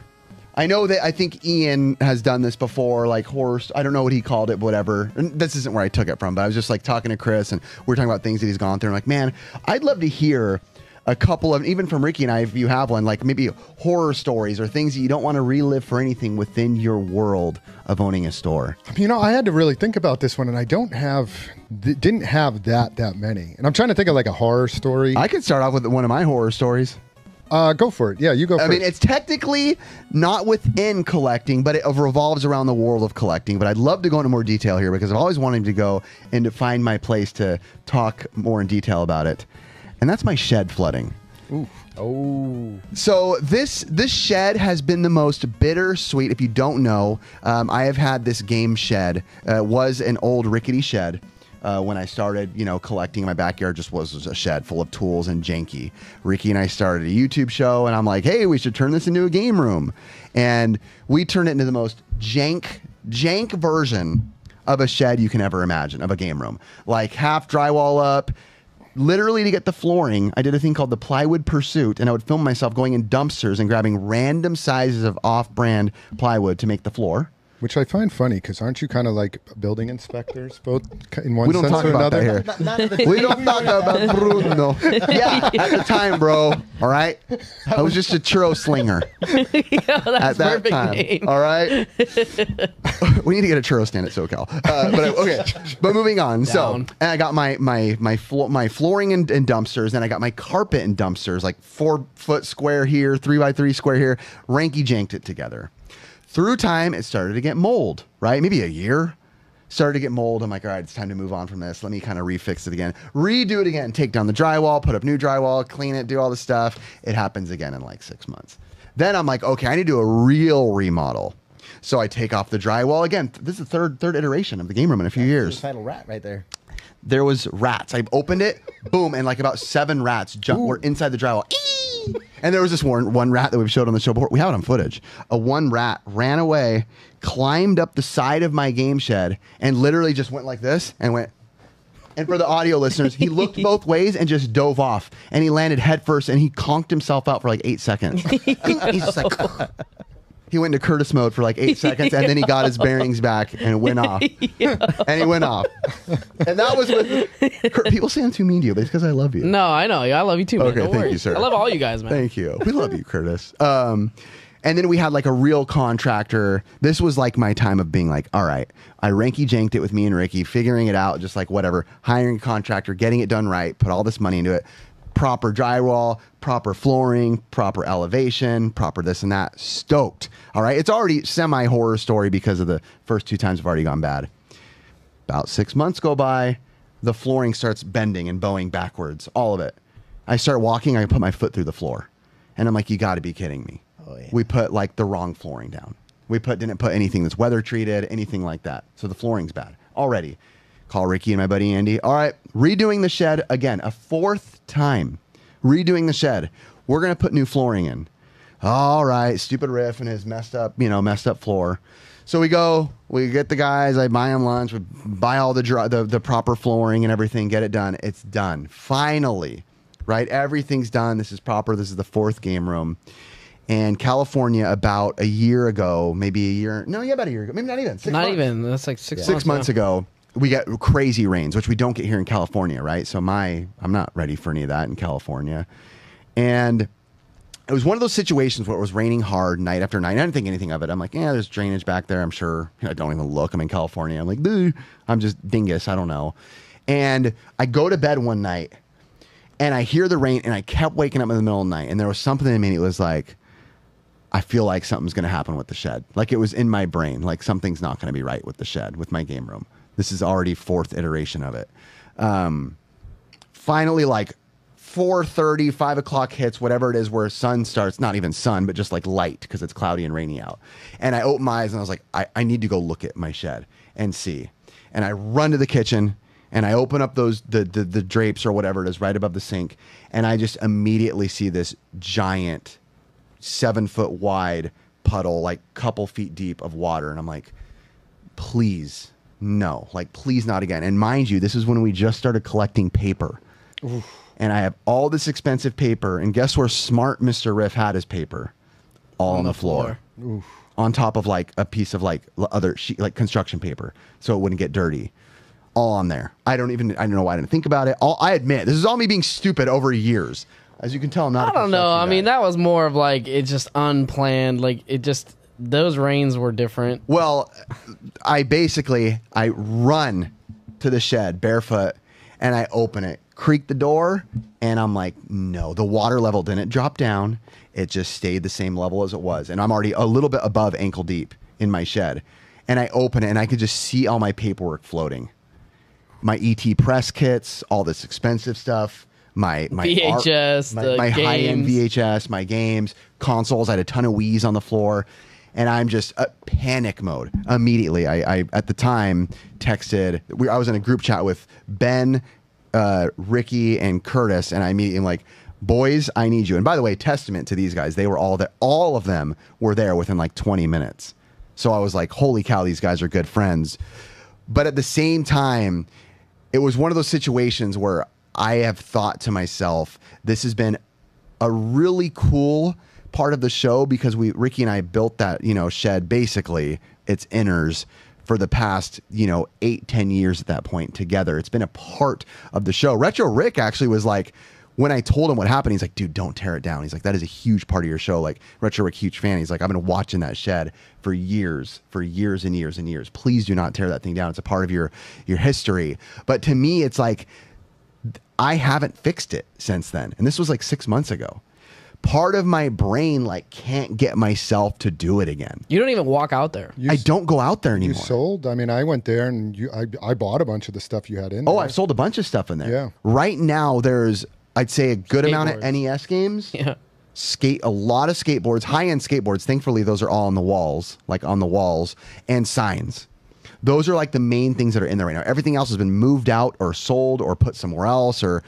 I know that I think Ian has done this before, like horse. I don't know what he called it, but whatever. And this isn't where I took it from, but I was just like talking to Chris, and we are talking about things that he's gone through. I'm like, man, I'd love to hear a couple of, even from Ricky and I, if you have one, like maybe horror stories or things that you don't want to relive for anything within your world of owning a store. You know, I had to really think about this one, and I don't have, didn't have that that many. And I'm trying to think of like a horror story. I could start off with one of my horror stories. Uh, go for it. Yeah, you go. For it. I first. mean, it's technically not within collecting, but it revolves around the world of collecting. But I'd love to go into more detail here because I've always wanted to go and to find my place to talk more in detail about it. And that's my shed flooding. Ooh. Oh, So this this shed has been the most bittersweet. If you don't know, um, I have had this game shed. Uh, it was an old rickety shed. Uh, when I started, you know, collecting, my backyard just was, was a shed full of tools and janky. Ricky and I started a YouTube show, and I'm like, hey, we should turn this into a game room, and we turned it into the most jank jank version of a shed you can ever imagine of a game room. Like half drywall up, literally to get the flooring, I did a thing called the plywood pursuit, and I would film myself going in dumpsters and grabbing random sizes of off-brand plywood to make the floor. Which I find funny because aren't you kind of like building inspectors, both in one We don't sense talk or about another? that here. we don't talk about Bruno. Yeah, at the time, bro. All right, I was just a churro slinger at that perfect time. name. All right, we need to get a churro stand at SoCal. Uh, but I- okay, but moving on. So, and I got my my my flo- my flooring and, in dumpsters, and I got my carpet and dumpsters, like four foot square here, three by three square here. Ranky janked it together. Through time, it started to get mold. Right, maybe a year started to get mold. I'm like, all right, it's time to move on from this. Let me kind of refix it again, redo it again, take down the drywall, put up new drywall, clean it, do all the stuff. It happens again in like six months. Then I'm like, okay, I need to do a real remodel. So I take off the drywall again. This is the third third iteration of the game room in a few years. Title rat right there. There was rats. I opened it, boom, and like about seven rats jump, were inside the drywall. Eee! And there was this one one rat that we've showed on the show before. We have it on footage. A one rat ran away, climbed up the side of my game shed, and literally just went like this and went. And for the audio listeners, he looked both ways and just dove off. And he landed headfirst and he conked himself out for like eight seconds. He's just like. He went into Curtis mode for like eight seconds, and then he got his bearings back and went off. And he went off. And that was with Cur- people say I'm too mean to you, but it's because I love you. No, I know. I love you too, man. Okay, Don't thank worry. you, sir. I love all you guys, man. Thank you. We love you, Curtis. Um, and then we had like a real contractor. This was like my time of being like, all right, I ranky janked it with me and Ricky, figuring it out, just like whatever, hiring a contractor, getting it done right, put all this money into it. Proper drywall, proper flooring, proper elevation, proper this and that. Stoked. All right. It's already semi horror story because of the first two times have already gone bad. About six months go by, the flooring starts bending and bowing backwards, all of it. I start walking, I put my foot through the floor. And I'm like, you got to be kidding me. Oh, yeah. We put like the wrong flooring down. We put didn't put anything that's weather treated, anything like that. So the flooring's bad already. Call Ricky and my buddy Andy. All right, redoing the shed again, a fourth time. Redoing the shed. We're gonna put new flooring in. All right, stupid riff and his messed up, you know, messed up floor. So we go, we get the guys, I buy them lunch, we buy all the, dry, the the proper flooring and everything, get it done. It's done. Finally, right? Everything's done. This is proper. This is the fourth game room. And California, about a year ago, maybe a year, no, yeah, about a year ago, maybe not even, six Not months even. That's like six. six months ago we get crazy rains which we don't get here in california right so my i'm not ready for any of that in california and it was one of those situations where it was raining hard night after night. I didn't think anything of it. I'm like, yeah, there's drainage back there. I'm sure. I don't even look. I'm in California. I'm like. I'm just dingus. I don't know. And I go to bed one night and I hear the rain and I kept waking up in the middle of the night. And there was something in me. It was like, I feel like something's going to happen with the shed. Like it was in my brain. Like something's not going to be right with the shed, with my game room. This is already fourth iteration of it. Um, finally, like 4.30 5 o'clock hits whatever it is where sun starts not even sun but just like light because it's cloudy and rainy out. And i open my eyes and i was like I, I need to go look at my shed and see. And i run to the kitchen and i open up those the, the the drapes or whatever it is right above the sink. And i just immediately see this giant seven foot wide puddle like couple feet deep of water. And i'm like please no like please not again. And mind you this is when we just started collecting paper. And i have all this expensive paper and guess where smart mr riff had his paper? All on, the, floor, on top of like a piece of like other sheet like construction paper so it wouldn't get dirty. All on there. I don't even i don't know why i didn't think about it. All i admit this is all me being stupid over years. As you can tell i'm not I I don't know. I mean, that was more of like it just unplanned. Like it just those rains were different. Well, I basically I run to the shed barefoot and I open it, creak the door, and I'm like, no, the water level didn't drop down. It just stayed the same level as it was. And I'm already a little bit above ankle deep in my shed. And I open it and I could just see all my paperwork floating. My ET press kits, all this expensive stuff, my my VHS, my, my high end. VHS, my games, consoles. I had a ton of Wii's on the floor, and I'm just uh, panic mode immediately. I, I at the time texted. We, I was in a group chat with Ben, uh, Ricky, and Curtis, and I immediately am like, "Boys, I need you." And by the way, testament to these guys. They were all there. All of them were there within like 20 minutes. So I was like, "Holy cow, these guys are good friends." But at the same time, it was one of those situations where I have thought to myself, this has been a really cool part of the show because we Ricky and I built that, you know, shed basically its inners for the past, you know, eight, ten years at that point together. It's been a part of the show. Retro Rick actually was like, when I told him what happened, he's like, dude, don't tear it down. He's like, that is a huge part of your show. Like, Retro Rick, huge fan. He's like, I've been watching that shed for years, for years and years and years. Please do not tear that thing down. It's a part of your your history. But to me, it's like I haven't fixed it since then. And this was like six months ago. Part of my brain like can't get myself to do it again. You don't even walk out there. You, I don't go out there You anymore. sold. I mean, I went there and you, I, I bought a bunch of the stuff you had in. There. Oh, there. I've sold a bunch of stuff in there. Yeah. Right now, there's I'd say a good amount of NES games. Yeah. Skate a lot of skateboards, high end skateboards. Thankfully, those are all on the walls, like on the walls, and signs. Those are like the main things that are in there right now. Everything else has been moved out or sold or put somewhere else or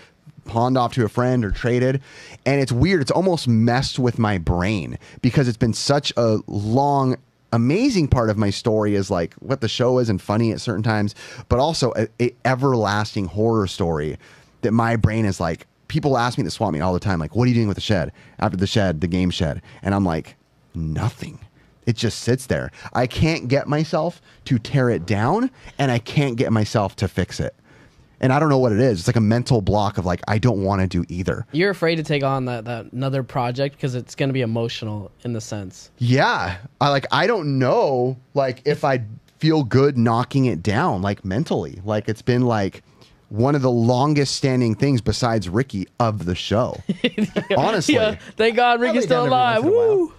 pawned off to a friend or traded. And it's weird. It's almost messed with my brain because it's been such a long amazing part of my story is like what the show is and funny at certain times, but also a, a everlasting horror story that my brain is like. People ask me to swap me all the time, like, "What are you doing with the shed after the shed, the game shed?" And I'm like, "Nothing." It just sits there. I can't get myself to tear it down, and I can't get myself to fix it. And I don't know what it is. It's like a mental block of like I don't want to do either. You're afraid to take on that, that another project because it's going to be emotional in the sense. Yeah. I like I don't know like if I feel good knocking it down like mentally. Like it's been like one of the longest standing things besides Ricky of the show. Honestly. Yeah, thank God Ricky's still alive. Woo!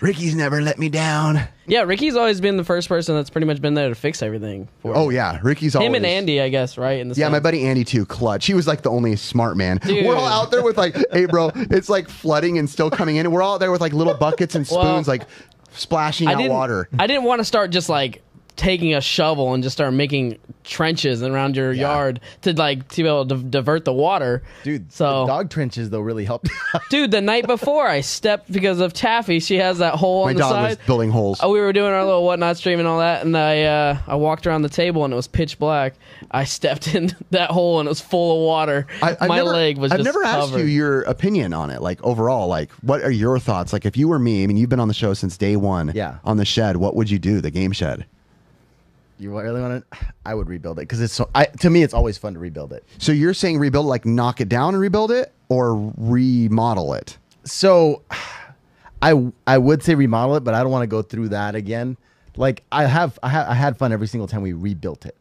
Ricky's never let me down. Yeah, Ricky's always been the first person that's pretty much been there to fix everything. For Oh yeah, Ricky's always him always and Andy, I guess, right? In the Yeah, my buddy Andy too, clutch. He was like the only smart man. Dude. We're all out there with like, hey bro, it's like flooding and still coming in. And we're all out there with like little buckets and spoons, Well, like splashing I out water. I didn't want to start just like taking a shovel and just start making trenches around your Yeah. yard to like to be able to divert the water. Dude, so the dog trenches though really helped. dude, the night before I stepped because of Taffy. She has that hole My on the dog side. was building holes. Oh, we were doing our little whatnot stream and all that, and I uh, I walked around the table and it was pitch black. I stepped in that hole and it was full of water. I, I've My never, leg was I've just never asked you your opinion on it. Like overall, like what are your thoughts? Like if you were me, I mean, you've been on the show since day one. Yeah. On the shed, what would you do? The game shed. You really want to? I would rebuild it because it's so. I, to me, it's always fun to rebuild it. So you're saying rebuild, like knock it down and rebuild it, or remodel it? So, I I would say remodel it, but I don't want to go through that again. Like I have, I, ha- I had fun every single time we rebuilt it.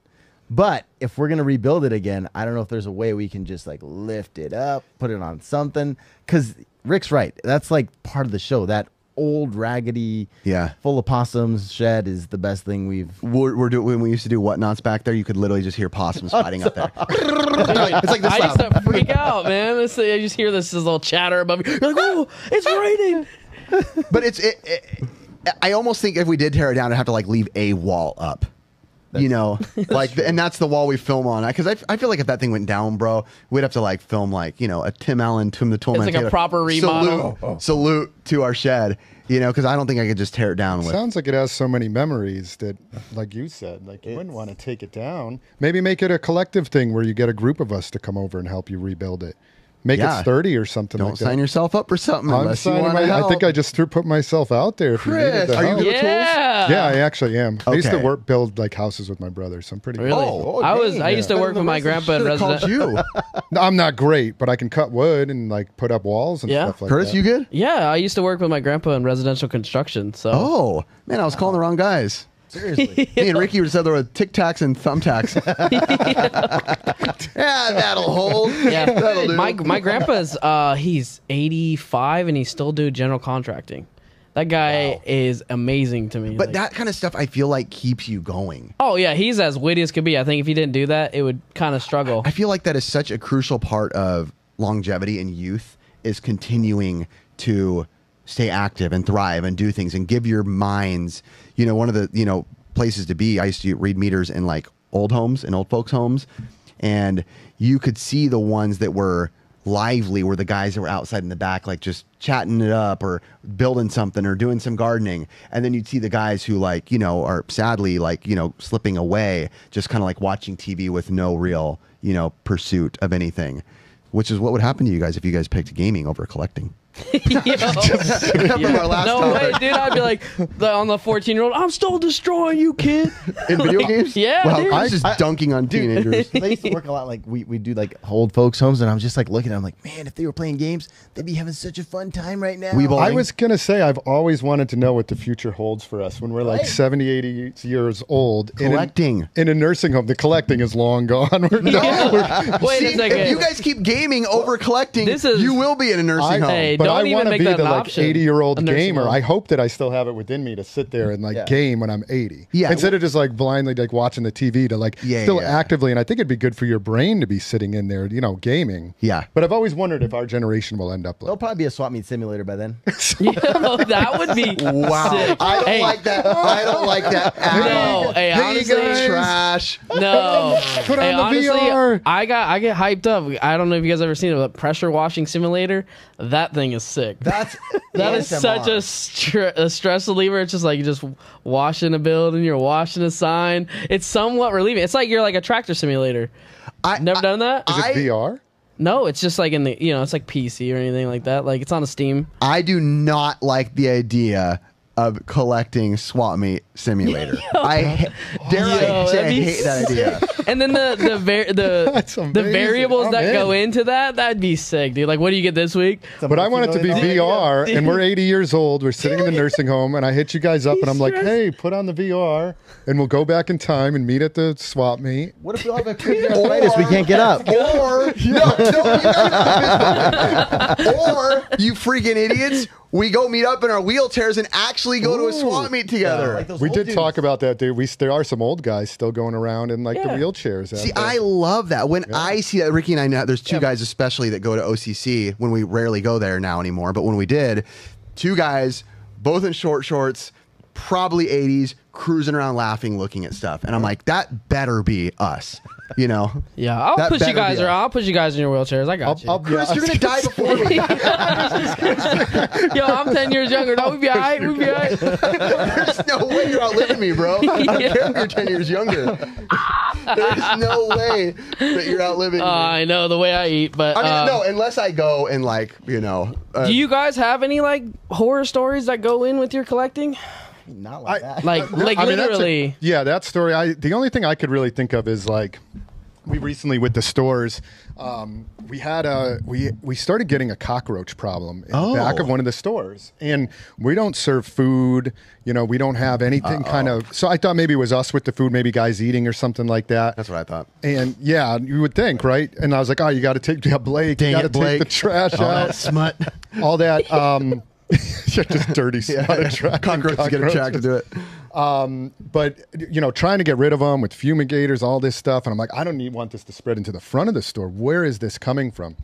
But if we're gonna rebuild it again, I don't know if there's a way we can just like lift it up, put it on something. Because Rick's right. That's like part of the show. That old raggedy, Yeah. full of possums shed is the best thing we've. We're, we're doing when we used to do whatnots back there. You could literally just hear possums fighting up there. it's like this I used to freak out, man. This, I just hear this, this little chatter above me. You're like, oh, it's raining. But it's it, it. I almost think if we did tear it down, I'd have to like leave a wall up. You know, like, and that's the wall we film on. Because I, I feel like if that thing went down, bro, we'd have to like film like you know a Tim Allen, Tim the Toolman. It's like a proper remodel. Salute, oh, oh, oh. salute to our shed. You know, because I don't think I could just tear it down with. Sounds like it has so many memories that, like you said, like you wouldn't want to take it down. Maybe make it a collective thing where you get a group of us to come over and help you rebuild it. Make Yeah. it sturdy or something Don't like sign that. yourself up for something I'm unless you signing my, help. I think I just threw, put myself out there. If you Chris, needed the are you good with tools? Yeah. Yeah, I actually am. I used to work build like houses with my brother, so I'm pretty. Really? Oh, oh, I was. dang. I used to work with my grandpa in should've called resident. you. No, I'm not great, but I can cut wood and like put up walls and Yeah. stuff like Curtis, that. you good? Yeah, I used to work with my grandpa in residential construction. So Oh man, I was calling the wrong guys. Seriously. Me and Ricky said there with Tic Tacs and Thumbtacks. yeah, that'll hold. yeah, that'll do. my my grandpa's uh he's 85 and he still do general contracting. That guy is amazing to me. but Like- that kind of stuff, I feel like keeps you going. oh yeah, he's as witty as could be. I think if he didn't do that, it would kind of struggle. I feel like that is such a crucial part of longevity and youth is continuing to stay active and thrive and do things and give your minds, you know, one of the, you know, places to be. I used to read meters in like old homes and old folks homes and you could see the ones that were lively were the guys that were outside in the back like just chatting it up or building something or doing some gardening and then you'd see the guys who like you know are sadly like you know slipping away just kind of like watching tv with no real you know pursuit of anything which is what would happen to you guys if you guys picked gaming over collecting Yo. From our last no topic. way, dude! I'd be like the, on the 14 year old. I'm still destroying you, kid. in video games yeah, wow dude. I was just I- dunking on teenagers I used to work a lot like we we do like old folks homes, and I'm just like looking. at them like, man, if they were playing games, they'd be having such a fun time right now. We both- I was gonna say I've always wanted to know what the future holds for us when we're like Right. 70, 80 years old. in a- Collecting. in a, nursing home. The collecting is long gone. We're done. We're- Wait See, a second. if you guys keep gaming over collecting This is- you will be in a nursing I, home Hey, but don't I want to be the like 80 year old gamer. I hope that I still have it within me to sit there and like Yeah. game when I'm 80. Yeah. Instead of just like blindly like watching the TV to like Yeah, still yeah. actively. And I think it'd be good for your brain to be sitting in there, you know, gaming. Yeah. But I've always wondered if our generation will end up There'll probably be a swap meet simulator by then. Yo, that would be Wow. sick. I don't Hey, like that. I don't like that. No, hey, honestly- trash. No. Put on Hey, the honestly, VR. I got I get hyped up. I don't know if you guys ever seen it, but pressure washing simulator. That thing is sick. That's That is such a, stre- a stress reliever. It's just like you just washing a building, you're washing a sign. It's somewhat relieving. It's like you're like a tractor simulator. I Never I- done that? Is it I- VR? no, it's just like in the you know, it's like PC or anything like that. Like it's on a Steam. I do not like the idea of collecting swap meet simulator. I ha- dare Yo, I say I that'd hate that idea. And then the the var- the the variables I'm that go into that, that'd be sick, dude. Like what do you get this week? But I want it to be VR, and we're 80 years old. We're sitting in the nursing home, and I hit you guys up, and I'm like, "Hey, put on the VR, and we''ll go back in time and meet at the swap meet." What if we all have a crazy arthritis we can't get up? Or no, no, or you freaking idiots, we go meet up in our wheelchairs and actually go to a swap meet together. like We did dudes. talk about that, dude. We there are some old guys still going around in like Yeah. the wheelchairs. See, there. I love that. When I see that, Ricky and I know there's two guys especially that go to OCC when we rarely go there now anymore. But when we did, two guys, both in short shorts, probably 80s, cruising around laughing, looking at stuff. And I'm like, that better be us, you know? Yeah, I'll That push you guys be around. I'll put you guys in your wheelchairs. I got I'll, you. I'll, Chris, yeah, you're going to die before me. Yo, I'm 10 years younger. No, we be all right. We be all right. There's no way you're outliving me, bro. I don't Yeah. care if you're 10 years younger. There's no way that you're outliving Uh, me. I know the way I eat, but I mean, uh, no, unless I go and like, you know, uh, do you guys have any like horror stories that go in with your collecting? Not like I- that. Like, like I mean, that's a- literally. yeah, that story. I the only thing I could really think of is like we recently with the stores. Um, we had a we we started getting a cockroach problem in the back Oh. of one of the stores, and we don't serve food. You know, we don't have anything kind of. So I thought maybe it was us with the food, maybe guys eating or something like that. that's what I thought. And yeah, you would think, right? And I was like, oh, you got to take yeah, Blake, Dang you got to it, take Blake. the trash All out that smut. all that. Um, You're just dirty spot attracting Cockroaches get attracted to it. Um, but you know trying to get rid of them with fumigators all this stuff and i'm like i don't need, want this to spread into the front of the store where is this coming from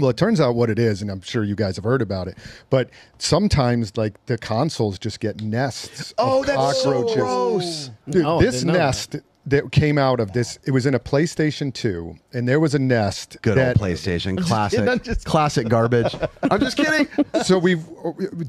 well it turns out what it is and i'm sure you guys have heard about it but sometimes like the consoles just get nests Oh, of that's so cockroaches gross. Dude, I this didn't that. Nest that came out of this it was in a playstation 2 and there was a nest Good that, old PlayStation, classic, kidding, I'm just- classic garbage. I'm just kidding. so we've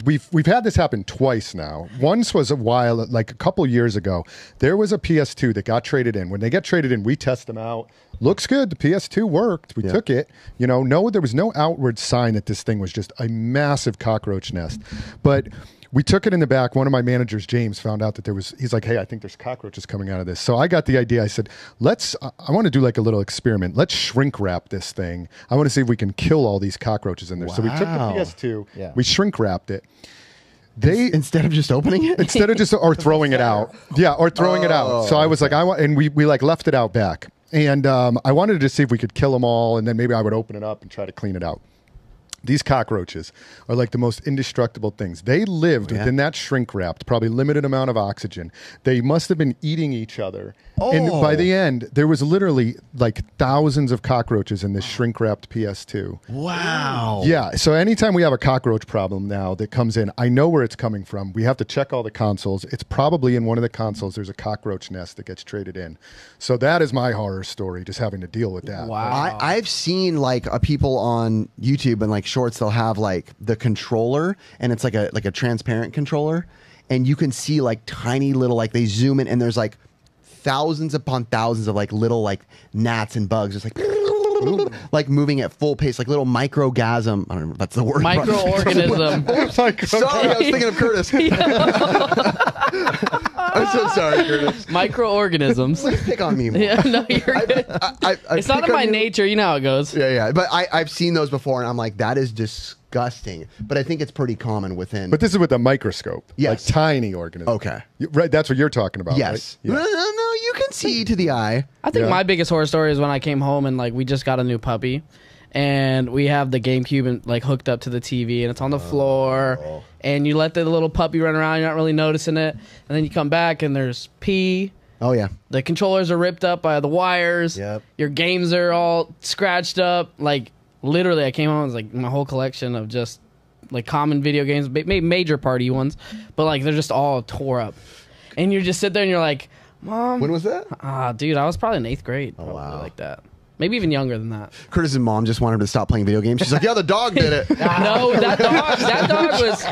we've we've had this happen twice now. Once was a while, like a couple years ago. There was a PS2 that got traded in. When they get traded in, we test them out. Looks good. The PS2 worked. We Yeah. took it. You know, no, there was no outward sign that this thing was just a massive cockroach nest, but. We took it in the back. One of my managers, James, found out that there was. He's like, "Hey, I think there's cockroaches coming out of this." So I got the idea. I said, "Let's. I- want to do like a little experiment. Let's shrink wrap this thing. I want to see if we can kill all these cockroaches in there." So we took the Wow. PS2. Yeah. We shrink wrapped it. They Instead of just opening it, instead of just or throwing it out, yeah, or throwing it out. So I was like, I want, and we we like left it out back, and um, I wanted to see if we could kill them all, and then maybe I would open it up and try to clean it out. These cockroaches are like the most indestructible things. They lived yeah. within that shrink wrapped, probably limited amount of oxygen. They must have been eating each other. Oh. And by Oh. the end, there was literally like thousands of cockroaches in this shrink wrapped PS2. wow. Yeah. So anytime we have a cockroach problem now that comes in, I know where it's coming from. We have to check all the consoles. It's probably in one of the consoles. There's a cockroach nest that gets traded in. So that is my horror story, just having to deal with that. Wow. I, I've seen like uh, people on YouTube and like shorts. They'll have like the controller, and it's like a like a transparent controller, and you can see like tiny little like they zoom in, and there's like thousands upon thousands of like little like gnats and bugs, just like like moving at full pace, like little microgasm. I don't know if that's the word. Microorganism. Sorry, I was thinking of Curtis. I'm so sorry, Curtis. Microorganisms. Please pick on me more. yeah, no, you're good. I, I, I It's not in my you. nature. You know how it goes. Yeah, yeah. But I, I've seen those before, and I'm like, that is disgusting. But I think it's pretty common within. But this is with a microscope. Yes. Like tiny organisms. Okay. You- Right. That's what you're talking about. yes. Right? No, Yeah. no, no, you can see to the eye. I think Yeah. my biggest horror story is when I came home and like we just got a new puppy, and we have the GameCube and like hooked up to the TV and it's on the oh. floor, and you let the little puppy run around, you're not really noticing it, and then you come back and there's pee. Oh yeah. The controllers are ripped up by the wires. Yep. Your games are all scratched up. Like literally, I came home and was like my whole collection of just like common video games, ma- maybe major party ones, but like they're just all tore up. And you just sit there and you're like, Mom, When was that? Ah, dude, I was probably in eighth grade. Oh, wow. like that. Maybe even younger than that. Curtis's mom just wanted him to stop playing video games. She's like, yeah, the dog did it. no, that dog. That dog was.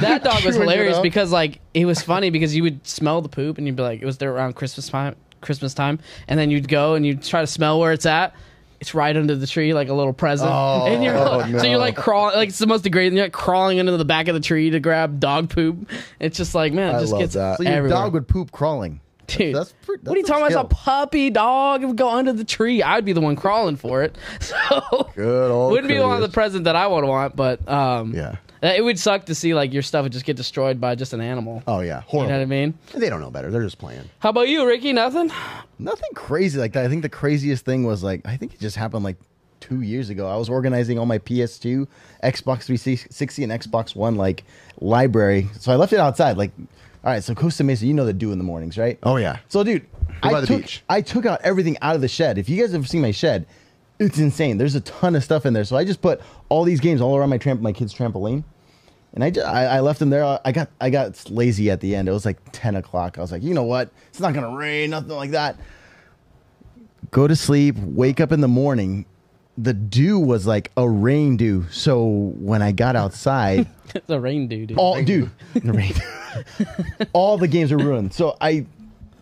That dog was hilarious because like it was funny because you would smell the poop and you'd be like, it was there around Christmas time. Christmas time, and then you'd go and you'd try to smell where it's at. It's right under the tree, like a little present. Oh, and you're oh, so you're like crawling, like it's the most degrading. You're like crawling into the back of the tree to grab dog poop. It's just like man, it I just love gets that. So your everywhere. dog would poop crawling. Dude, That's pre- what are you that's talking about? It's a puppy dog. It would go under the tree. I'd be the one crawling for it. So Good old wouldn't be one of the present that I would want, but um, Yeah. it would suck to see like your stuff would just get destroyed by just an animal. Oh yeah. you know what I mean? They don't know better. They're just playing. How about you, Ricky? Nothing. Nothing crazy like that. I think the craziest thing was like I think it just happened like two years ago. I was organizing all my PS2, Xbox 360, and Xbox One like library. So I left it outside. Like, all right, so Costa Mesa, you know the do in the mornings, right? Oh yeah. So, dude, by I the took, beach. I took out everything out of the shed. If you guys have seen my shed, it's insane. There's a ton of stuff in there. So I just put all these games all around my tramp, my kid's trampoline, and I, just, I I left them there. I got I got lazy at the end. It was like ten o'clock. I was like, you know what? It's not gonna rain, nothing like that. Go to sleep. Wake up in the morning. The dew was like a rain dew. So when I got outside, it's a rain dude. dude. all dude the rain all the games are ruined so i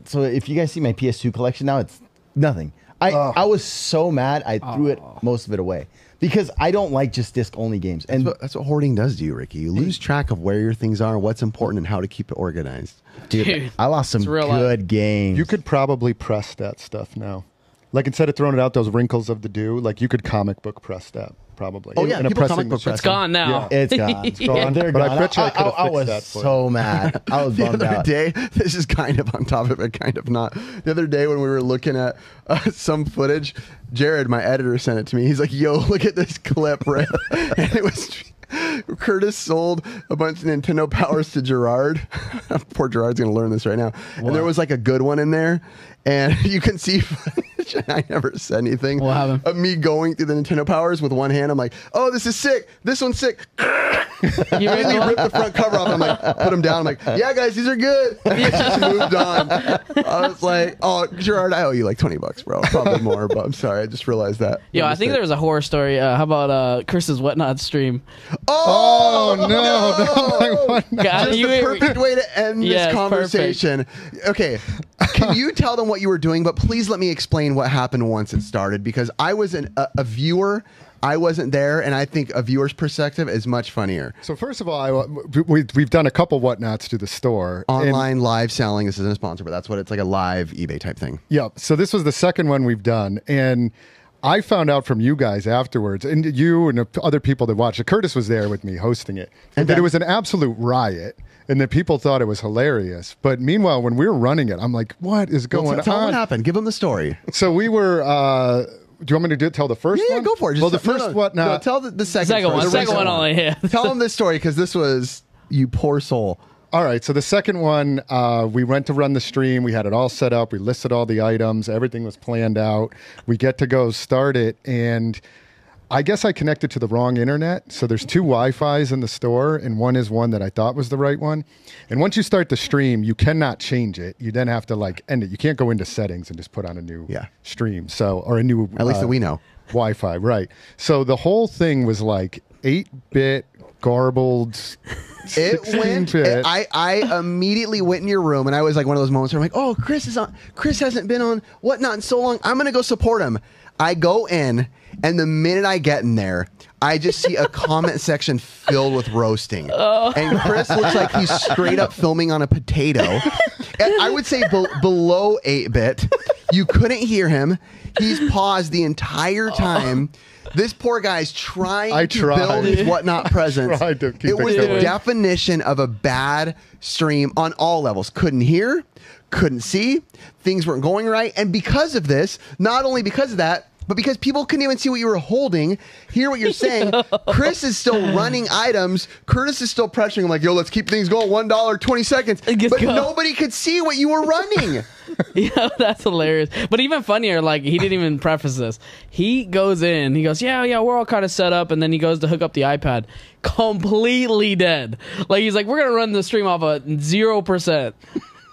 so if you guys see my ps2 collection now it's nothing i oh. i was so mad i threw it oh. most of it away because i don't like just disc only games and That's what, that's what hoarding does to you, Ricky. You lose track of where your things are, what's important, and how to keep it organized. dude, Dude, i lost some it's real good life. games You could probably press that stuff now. Like instead of throwing it out, those wrinkles of the dew, like you could comic book press that probably. Oh, yeah, in a people pressing comic book press It's gone now. it's gone it's gone they're But I gone bet you I could've I, was that for you. so mad i was the bummed other out day, this is kind of on top of it, kind of not. The other day when we were looking at uh, some footage, Jared, my editor, sent it to me. He's like, "Yo, look at this clip, right?" and it was. Curtis sold a bunch of Nintendo powers to Gerard. Poor Gerard's gonna learn this right now. And there was like a good one in there, and you can see footage. And I never said anything. What happened? Of me going through the Nintendo powers with one hand. I'm like, oh, this is sick. This one's sick. You And really he ripped the front cover off. I'm like, put them down. I'm like, yeah, guys, these are good. He just moved on. I was like, oh, Gerard, I owe you like 20 bucks, bro. Probably more, but I'm sorry. I just realized that. Yo, I think there was a horror story. Uh, how about uh, Chris's whatnot stream? Oh, Oh, no, no. God, Just you- the perfect way to end Yes, this conversation. Okay, can you tell them what you were doing? But please let me explain what happened once it started because I was an, a, a viewer. I wasn't there, and I think a viewer's perspective is much funnier. So first of all, I, we, we've done a couple whatnots to the store. and- Online live selling. This isn't a sponsor, but that's what it's like a live eBay type thing. Yep. So this was the second one we've done, and I found out from you guys afterwards, and you and other people that watched it. Curtis was there with me hosting it, and that that- it was an absolute riot, and that people thought it was hilarious. But meanwhile, when we were running it, I'm like, "What is going t- tell them on?" what happened. Give them the story. So we were. Uh, do you want me to do, tell the first Yeah, one? go for it. Just well, the no, first no, whatnot. No, tell the, the second, Second story, one, the second recent one only, yeah. tell them this story because this was you poor soul. All right. So the second one, uh, we went to run the stream. We had it all set up. We listed all the items. Everything was planned out. We get to go start it, and I guess I connected to the wrong internet. So there's two Wi-Fi's in the store, and one is one that I thought was the right one. And once you start the stream, you cannot change it. You then have to like end it. You can't go into settings and just put on a new Yeah. stream. So or a new At least uh, that we know. Wi-Fi, right? So the whole thing was like eight bit garbled. It went. 16-bit. I I immediately went in your room, and I was like one of those moments where I'm like, "Oh, Chris is on. Chris hasn't been on whatnot in so long. I'm gonna go support him." I go in, and the minute I get in there, I just see a comment section filled with roasting, oh. and Chris looks like he's straight up filming on a potato. And I would say be- below eight bit. You couldn't hear him. He's paused the entire oh. time. This poor guy's trying I to tried. build his whatnot presence. Tried to keep it it was the definition of a bad stream on all levels. Couldn't hear, couldn't see, things weren't going right. And because of this, not only because of that, but because people couldn't even see what you were holding, hear what you're saying. Chris is still running items. Curtis is still pressuring him, like, yo, let's keep things going. $1, 20 seconds. But go. nobody could see what you were running. Yeah, that's hilarious. But even funnier, like he didn't even preface this. He goes in, he goes, "Yeah, yeah, we're all kind of set up," and then he goes to hook up the iPad, completely dead. Like he's like, "We're gonna run the stream off a zero percent."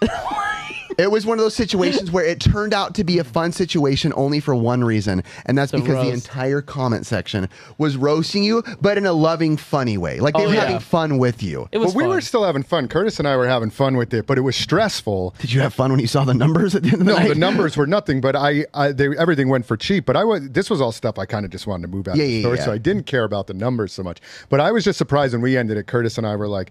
It was one of those situations where it turned out to be a fun situation only for one reason, and that's To because the entire comment section was roasting you, but in a loving, funny way. Like they Oh, were yeah. having fun with you. It was But we were still having fun. Curtis and I were having fun with it, but it was stressful. Did you have fun when you saw the numbers at the end of the No, night? the numbers were nothing, but I, I they, everything went for cheap. But I was this was all stuff I kind of just wanted to move out Yeah, of the yeah, store, yeah. so I didn't care about the numbers so much. But I was just surprised when we ended it. Curtis and I were like,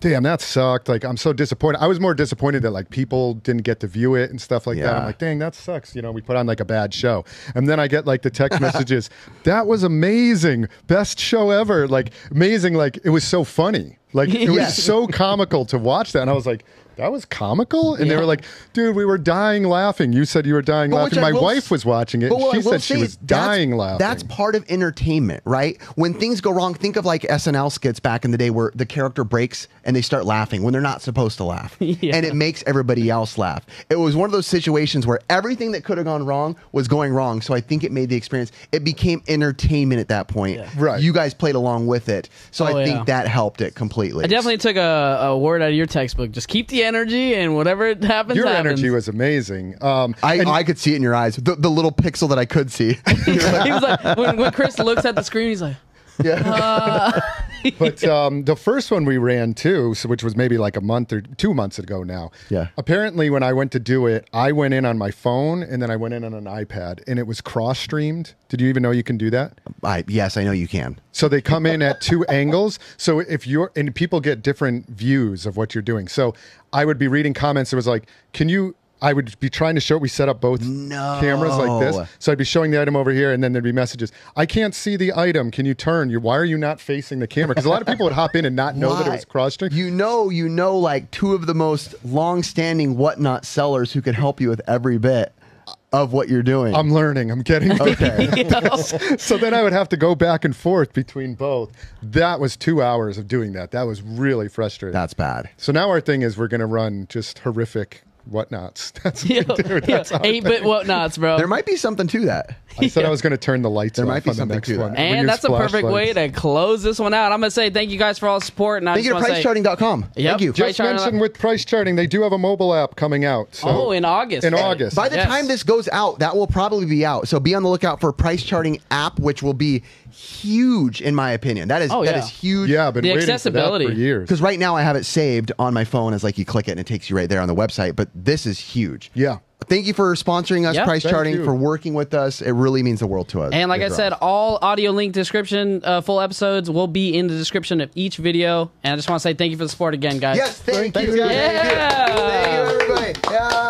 "Damn, that sucked!" Like I'm so disappointed. I was more disappointed that like people didn't get to view it and stuff like that. I'm like, "Dang, that sucks." You know, we put on like a bad show, and then I get like the text messages, "That was amazing, best show ever!" Like amazing, like it was so funny. Like it was so comical to watch that, and I was like. That was comical, and they were like, "Dude, we were dying laughing." You said you were dying But laughing. My will wife s- was watching it. But and what I she said she was dying laughing. That's part of entertainment, right? When things go wrong, think of like SNL skits back in the day where the character breaks and they start laughing when they're not supposed to laugh. Yeah. And it makes everybody else laugh. It was one of those situations where everything that could have gone wrong was going wrong. So I think it made the experience, it became entertainment at that point. Yeah. Right. You guys played along with it. So Oh, I yeah. think that helped it completely. I definitely took a, a word out of your textbook. Just keep the energy, and whatever it happens, Your happens. energy was amazing. Um, I, and- I could see it in your eyes, the, the little pixel that I could see. he was like, when, when Chris looks at the screen, he's like, yeah. but um, the first one we ran too, so which was maybe like a month or two months ago now. Yeah. Apparently, when I went to do it, I went in on my phone and then I went in on an iPad, and it was cross streamed. Did you even know you can do that? I, yes, I know you can. So they come in at two angles. So if you're and people get different views of what you're doing. So I would be reading comments. It was like, can you? I would be trying to show. We set up both No. cameras like this. So I'd be showing the item over here, and then there'd be messages. I can't see the item. Can you turn? You why are you not facing the camera? Because a lot of people would hop in and not know that it was cross streamed. You know, you know, like two of the most long-standing whatnot sellers who could help you with every bit. of what you're doing. I'm learning. I'm getting okay. so then I would have to go back and forth between both. That was two hours of doing that. That was really frustrating. That's bad. so now our thing is we're going to run just horrific whatnots. That's what we do. That's our Eight bit whatnots, bro. There might be something to that. I said I was going to turn the lights There off might be on the something next to that. one. We and that's a perfect way to close this one out. I'm gonna say thank you guys for all the support, and I Thank you just to to pricecharting.com. Yep. Thank you. Just mentioned with PriceCharting, they do have a mobile app coming out. So oh, in August. in? August. By the Yes. time this goes out, that will probably be out. So be on the lookout for PriceCharting app, which will be huge in my opinion. That is Oh, that yeah. is huge. yeah, I've been The waiting for that accessibility. for years. Because right now I have it saved on my phone as like you click it and it takes you right there on the website. But this is huge. Yeah. Thank you for sponsoring us, Yeah, price thank charting, you. for working with us. It really means the world to us. And like I said, job. all audio link description, uh, full episodes will be in the description of each video. And I just want to say thank you for the support again, guys. yes, thank, Thank you. you. Thank you. Yeah. Thank you, everybody. Yeah.